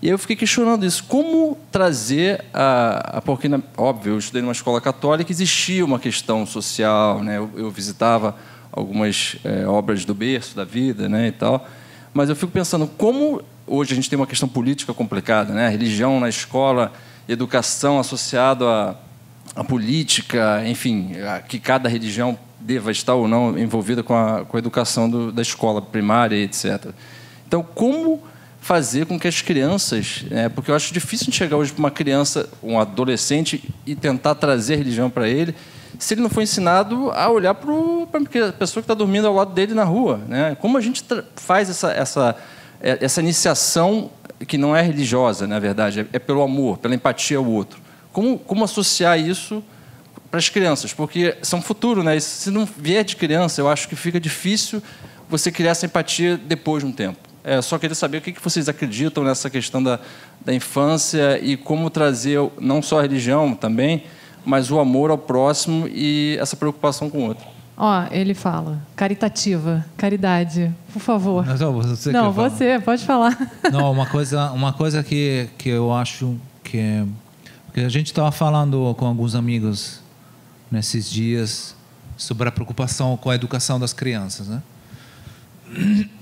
E eu fiquei questionando isso. Como trazer a. a porque, óbvio, eu estudei numa escola católica, existia uma questão social, né? Eu, eu visitava algumas é, obras do berço da vida, né, e tal. Mas eu fico pensando como hoje a gente tem uma questão política complicada, né? A religião na escola, educação associado a a política, enfim, que cada religião deva estar ou não envolvida com a, com a educação do, da escola primária, etc. Então, como fazer com que as crianças, é, porque eu acho difícil chegar hoje para uma criança, um adolescente, e tentar trazer religião para ele, se ele não foi ensinado a olhar para a pessoa que está dormindo ao lado dele na rua. Né? Como a gente faz essa, essa, é, essa iniciação que não é religiosa, na verdade, é, é pelo amor, pela empatia ao outro como, como associar isso para as crianças? Porque são futuro, né? E se não vier de criança, eu acho que fica difícil você criar essa empatia depois de um tempo. É, só queria saber o que vocês acreditam nessa questão da, da infância e como trazer não só a religião também, mas o amor ao próximo e essa preocupação com o outro. Ó, ele fala, caritativa, caridade, por favor. Não, você, não, você pode falar. Não, uma coisa, uma coisa que, que eu acho que porque a gente estava falando com alguns amigos nesses dias sobre a preocupação com a educação das crianças, né?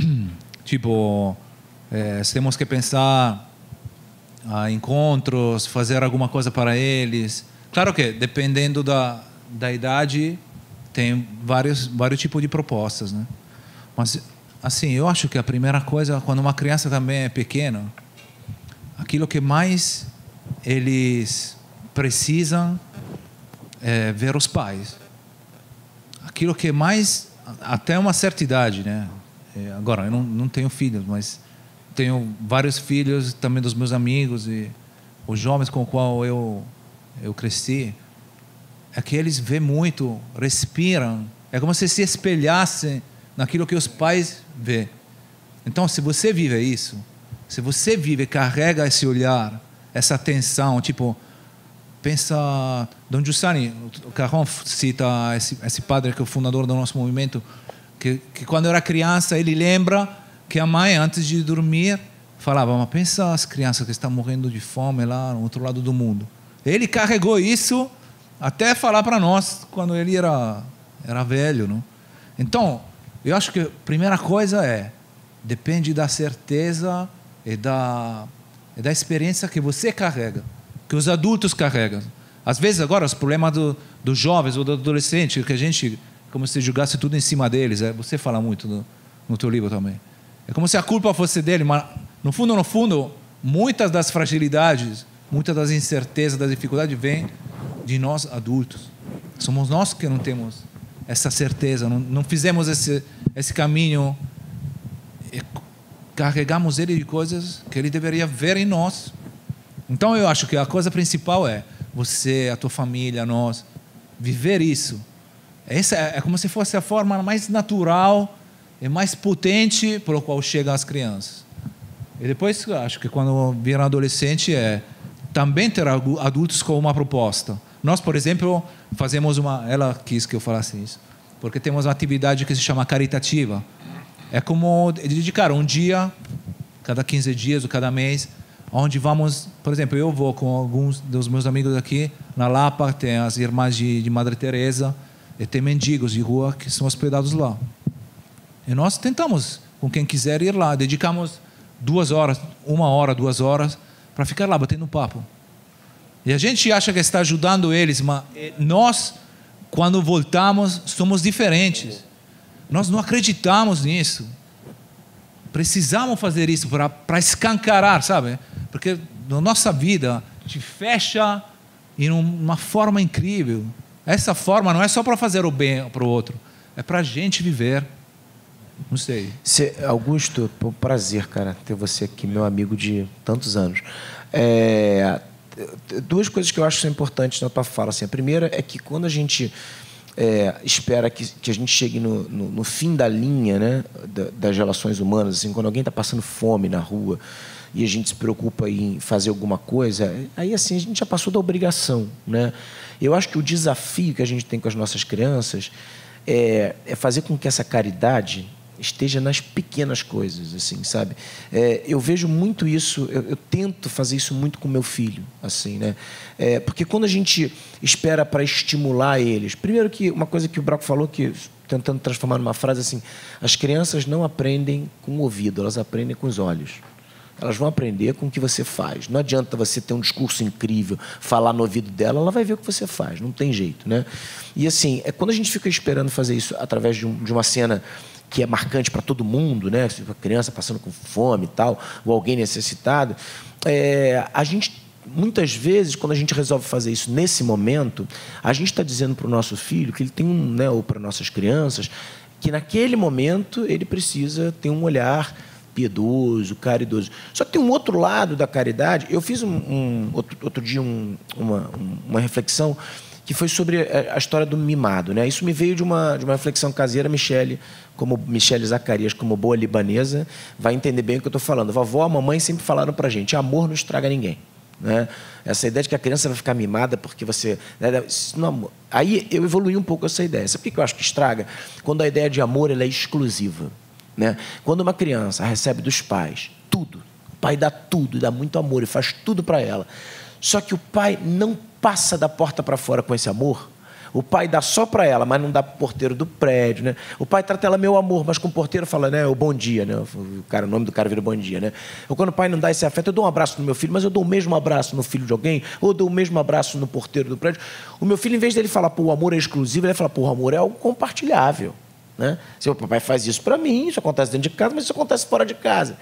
tipo, é, temos que pensar a encontros, fazer alguma coisa para eles. Claro que, dependendo da, da idade, tem vários, vários tipos de propostas, né? Mas, assim, eu acho que a primeira coisa, quando uma criança também é pequena, aquilo que mais eles precisam é, ver os pais. Aquilo que mais, até uma certa idade, né? É, agora, eu não, não tenho filhos, mas tenho vários filhos também dos meus amigos e os jovens com os quais eu, eu cresci. É que eles vêem muito, respiram. É como se se espelhassem naquilo que os pais vê. Então, se você vive isso, se você vive, carrega esse olhar, essa atenção, tipo, pensa, Don Giussani, o Carron cita esse, esse padre que é o fundador do nosso movimento, que, que quando era criança ele lembra que a mãe antes de dormir falava, mas pensa as crianças que estão morrendo de fome lá no outro lado do mundo. Ele carregou isso até falar para nós quando ele era era velho, não? Então, eu acho que a primeira coisa é depende da certeza e da, e da experiência que você carrega, que os adultos carregam. Às vezes, agora, os problemas do, dos jovens ou do adolescente, que a gente, como se jogasse tudo em cima deles, é, você fala muito no, no teu livro também. É como se a culpa fosse dele, mas no fundo, no fundo, muitas das fragilidades, muitas das incertezas, das dificuldades vêm de nós adultos. Somos nós que não temos essa certeza, não, não fizemos esse, esse caminho, carregamos ele de coisas que ele deveria ver em nós. Então eu acho que a coisa principal é você, a tua família, nós, viver isso. Essa é, é como se fosse a forma mais natural e mais potente pelo qual chegam as crianças. E depois, acho que quando viram adolescente, é também ter adultos com uma proposta. Nós, por exemplo, fazemos uma. Ela quis que eu falasse isso, porque temos uma atividade que se chama caritativa. É como dedicar um dia, cada 15 dias ou cada mês, onde vamos, por exemplo, eu vou com alguns dos meus amigos aqui na Lapa, tem as irmãs de, de Madre Teresa e tem mendigos de rua que são hospedados lá. E nós tentamos, com quem quiser ir lá, dedicamos duas horas, uma hora, duas horas, para ficar lá batendo papo. E a gente acha que está ajudando eles, mas eh, nós, quando voltamos, somos diferentes. Nós não acreditamos nisso. Precisamos fazer isso para escancarar, sabe? Porque na nossa vida te fecha em uma forma incrível. Essa forma não é só para fazer o bem para o outro, é para a gente viver. Não sei. Augusto, é um prazer, cara, ter você aqui, meu amigo de tantos anos. É, duas coisas que eu acho que são importantes na tua fala. Assim, a primeira é que quando a gente é, espera que, que, a gente chegue no, no, no fim da linha né, das relações humanas, assim, quando alguém está passando fome na rua e a gente se preocupa em fazer alguma coisa, aí assim a gente já passou da obrigação. Né? Eu acho que o desafio que a gente tem com as nossas crianças é, é fazer com que essa caridade esteja nas pequenas coisas, assim, sabe? É, eu vejo muito isso, eu, eu, tento fazer isso muito com meu filho, assim, né? É, porque quando a gente espera para estimular eles, primeiro que uma coisa que o Braco falou que tentando transformar numa frase assim, as crianças não aprendem com o ouvido, elas aprendem com os olhos. Elas vão aprender com o que você faz. Não adianta você ter um discurso incrível, falar no ouvido dela, ela vai ver o que você faz. Não tem jeito, né? E assim, é quando a gente fica esperando fazer isso através de, um, de uma cena que é marcante para todo mundo, né? Uma criança passando com fome e tal, ou alguém necessitado, é, a gente muitas vezes, quando a gente resolve fazer isso nesse momento, a gente está dizendo para o nosso filho que ele tem um, né, ou para nossas crianças, que naquele momento ele precisa ter um olhar piedoso, caridoso. Só que tem um outro lado da caridade. Eu fiz um, um outro, outro, dia um, uma, uma reflexão que foi sobre a história do mimado. Né? Isso me veio de uma, de uma reflexão caseira, Michele, como Michele Zacarias, como boa libanesa, vai entender bem o que eu estou falando. Vovó, a mamãe sempre falaram para gente, amor não estraga ninguém. Né? Essa ideia de que a criança vai ficar mimada porque você... Né? Não, aí eu evolui um pouco essa ideia. Sabe por que eu acho que estraga? Quando a ideia de amor ela é exclusiva. Né? Quando uma criança recebe dos pais tudo, o pai dá tudo, dá muito amor e faz tudo para ela. Só que o pai não passa da porta para fora com esse amor. O pai dá só para ela, mas não dá para o porteiro do prédio, né? O pai trata ela meu amor, mas com o porteiro fala, né, o bom dia, né? O cara, o nome do cara vira bom dia, né? Ou quando o pai não dá esse afeto, eu dou um abraço no meu filho, mas eu dou o mesmo abraço no filho de alguém, ou dou o mesmo abraço no porteiro do prédio. O meu filho, em vez dele falar, pô, o amor é exclusivo, ele fala, pô, o amor é algo compartilhável. Né? Seu papai faz isso para mim, isso acontece dentro de casa, mas isso acontece fora de casa.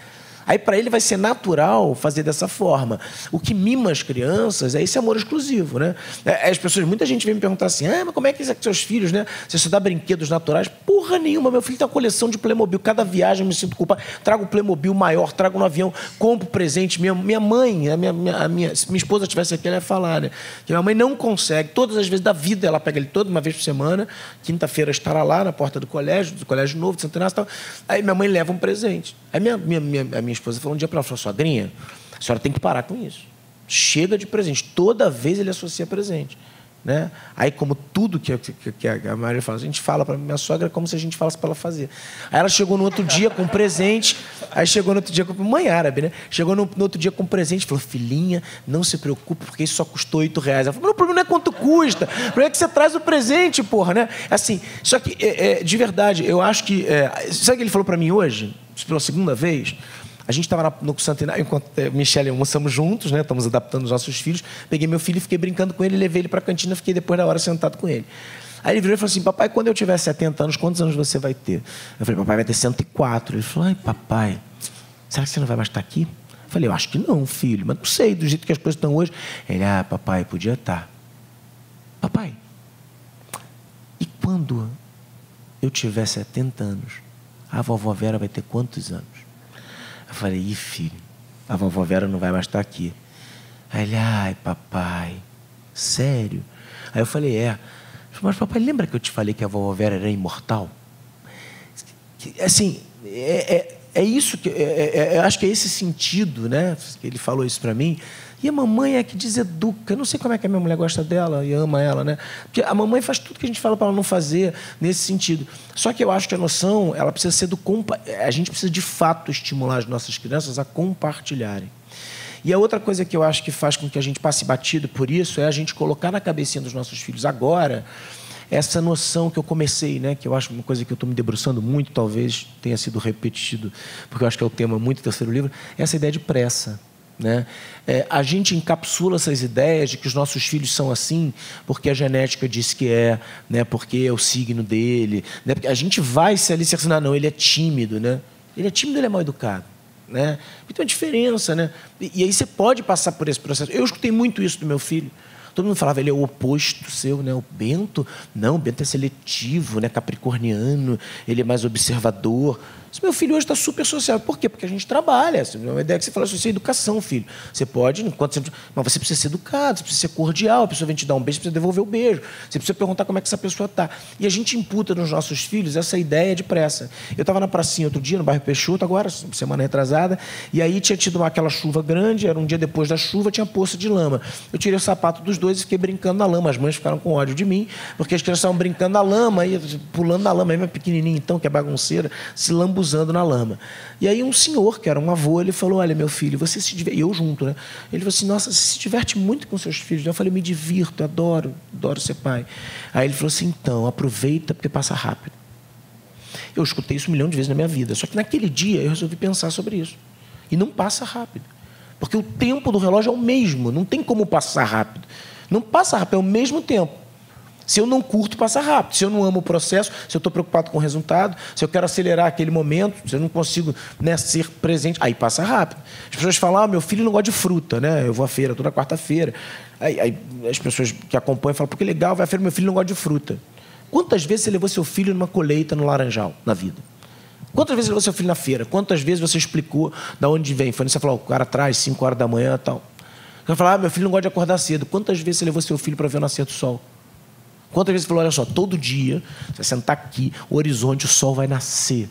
Aí para ele vai ser natural fazer dessa forma. O que mima as crianças é esse amor exclusivo, né? É, as pessoas, muita gente vem me perguntar assim: "Ah, mas como é que é com seus filhos, né? Você só dá brinquedos naturais?" Porra nenhuma, meu filho tem uma coleção de Playmobil. Cada viagem eu me sinto culpado. Trago o Playmobil maior, trago no avião, compro presente. Minha, minha mãe, a minha, a minha, se minha esposa estivesse aqui, ela ia falar, né? Que minha mãe não consegue, todas as vezes da vida, ela pega ele toda uma vez por semana. Quinta-feira estará lá na porta do colégio, do colégio novo, de Santo Inácio, tal. Aí minha mãe leva um presente. Aí minha, minha, minha, a minha esposa falou um dia para ela, falou, sogrinha, a senhora tem que parar com isso. Chega de presente. Toda vez ele associa presente. Né? Aí, como tudo que, que, que a Maria fala, a gente fala para minha sogra como se a gente falasse para ela fazer. Aí ela chegou no outro dia com um presente, aí chegou no outro dia com mãe árabe, né? Chegou no, no outro dia com um presente, falou: filhinha, não se preocupe, porque isso só custou oito reais. Ela falou: o problema não é quanto custa, o problema é que você traz o presente, porra, né? Assim, só que, é, é, de verdade, eu acho que. É, sabe o que ele falou para mim hoje, pela segunda vez? A gente estava no Centenário, enquanto é, Michelle e eu almoçamos juntos, né? Estamos adaptando os nossos filhos. Peguei meu filho e fiquei brincando com ele, levei ele para a cantina, fiquei depois da hora sentado com ele. Aí ele virou e falou assim: Papai, quando eu tiver 70 anos, quantos anos você vai ter? Eu falei: Papai vai ter 104. Ele falou: Ai, papai, será que você não vai mais estar aqui? Eu falei: Eu acho que não, filho, mas não sei, do jeito que as coisas estão hoje. Ele: Ah, papai, podia estar. Papai, e quando eu tiver 70 anos, a vovó Vera vai ter quantos anos? Eu falei, ih, filho, a vovó Vera não vai mais estar aqui. Aí ele, ai, papai, sério? Aí eu falei, é. Mas, papai, lembra que eu te falei que a vovó Vera era imortal? Assim, é, é, é isso que. É, é, é acho que é esse sentido, né? Ele falou isso para mim. E a mamãe é que deseduca. Eu não sei como é que a minha mulher gosta dela e ama ela, né? Porque a mamãe faz tudo que a gente fala para ela não fazer nesse sentido. Só que eu acho que a noção, ela precisa ser do compa... a gente precisa de fato estimular as nossas crianças a compartilharem. E a outra coisa que eu acho que faz com que a gente passe batido por isso é a gente colocar na cabecinha dos nossos filhos agora essa noção que eu comecei, né, que eu acho uma coisa que eu estou me debruçando muito, talvez tenha sido repetido, porque eu acho que é o tema muito do terceiro livro, essa ideia de pressa. Né? É, a gente encapsula essas ideias de que os nossos filhos são assim porque a genética diz que é, né? porque é o signo dele. Né? Porque a gente vai se alicerçando, ah, não, ele é tímido. Né? Ele é tímido, ele é mal educado. Né? Então é diferença. Né? E, e aí você pode passar por esse processo. Eu escutei muito isso do meu filho. Todo mundo falava, ele é o oposto seu, né? O Bento, não, o Bento é seletivo, né? Capricorniano, ele é mais observador. Esse meu filho hoje está super social. Por quê? Porque a gente trabalha. É uma ideia que você fala assim, é educação, filho. Você pode, enquanto você... mas você precisa ser educado, você precisa ser cordial, a pessoa vem te dar um beijo, você precisa devolver o beijo. Você precisa perguntar como é que essa pessoa está. E a gente imputa nos nossos filhos essa ideia de pressa. Eu estava na pracinha outro dia, no bairro Peixoto, agora, semana retrasada, e aí tinha tido uma, aquela chuva grande, era um dia depois da chuva, tinha poça de lama. Eu tirei o sapato dos dois e fiquei brincando na lama. As mães ficaram com ódio de mim, porque as crianças estavam brincando na lama, e pulando na lama, minha pequenininha então, que é bagunceira, se lambuzando na lama. E aí um senhor, que era um avô, ele falou: Olha, meu filho, você se diverte. Eu junto, né? Ele falou assim: Nossa, você se diverte muito com seus filhos. Eu falei: Me divirto, adoro, adoro ser pai. Aí ele falou assim: Então, aproveita porque passa rápido. Eu escutei isso um milhão de vezes na minha vida. Só que naquele dia eu resolvi pensar sobre isso. E não passa rápido. Porque o tempo do relógio é o mesmo. Não tem como passar rápido. Não passa rápido, é o mesmo tempo. Se eu não curto, passa rápido. Se eu não amo o processo, se eu estou preocupado com o resultado, se eu quero acelerar aquele momento, se eu não consigo né, ser presente, aí passa rápido. As pessoas falam, ah, meu filho não gosta de fruta, né? Eu vou à feira toda quarta-feira. Aí, aí, as pessoas que acompanham falam, porque legal, vai à feira, meu filho não gosta de fruta. Quantas vezes você levou seu filho numa colheita no Laranjal, na vida? Quantas vezes levou seu filho na feira? Quantas vezes você explicou de onde vem? Foi você falou, o cara traz 5 horas da manhã e tal. Você fala, ah, meu filho não gosta de acordar cedo. Quantas vezes você levou seu filho para ver o nascer do sol? Quantas vezes você falou, olha só, todo dia, você vai sentar aqui, o horizonte, o sol vai nascer.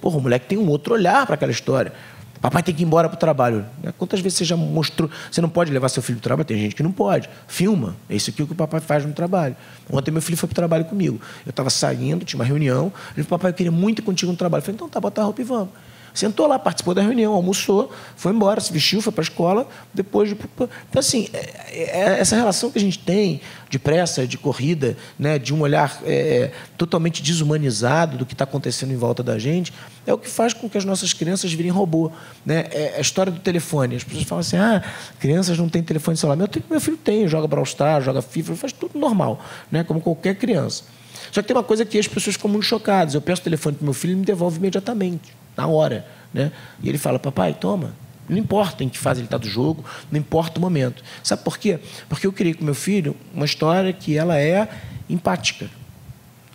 Porra, o moleque tem um outro olhar para aquela história. Papai tem que ir embora para o trabalho. Quantas vezes você já mostrou? Você não pode levar seu filho para o trabalho? Tem gente que não pode. Filma. É isso aqui o que o papai faz no trabalho. Ontem meu filho foi para o trabalho comigo. Eu estava saindo, tinha uma reunião. Ele falou, papai, eu queria muito ir contigo no trabalho. Eu falei, então tá, bota a roupa e vamos. Sentou lá, participou da reunião, almoçou, foi embora, se vestiu, foi para a escola, depois de... Então, assim, é, é essa relação que a gente tem de pressa, de corrida, né, de um olhar é, é totalmente desumanizado do que está acontecendo em volta da gente, é o que faz com que as nossas crianças virem robô. Né? É a história do telefone. As pessoas falam assim, ah, crianças não têm telefone celular. Meu, meu filho tem, joga Brawl Stars, joga FIFA, faz tudo normal, né, como qualquer criança. Só que tem uma coisa que as pessoas ficam muito chocadas. Eu peço o telefone para meu filho e me devolve imediatamente na hora. Né? E ele fala, papai, toma. Não importa em que fase ele está do jogo, não importa o momento. Sabe por quê? Porque eu criei com meu filho uma história que ela é empática.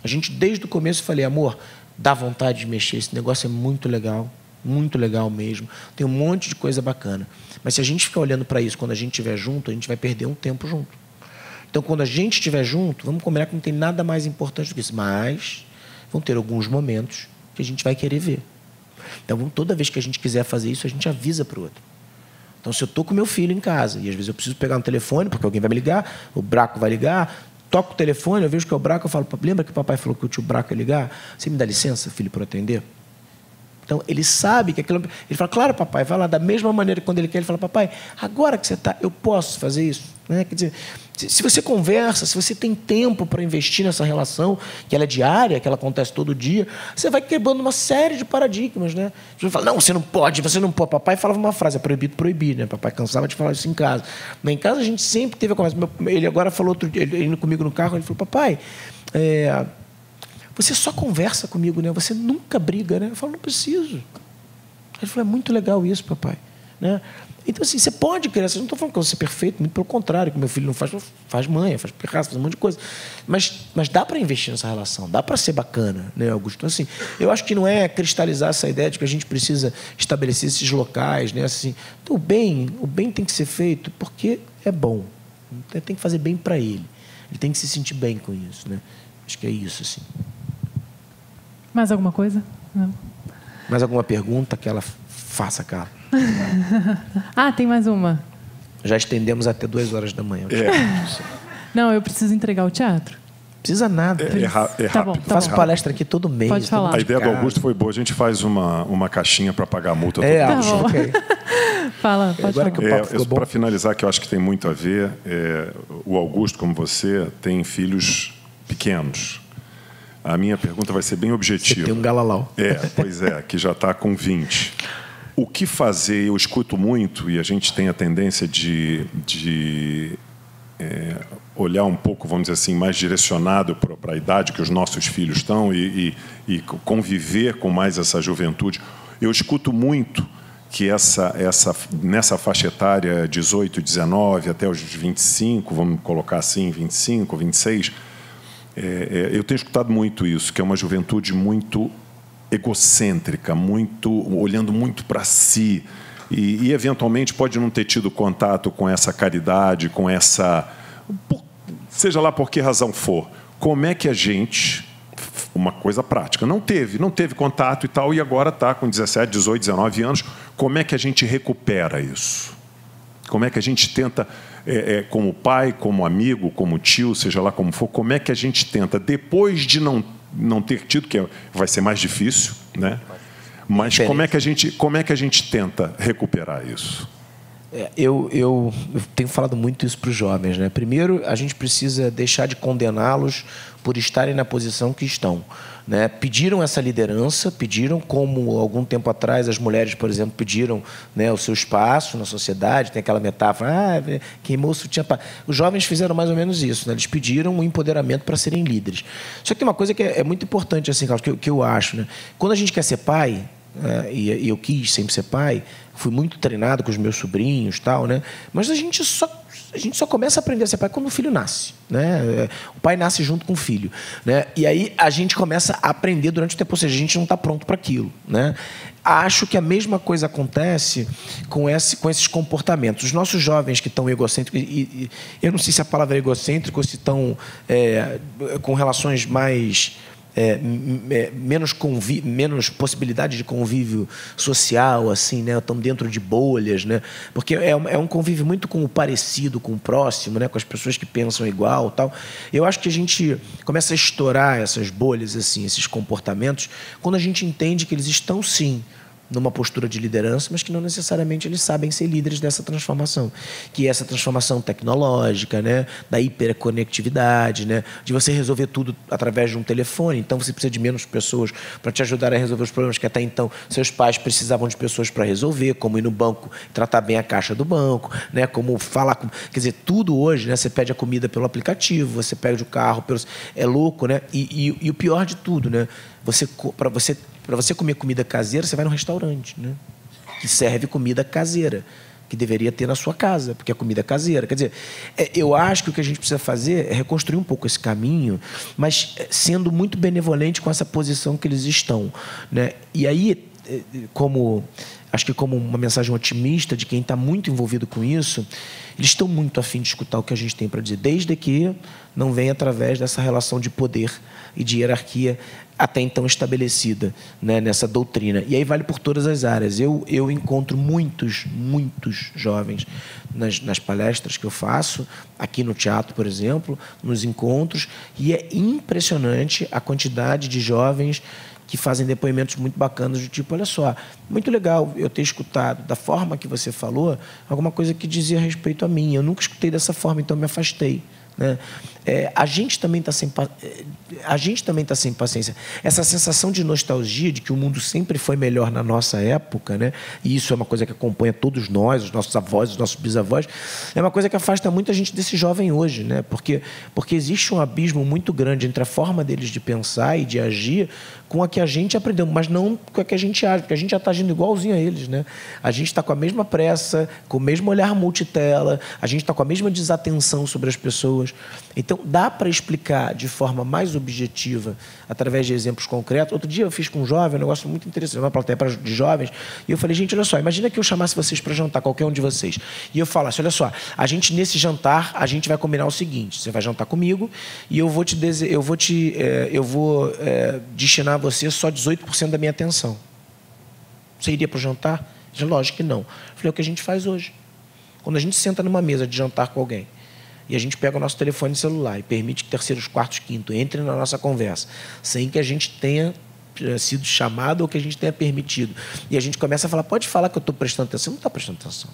A gente, desde o começo, falei, amor, dá vontade de mexer, esse negócio é muito legal, muito legal mesmo. Tem um monte de coisa bacana. Mas se a gente ficar olhando para isso quando a gente estiver junto, a gente vai perder um tempo junto. Então, quando a gente estiver junto, vamos combinar que não tem nada mais importante do que isso. Mas vão ter alguns momentos que a gente vai querer ver. Então, toda vez que a gente quiser fazer isso, a gente avisa para o outro. Então, se eu estou com meu filho em casa e às vezes eu preciso pegar um telefone porque alguém vai me ligar, o Braco vai ligar, toco o telefone, eu vejo que é o Braco, eu falo, lembra que o papai falou que o tio Braco ia ligar? Você me dá licença, filho, para atender? Então, ele sabe que aquilo. Ele fala, claro, papai, vai lá. Da mesma maneira que quando ele quer, ele fala, papai, agora que você está, eu posso fazer isso. Né? Quer dizer, se você conversa, se você tem tempo para investir nessa relação, que ela é diária, que ela acontece todo dia, você vai quebrando uma série de paradigmas. Né? Você fala, não, você não pode, você não pode. Papai falava uma frase, é proibido proibir. Né? Papai cansava de falar isso em casa. Mas em casa a gente sempre teve a conversa. Ele agora falou outro dia, ele indo comigo no carro, ele falou, papai. É, você só conversa comigo, né? Você nunca briga, né? Eu falo, não preciso. Ele falou, é muito legal isso, papai. Né? Então, assim, você pode criar, eu não estou falando que eu vou ser perfeito, muito pelo contrário, que meu filho não faz, faz manha, faz pirraça, faz um monte de coisa. Mas, mas dá para investir nessa relação, dá para ser bacana, né, Augusto? Então, assim, eu acho que não é cristalizar essa ideia de que a gente precisa estabelecer esses locais, né? Assim, então, o bem, o bem tem que ser feito porque é bom. Tem que fazer bem para ele. Ele tem que se sentir bem com isso, né? Acho que é isso, assim. Mais alguma coisa? Não. Mais alguma pergunta que ela faça, Carla? ah, tem mais uma. Já estendemos até duas horas da manhã. É. Não, eu preciso entregar o teatro. Precisa nada. É, é, é tá bom, tá Faço bom. palestra aqui todo mês. Pode falar. A ideia do Augusto foi boa. A gente faz uma, uma caixinha para pagar a multa. É, Tá acho, bom. ok. Fala, pode Agora falar. que bom. Para finalizar, que eu acho que tem muito a ver, é, o Augusto, como você, tem filhos pequenos. A minha pergunta vai ser bem Você objetiva. tem um galalau. É, pois é, que já está com 20. O que fazer? Eu escuto muito e a gente tem a tendência de, de é, olhar um pouco, vamos dizer assim, mais direcionado para a idade que os nossos filhos estão e, e, e conviver com mais essa juventude. Eu escuto muito que essa, essa, nessa faixa etária 18, 19 até os 25, vamos colocar assim, 25, 26, é, é, eu tenho escutado muito isso, que é uma juventude muito egocêntrica, muito olhando muito para si e, e, eventualmente pode não ter tido contato com essa caridade, com essa seja lá por que razão for. Como é que a gente uma coisa prática não teve, não teve contato e tal e agora está com 17, 18, 19 anos. Como é que a gente recupera isso? Como é que a gente tenta é, é, como pai, como amigo, como tio, seja lá como for, como é que a gente tenta, depois de não, não ter tido, que é, vai ser mais difícil, né? Mas como é, que a gente, como é que a gente tenta recuperar isso? É, eu, eu, eu, tenho falado muito isso para os jovens. Né? Primeiro, a gente precisa deixar de condená-los por estarem na posição que estão. Né? Pediram essa liderança, pediram, como algum tempo atrás as mulheres, por exemplo, pediram né, o seu espaço na sociedade. Tem aquela metáfora, ah, queimou o sutiã. Os jovens fizeram mais ou menos isso. Né? Eles pediram um empoderamento para serem líderes. Só que tem uma coisa que é, é muito importante, assim, Carlos, que, eu, que eu acho. Né? Quando a gente quer ser pai, é, e, e eu quis sempre ser pai, fui muito treinado com os meus sobrinhos tal, né? Mas a gente só a gente só começa a aprender a ser pai quando o filho nasce, né? O pai nasce junto com o filho, né? E aí a gente começa a aprender durante o tempo, ou seja, a gente não está pronto para aquilo, né? Acho que a mesma coisa acontece com, esse, com esses comportamentos. Os nossos jovens que estão egocêntricos, e, e, eu não sei se a palavra é egocêntrico ou se estão é, com relações mais é, menos, convi menos possibilidade de convívio social, assim, né? Estão dentro de bolhas, né? Porque é, é um convívio muito com o parecido, com o próximo, né? Com as pessoas que pensam igual, tal. Eu acho que a gente começa a estourar essas bolhas, assim, esses comportamentos, quando a gente entende que eles estão sim numa postura de liderança, mas que não necessariamente eles sabem ser líderes dessa transformação, que é essa transformação tecnológica, né, da hiperconectividade, né, de você resolver tudo através de um telefone. Então você precisa de menos pessoas para te ajudar a resolver os problemas que até então seus pais precisavam de pessoas para resolver, como ir no banco, tratar bem a caixa do banco, né, como falar com, quer dizer, tudo hoje, né, você pede a comida pelo aplicativo, você pede o carro pelo, é louco, né? E, e, e o pior de tudo, né? Você para você para você comer comida caseira, você vai no restaurante, né? Que serve comida caseira, que deveria ter na sua casa, porque é comida caseira. Quer dizer, é, eu acho que o que a gente precisa fazer é reconstruir um pouco esse caminho, mas é, sendo muito benevolente com essa posição que eles estão, né? E aí, como acho que como uma mensagem otimista de quem está muito envolvido com isso, eles estão muito afim de escutar o que a gente tem para dizer, desde que não venha através dessa relação de poder e de hierarquia até então estabelecida né, nessa doutrina. E aí vale por todas as áreas. Eu, eu encontro muitos, muitos jovens nas, nas palestras que eu faço, aqui no teatro, por exemplo, nos encontros, e é impressionante a quantidade de jovens que fazem depoimentos muito bacanas do tipo, olha só, muito legal eu ter escutado da forma que você falou alguma coisa que dizia respeito a mim. Eu nunca escutei dessa forma, então me afastei. Né? É, a gente também está sem é, a gente também está sem paciência. Essa sensação de nostalgia de que o mundo sempre foi melhor na nossa época, né? E isso é uma coisa que acompanha todos nós, os nossos avós, os nossos bisavós, é uma coisa que afasta muita gente desse jovem hoje, né? Porque porque existe um abismo muito grande entre a forma deles de pensar e de agir com a que a gente aprendeu, mas não com a que a gente age, porque a gente já está agindo igualzinho a eles, né? A gente está com a mesma pressa, com o mesmo olhar multitela, a gente está com a mesma desatenção sobre as pessoas. Então, dá para explicar de forma mais objetiva, através de exemplos concretos. Outro dia eu fiz com um jovem um negócio muito interessante, uma plateia de jovens, e eu falei, gente, olha só, imagina que eu chamasse vocês para jantar, qualquer um de vocês, e eu falasse, olha só, a gente nesse jantar, a gente vai combinar o seguinte, você vai jantar comigo, e eu vou te, eu vou te, é, eu vou é, destinar você só 18% da minha atenção. Você iria para o jantar? Lógico que não. Eu falei, é o que a gente faz hoje. Quando a gente senta numa mesa de jantar com alguém e a gente pega o nosso telefone celular e permite que terceiros, quartos, quinto entrem na nossa conversa, sem que a gente tenha eh, sido chamado ou que a gente tenha permitido. E a gente começa a falar, pode falar que eu estou prestando atenção. Você não está prestando atenção.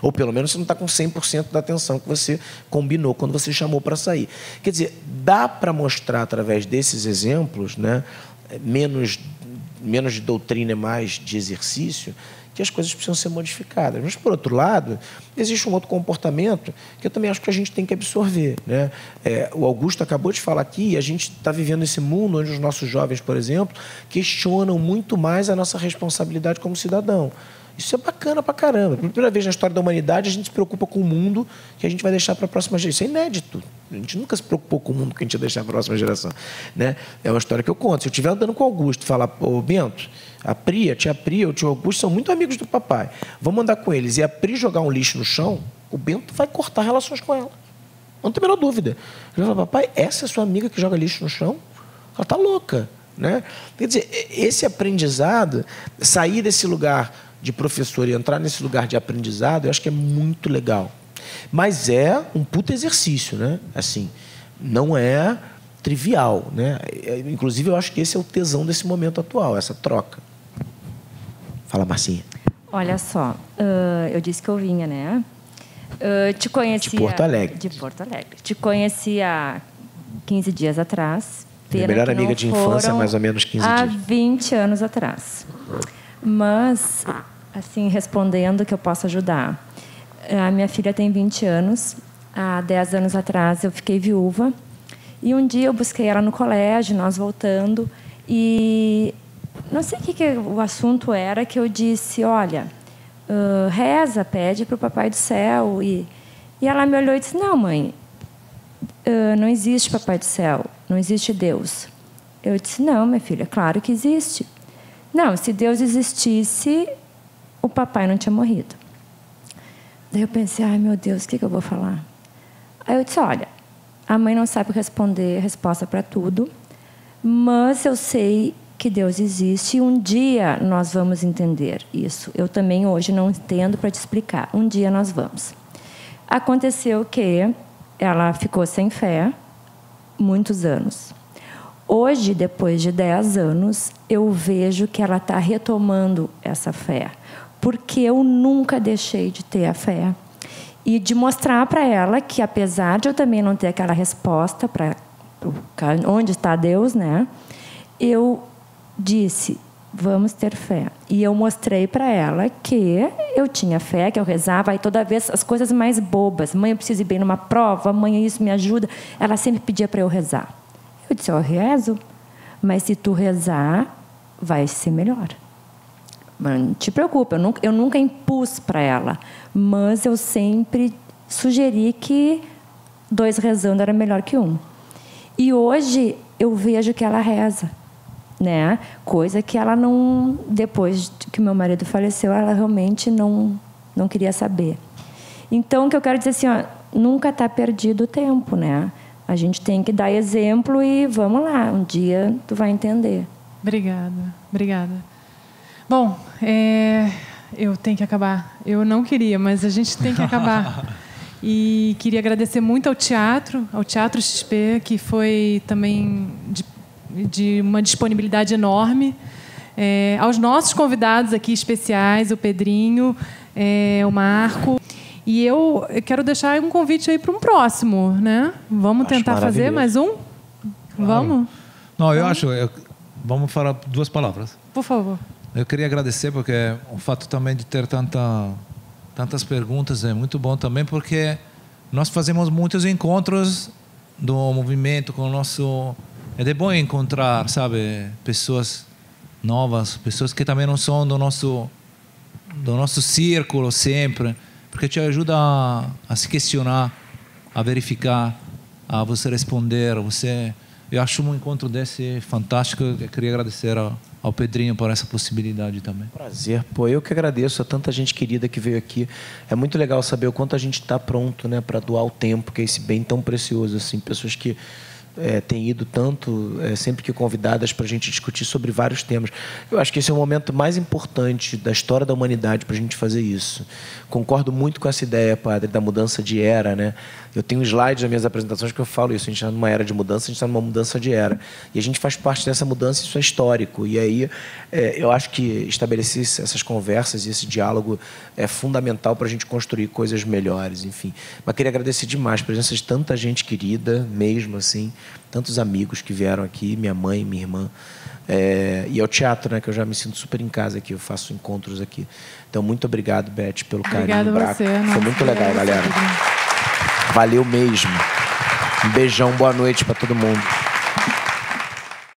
Ou pelo menos você não está com 100% da atenção que você combinou quando você chamou para sair. Quer dizer, dá para mostrar através desses exemplos né, menos, menos de doutrina e mais de exercício, que as coisas precisam ser modificadas. Mas, por outro lado, existe um outro comportamento que eu também acho que a gente tem que absorver. Né? É, o Augusto acabou de falar aqui, a gente está vivendo esse mundo onde os nossos jovens, por exemplo, questionam muito mais a nossa responsabilidade como cidadão. Isso é bacana pra caramba. Pela primeira vez na história da humanidade, a gente se preocupa com o mundo que a gente vai deixar para a próxima geração. Isso é inédito. A gente nunca se preocupou com o mundo que a gente vai deixar para a próxima geração. Né? É uma história que eu conto. Se eu estiver andando com o Augusto e falar, ô Bento, a Pri, a tia Pri, o tio Augusto são muito amigos do papai. Vamos andar com eles. E a Pri jogar um lixo no chão, o Bento vai cortar relações com ela. Não tem a menor dúvida. Ele fala, papai, essa é sua amiga que joga lixo no chão? Ela está louca. Né? Quer dizer, esse aprendizado, sair desse lugar de professor e entrar nesse lugar de aprendizado, eu acho que é muito legal. Mas é um puto exercício, né? Assim, não é trivial, né? É, inclusive, eu acho que esse é o tesão desse momento atual, essa troca. Fala, Marcinha. Olha só, uh, eu disse que eu vinha, né? Uh, te conhecia... De Porto Alegre. De Porto Alegre. Te conheci há 15 dias atrás. Minha melhor amiga de infância, mais ou menos 15 há dias. Há 20 anos atrás. Mas, assim, respondendo que eu posso ajudar. A minha filha tem 20 anos. Há 10 anos atrás eu fiquei viúva. E um dia eu busquei ela no colégio, nós voltando. E não sei o que, que o assunto era que eu disse: olha, uh, reza, pede para o Papai do Céu. E, e ela me olhou e disse: não, mãe, uh, não existe Papai do Céu, não existe Deus. Eu disse: não, minha filha, claro que existe. Não, se Deus existisse, o papai não tinha morrido. Daí eu pensei, ai meu Deus, o que, que eu vou falar? Aí eu disse, olha, a mãe não sabe responder resposta para tudo, mas eu sei que Deus existe e um dia nós vamos entender isso. Eu também hoje não entendo para te explicar. Um dia nós vamos. Aconteceu que ela ficou sem fé muitos anos. Hoje, depois de 10 anos, eu vejo que ela está retomando essa fé, porque eu nunca deixei de ter a fé e de mostrar para ela que, apesar de eu também não ter aquela resposta para onde está Deus, né? Eu disse, vamos ter fé. E eu mostrei para ela que eu tinha fé, que eu rezava, e toda vez as coisas mais bobas, mãe, eu preciso ir bem numa prova, mãe, isso me ajuda, ela sempre pedia para eu rezar. Eu disse, eu rezo, mas se tu rezar, vai ser melhor. Não te preocupa, eu nunca, eu nunca impus para ela, mas eu sempre sugeri que dois rezando era melhor que um. E hoje eu vejo que ela reza. né? Coisa que ela não, depois que meu marido faleceu, ela realmente não não queria saber. Então, o que eu quero dizer assim, ó, nunca está perdido o tempo, né? A gente tem que dar exemplo e vamos lá, um dia tu vai entender. Obrigada, obrigada. Bom, é, eu tenho que acabar. Eu não queria, mas a gente tem que acabar. E queria agradecer muito ao teatro, ao Teatro XP, que foi também de, de uma disponibilidade enorme. É, aos nossos convidados aqui especiais, o Pedrinho, é, o Marco. E eu quero deixar um convite aí para um próximo, né? Vamos Acho tentar fazer mais um? Vamos? Não, eu acho. eu- vamos falar duas palavras. Por favor. Eu queria agradecer porque o fato também de ter tanta, tantas perguntas é muito bom também porque nós fazemos muitos encontros do movimento com o nosso é de bom encontrar sabe pessoas novas pessoas que também não são do nosso do nosso círculo sempre porque te ajuda a, a se questionar a verificar a você responder você eu acho um encontro desse fantástico eu queria agradecer ao, ao Pedrinho por essa possibilidade também Prazer. Pô, eu que agradeço a tanta gente querida que veio aqui. É muito legal saber o quanto a gente está pronto, né, para doar o tempo, que é esse bem tão precioso assim, pessoas que é, têm ido tanto, é, sempre que convidadas para a gente discutir sobre vários temas. Eu acho que esse é o momento mais importante da história da humanidade para a gente fazer isso. Concordo muito com essa ideia, padre, da mudança de era, né? Eu tenho slides nas minhas apresentações que eu falo isso. A gente está numa era de mudança, a gente está numa mudança de era. E a gente faz parte dessa mudança, isso é histórico. E aí é, eu acho que estabelecer essas conversas e esse diálogo é fundamental para a gente construir coisas melhores, enfim. Mas queria agradecer demais a presença de tanta gente querida, mesmo assim, tantos amigos que vieram aqui, minha mãe, minha irmã. É, e ao teatro, né, que eu já me sinto super em casa aqui, eu faço encontros aqui. Então, muito obrigado, Beth, pelo carinho. Obrigada a você. Foi muito legal, galera. Valeu mesmo. Um beijão, boa noite para todo mundo.